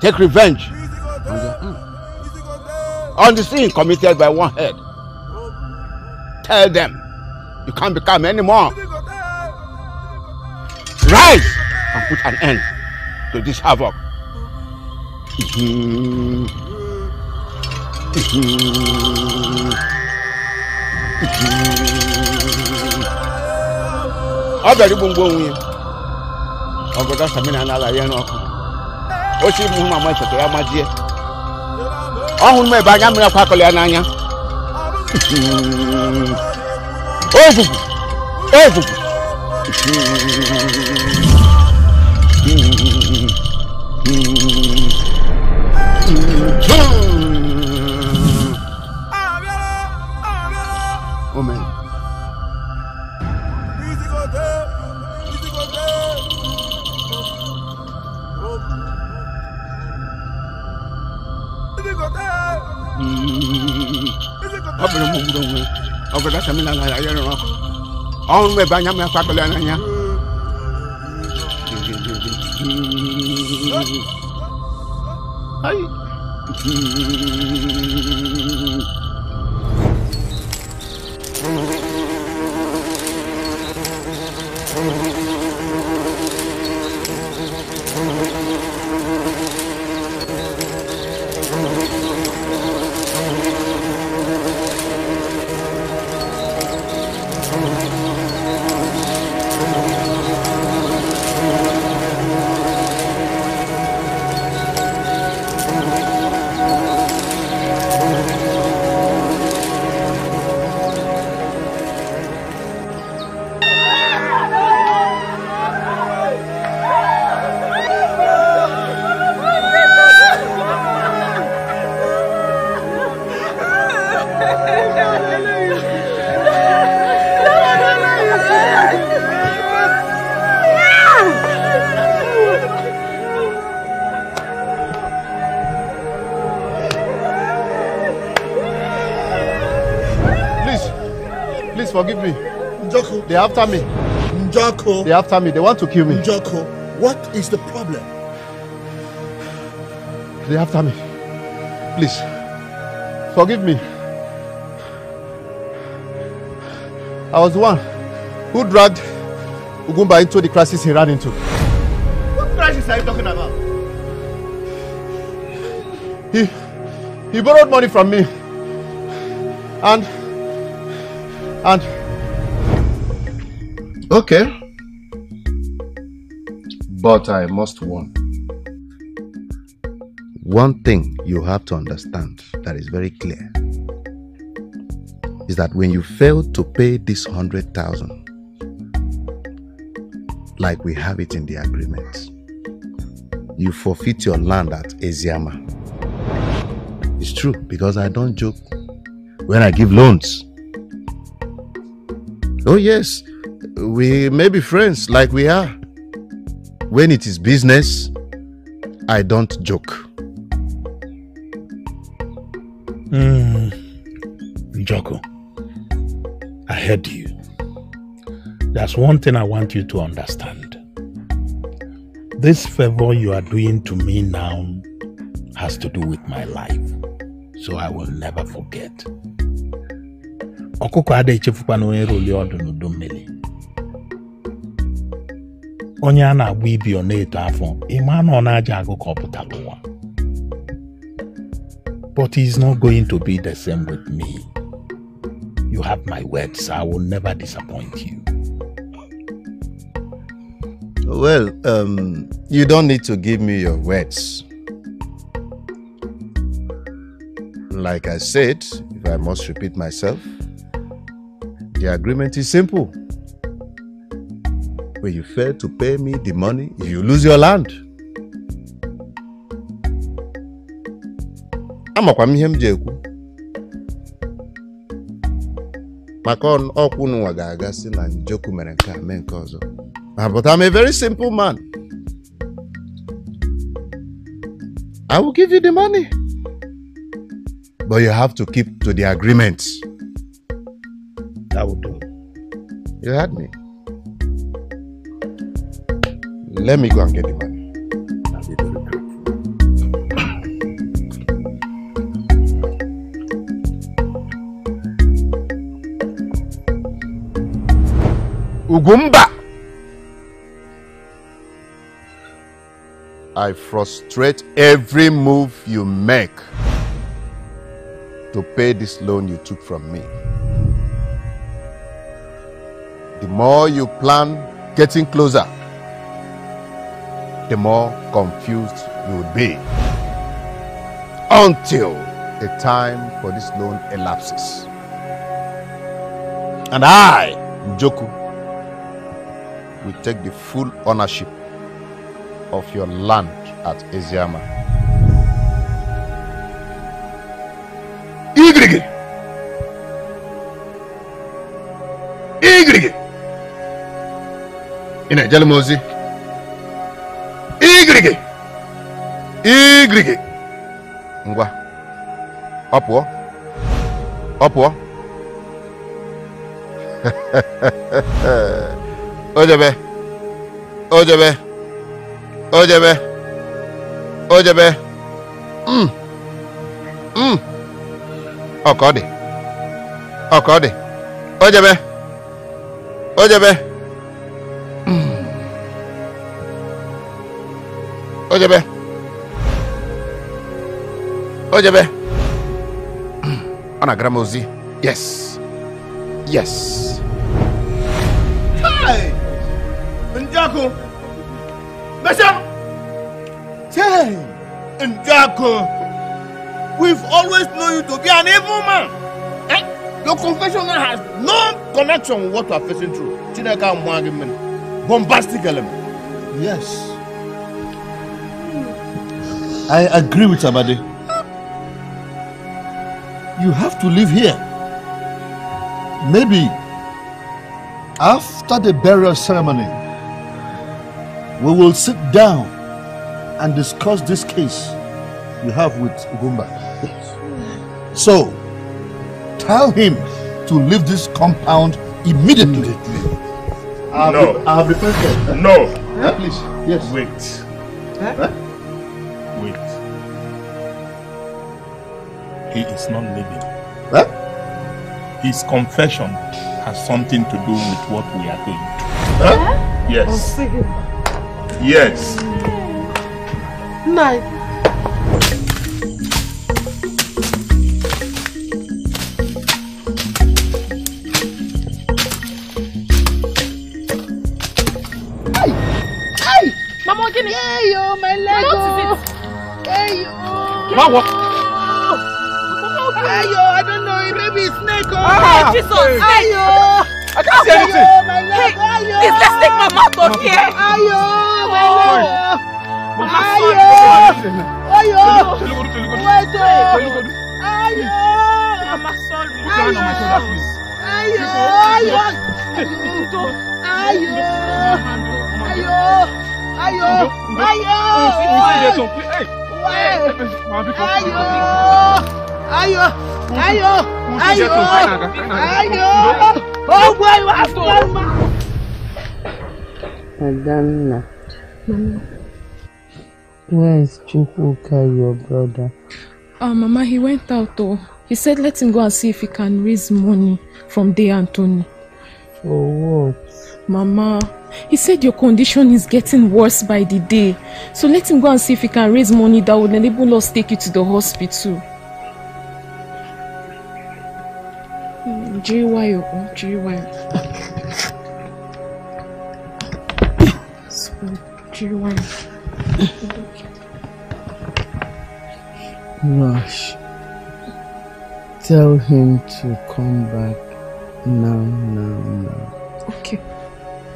take revenge. On the sin committed by one head. Tell them you can't become anymore. Rise and put an end to this havoc. Mhm. Mhm. Mhm. ọ bịara igbu mgbe onwe ya ọgọdọ samina n'ala ya n'ọkụ o si mụ ma mefeta ya majie ọ hụrụ m ebe anya mmiri akwa akọla ya n'anya. Ogugu ogugu ọgọdọ samina n'ala ya n'ọkụ ọ hụrụ m ebe anya mmiri akwa akọla ya after me. Njoko. They're after me. They want to kill me. Njoko, what is the problem? They're after me. Please. Forgive me. I was the one who dragged Ugumba into the crisis he ran into. What crisis are you talking about? He he borrowed money from me. And and Okay. But I must warn. One thing you have to understand that is very clear is that when you fail to pay this hundred thousand, like we have it in the agreement, you forfeit your land at Eziama. It's true because I don't joke when I give loans. Oh, yes, we may be friends like we are. When it is business, I don't joke. Mm. Joko, I heard you. There's one thing I want you to understand. This favor you are doing to me now has to do with my life. So I will never forget. Ọkụkọ adịghị echefukwa na onye roli ọdụ n'udu. Onye a na-agba ibi ọ na-eto afọ, ịma na ọ na-aja agụ ka ọ pụtara. But he's not going to be the same with me. You have my words. I will never disappoint you. Well, um, you don't need to give me your words. Like I said, if I must repeat myself, the agreement is simple. When you fail to pay me the money, you lose your land. amakwa m ihe m ji ekwu maka ọkwụ n'ụwa ga-aga si na njoku mere nke a mee nke ọzọ but I'm a very simple man. I will give you the money. But you have to keep to the agreement. That will do. You heard me. Let me go and get the money. Ugumba! I frustrate every move you make to pay this loan you took from me. The more you plan getting closer, the more confused you would be. Until the time for this loan elapses. And I, Njoku, will take the full ownership of your land at Eziama. Igrigi! Igrigi! Ị na-ejele m ozi? Igrigi! Igrigi! Ngwa, ọ pụọ? Ọ pụọ? O jebe! O jebe! O jebe! O jebe! Mm! Mm! Ọ ka ọ dị! Ọ ka ọ dị! O jebe! O jebe! O jebe! Mm! Na-agara m ozi. Yes! Yes! Hey! Njaku! Bishop! Hey! Njaku! We've always known you to be an evil man. Eh? Your confession has no connection with what we are facing through. Chineke amụọ gị mmiri. Bombastic element. Yes. I agree with Abade. You have to live here. Maybe after the burial ceremony, we will sit down and discuss this case you have with Ugumba. So, tell him to leave this compound immediately. I'll No. Be, I'll be perfect. No. Huh? Please. Yes. Wait. Huh? Wait. He is not living. What? His confession has something to do with what we are going to. Oh, Yes. Yes. Night. Hey! Mama, give me. Hey, yo, my leg. oh. Hey, yo. Mama. Hey, yo, I don't know. It may be a snake. Oh, Ah, hey, Jesus. hey. Hey, yo. I can't see Hey, anything. yo, my leg. Hey, yo. Is that snake mama out of here? Hey, yo, my Oh. leg. Mama, Hey, sorry. yo. Hey, yo. Telugu, Telugu. Wait, oh. Telugu. Hey, yo. Mama, sorry. Hey, Put your hand on my yo. shoulder, please. Hey, yo. Hey, yo. Hey, yo. Hey, yo. Hey, yo. Hey, yo. Ayo, ayo, ayo, ayo, oh boy, what's going on? Adanna. Where is Chukwuka, your brother? Uh, Mama, he went out though. He said let him go and see if he can raise money from De Anthony. For what? Mama, he said your condition is getting worse by the day. So let him go and see if he can raise money that would enable us take you to the hospital. Oh, JY. So, JY. Rush. Tell him to come back now, now, now. Okay.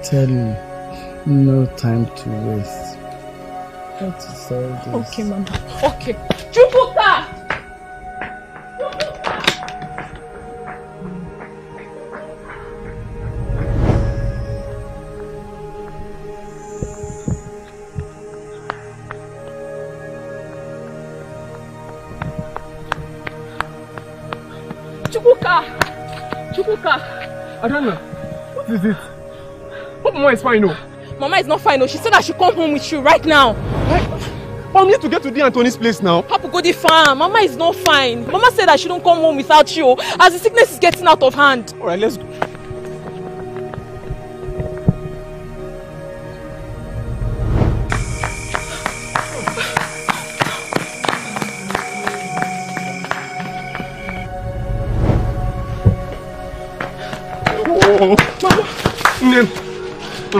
Tell him no time to waste. What is all this? Okay, Mama. Okay. Chukwuka! Adana, what is it? Hope Mama is fine, no? Mama is not fine. Oh, she said I should come home with you right now. But we need to get to D. Anthony's place now. Papa go the farm. Mama is not fine. Mama said I shouldn't come home without you as the sickness is getting out of hand. Alright, let's go.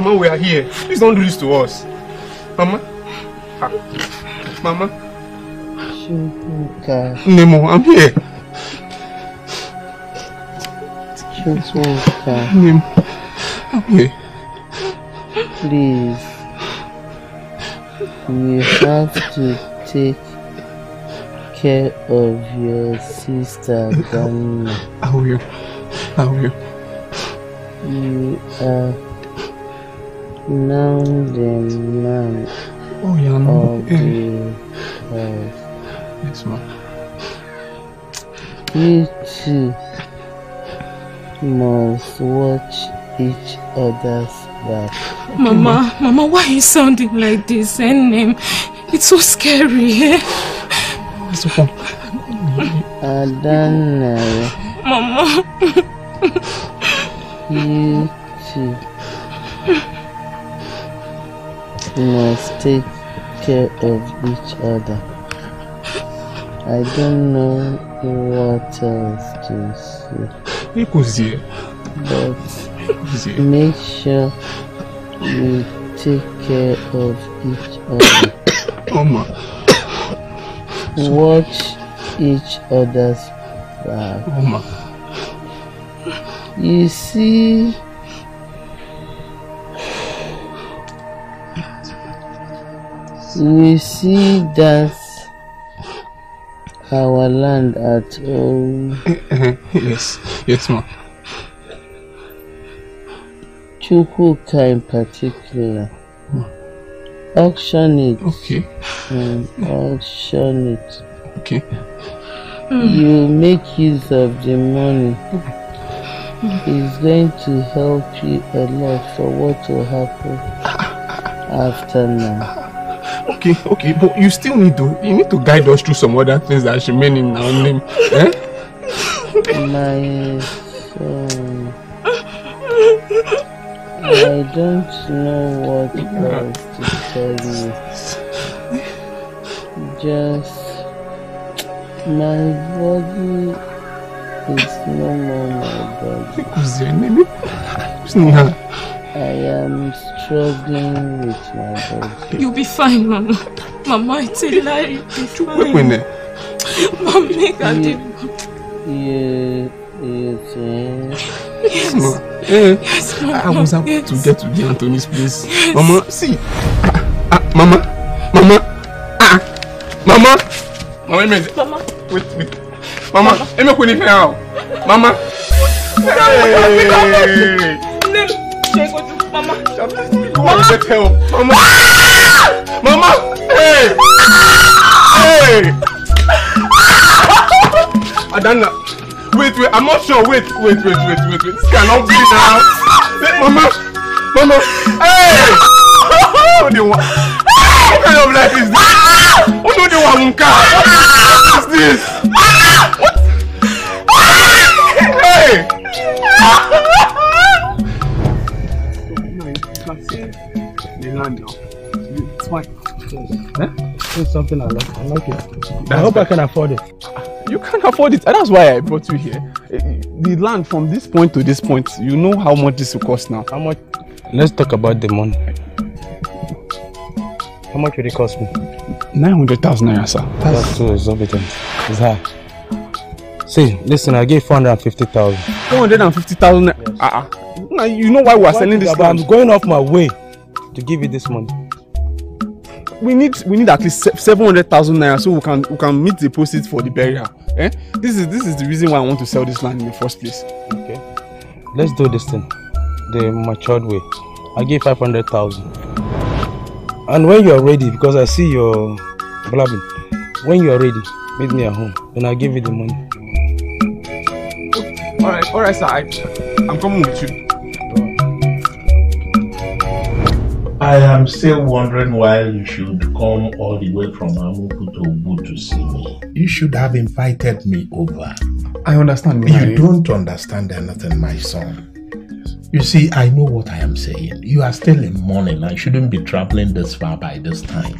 Mama, we are here. Please don't do this to us. Mama. Mama. Nemo, I'm here. Nemo. I'm here. Please. You have to take care of your sister, Dana. I will. I will. You are now the man Oh, yeah, of Yeah. the. Yes, ma'am. You two must watch each other's back. Mama, Mama, why are you sounding like this? Eh, name? It's so scary. Eh? Adanna, Mama. you two must take care of each other. I don't know what else to say, Ikuzie. but Ikuzie. make sure you take care of each other. Mama. Watch each other's back. Mama. You see, we see that our land at all. yes. Yes, ma'am. Chukwuka in particular. Auction it. Okay. Mm, auction it. Okay. You make use of the money It's going to help you a lot for what will happen after now. Okay, okay, but you still need to you need to guide us through some other things that should mean in our name. Eh? My son, I don't know what else to tell you. Just my body is no more my body. Kuzenene. Sneha. I am struggling with my body. You'll be fine, Mama. Mama, it's a lie. You'll be fine. Wait, Mama, make a deal. you think? Yes. Ma, eh, Yes, I Mama. was happy yes. to get to the Anthony's place. Yes. Mama, see. Ah, ah, mama, mama, ah, mama, mama, Eme, Mama. wait, wait, mama, Eme kò ní fẹ́ hàn, mama. Hey. Mama. Go on, get help, mama, mama, hey, hey. Adana, wait, wait, I'm not sure. Wait, wait, wait, wait, wait, wait. This cannot be now. Mama, mama, hey. What do you want? What kind of life is this? What do you want, Munka? What is this? What? Hey! Land now. It's fine. It's something I like. I like it. I hope I can afford it. You can't afford it. And that's why I brought you here. The land from this point to this point, you know how much this will cost now. How much? Let's talk about the money. How much will it cost me? 900,000 naira, sir. That's too exorbitant. It's high. See, listen, I gave 450,000. 450,000 naira. Ah, ah. Now, you know why we are selling this But I'm land? going off my way to give you this money. we need we need at least seven hundred thousand naira so we can we can meet the proceeds for the burial eh this is this is the reason why i want to sell this land in the first place. Okay. Let's do this thing the matured way. I give 500,000. And when you're ready, because I see you're blabbing, when you're ready, meet me at home. Then I'll give you the money. all right all right sir i i'm coming with you. I am still wondering why you should come all the way from Amuku to Ubu to see me. You should have invited me over. i understand. You don't understand anything, my son. You see, I know what I am saying. You are still in mourning and shouldn't be traveling this far by this time.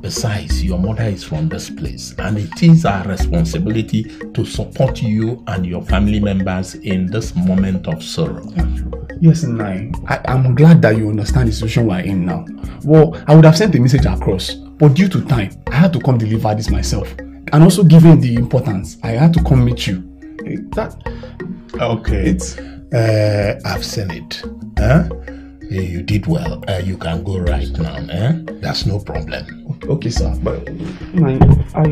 Besides, your mother is from this place, and it is our responsibility to support you and your family members in this moment of sorrow. yes nai i i'm glad that you understand the situation we are in now well i would have sent a message across but due to time i had to come deliver this myself and also given the importance i had to come meet you. Eh, that Okay. It's uh, I've seen it. Huh? You did well. Uh, you can go right now. Eh? That's no problem. okay sir but my i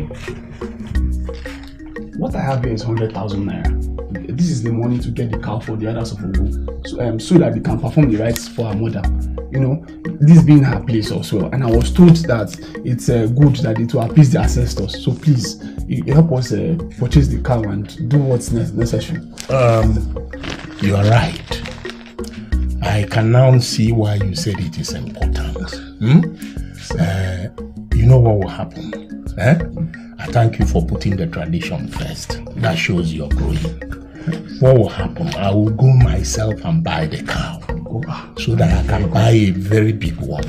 what i have here is hundred thousand naira this is the money to get the cow for the others of ogo so um, so that they can perform the rites for our mother you know this being her place as well and i was told that it's uh, good that it will appease the ancestors so please help us uh, purchase the cow and do what's ne- necessary. Um, you are right. I can now see why you said it is important. Hmm? Uh, you know what will happen? Eh? I thank you for putting the tradition first. That shows you're growing. What will happen? I will go myself and buy the cow so that I can buy a very big one.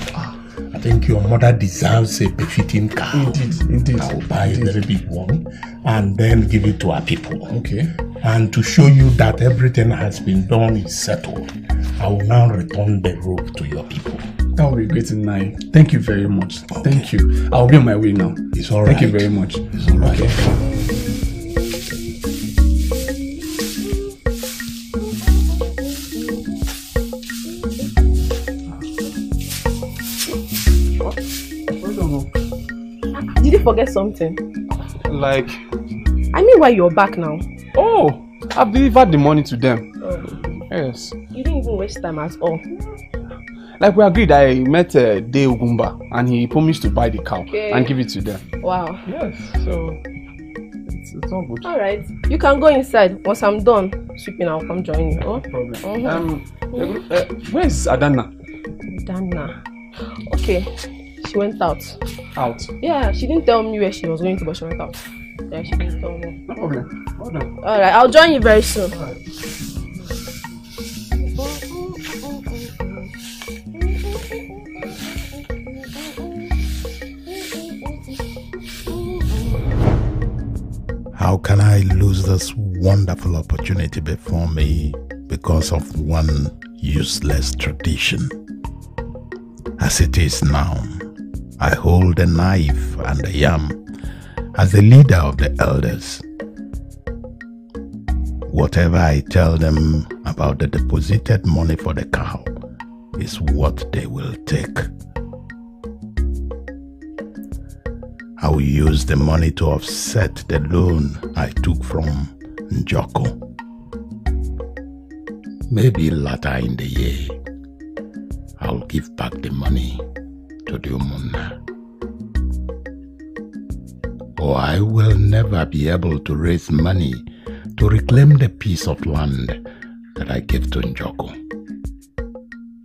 I think your mother deserves a befitting cow. Indeed, indeed. I will buy a very big one and then give it to our people. Okay. And to show you that everything has been done is settled, I will now return the robe to your people. That will be great in nine. Thank you very much. Thank you. I'll be on my way now. It's all Thank you very much. It's all right. Okay. Did you forget something? Like, I mean, why you're back now? Oh, I've delivered the money to them. Um, Yes. you didn't even waste time at all. Like we agreed, I met uh, De Ugumba and he promised to buy the cow Okay. and give it to them. Wow. Yes, so It's, it's all good. Alright. You can go inside. Once I'm done sweeping, I'll come join you. Oh? problem. Mhm. Um, uh, where is Adanna? Dana. Okay. She went out. Out. Yeah, she didn't tell me where she was going to, but she went out. Yeah, she didn't. No problem. Hold on. Alright, I'll join you very soon. How can I lose this wonderful opportunity before me because of one useless tradition? As it is now, I hold a knife and a yam as the leader of the elders. Whatever I tell them about the deposited money for the cow is what they will take. I will use the money to offset the loan I took from Njoku. Maybe later in the year, I'll give back the money to the Umunna. Or I will never be able to raise money to reclaim the piece of land that I gave to Njoku.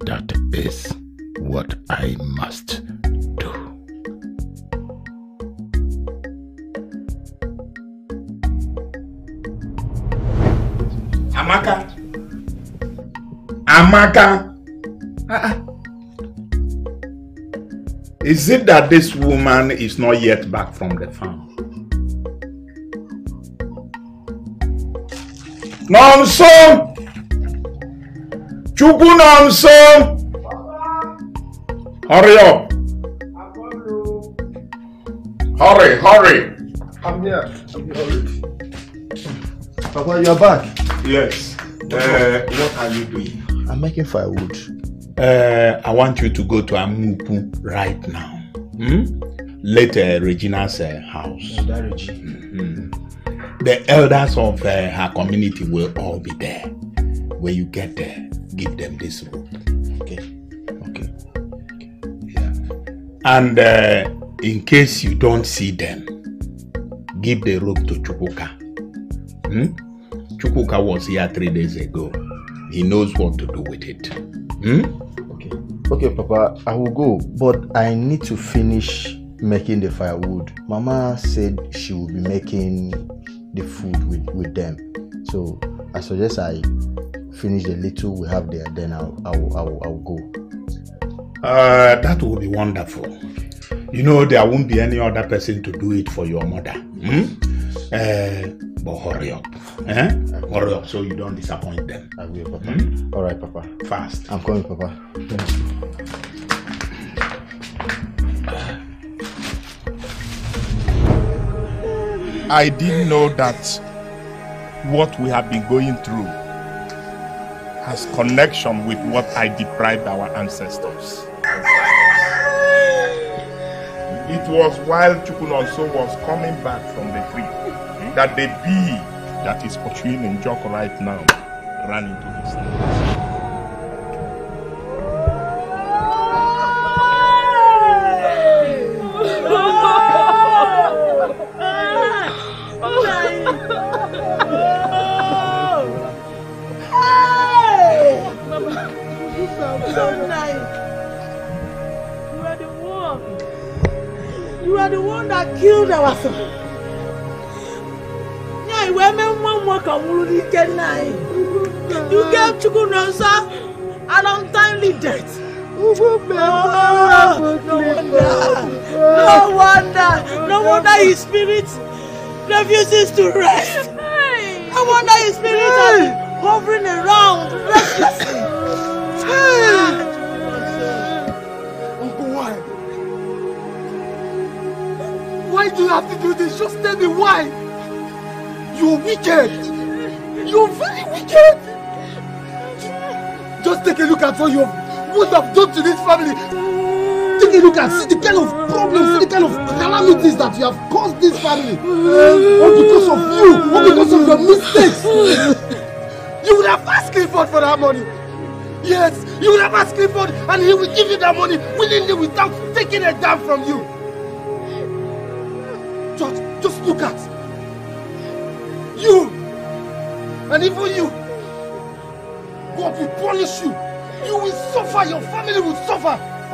That is what I must do. Amaka. Amaka. Ah. Is it that this woman is not yet back from the farm? Nonso! Chukwu Nonso! Hurry up! Hurry, hurry! I'm here. I'm here already. Papa, you're back. Yes. Uh, what are you doing? I'm making firewood. Uh, I want you to go to Amupu right now. Hmm? Let uh, Regina's uh, house. Mhm. The elders of uh, her community will all be there. When you get there, give them this rope. Okay. Okay. Yeah. And uh, in case you don't see them, give the rope to Chukwuka. Hmm? Chukwuka was here three days ago. He knows what to do with it. Hmm? Okay, Papa, I will go, but I need to finish making the firewood. Mama said she will be making the food with, with them. So I suggest I finish the little we have there, then I'll, I'll, I'll, I'll go. Uh, that will be wonderful. You know, there won't be any other person to do it for your mother. Hmm? Uh, but hurry up. Eh? Hurry up so you don't disappoint them. I will, Papa. Hmm? All right, Papa. Fast. I'm coming, Papa. I didn't know that what we have been going through has connection with what I deprived our ancestors. It was while Chukwunonso was coming back from the tree that the bee that is pursuing Njoku right now ran into his. Refuses to rest. No wonder his spirit has been hovering around restlessly. Uncle, why? Why do you have to do this? Just tell me why. You're wicked. You're very wicked. Just take a look at what you have, what you have done to this family. Take a look and see the kind of problems, see the kind of calamities that you have caused this family. All because of you, all because of your mistakes. You would have asked Clifford for that money. Yes, you would have asked Clifford and he will give you that money willingly without taking a dime from you. Just, just look at. You and even you, God will punish you. You will suffer. Your family will suffer.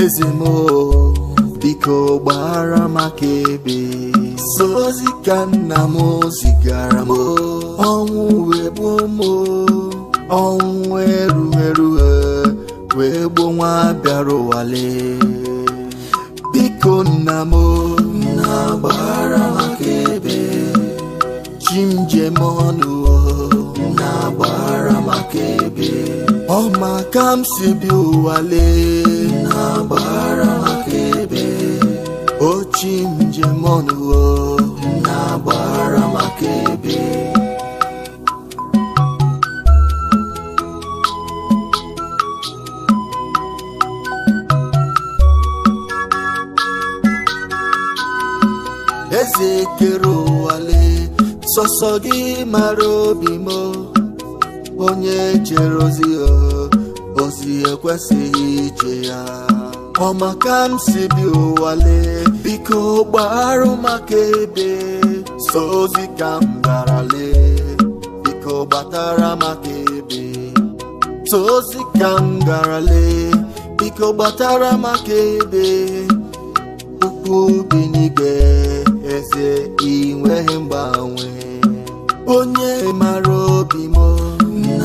eze m o, biko gbara maka ebe sozi ka nna m zigara m. Ọnwụ wee gbuo m. Ọnwụ eru eru wee gbuo nwa bịara ụwale biko nna m nna gbara maka ebe chimjem ọnụ. Na gbara maka ebe ọma ka m si bi ụwale na gbara maka ebe ochi njem ọnụ na gbara maka ebe eze kere ụwale sọsọ gị mara obi m onye jere ozi ozi ekwesịghị ije ya. Ọmaka m si bi ụwale biko gbarụ maka ebe so ka m gara biko gbatara maka ebe so ozi ka m gara biko gbatara maka ebe ukwu bi n'igwe eze inweghị mgbanwe. Onye mara obi m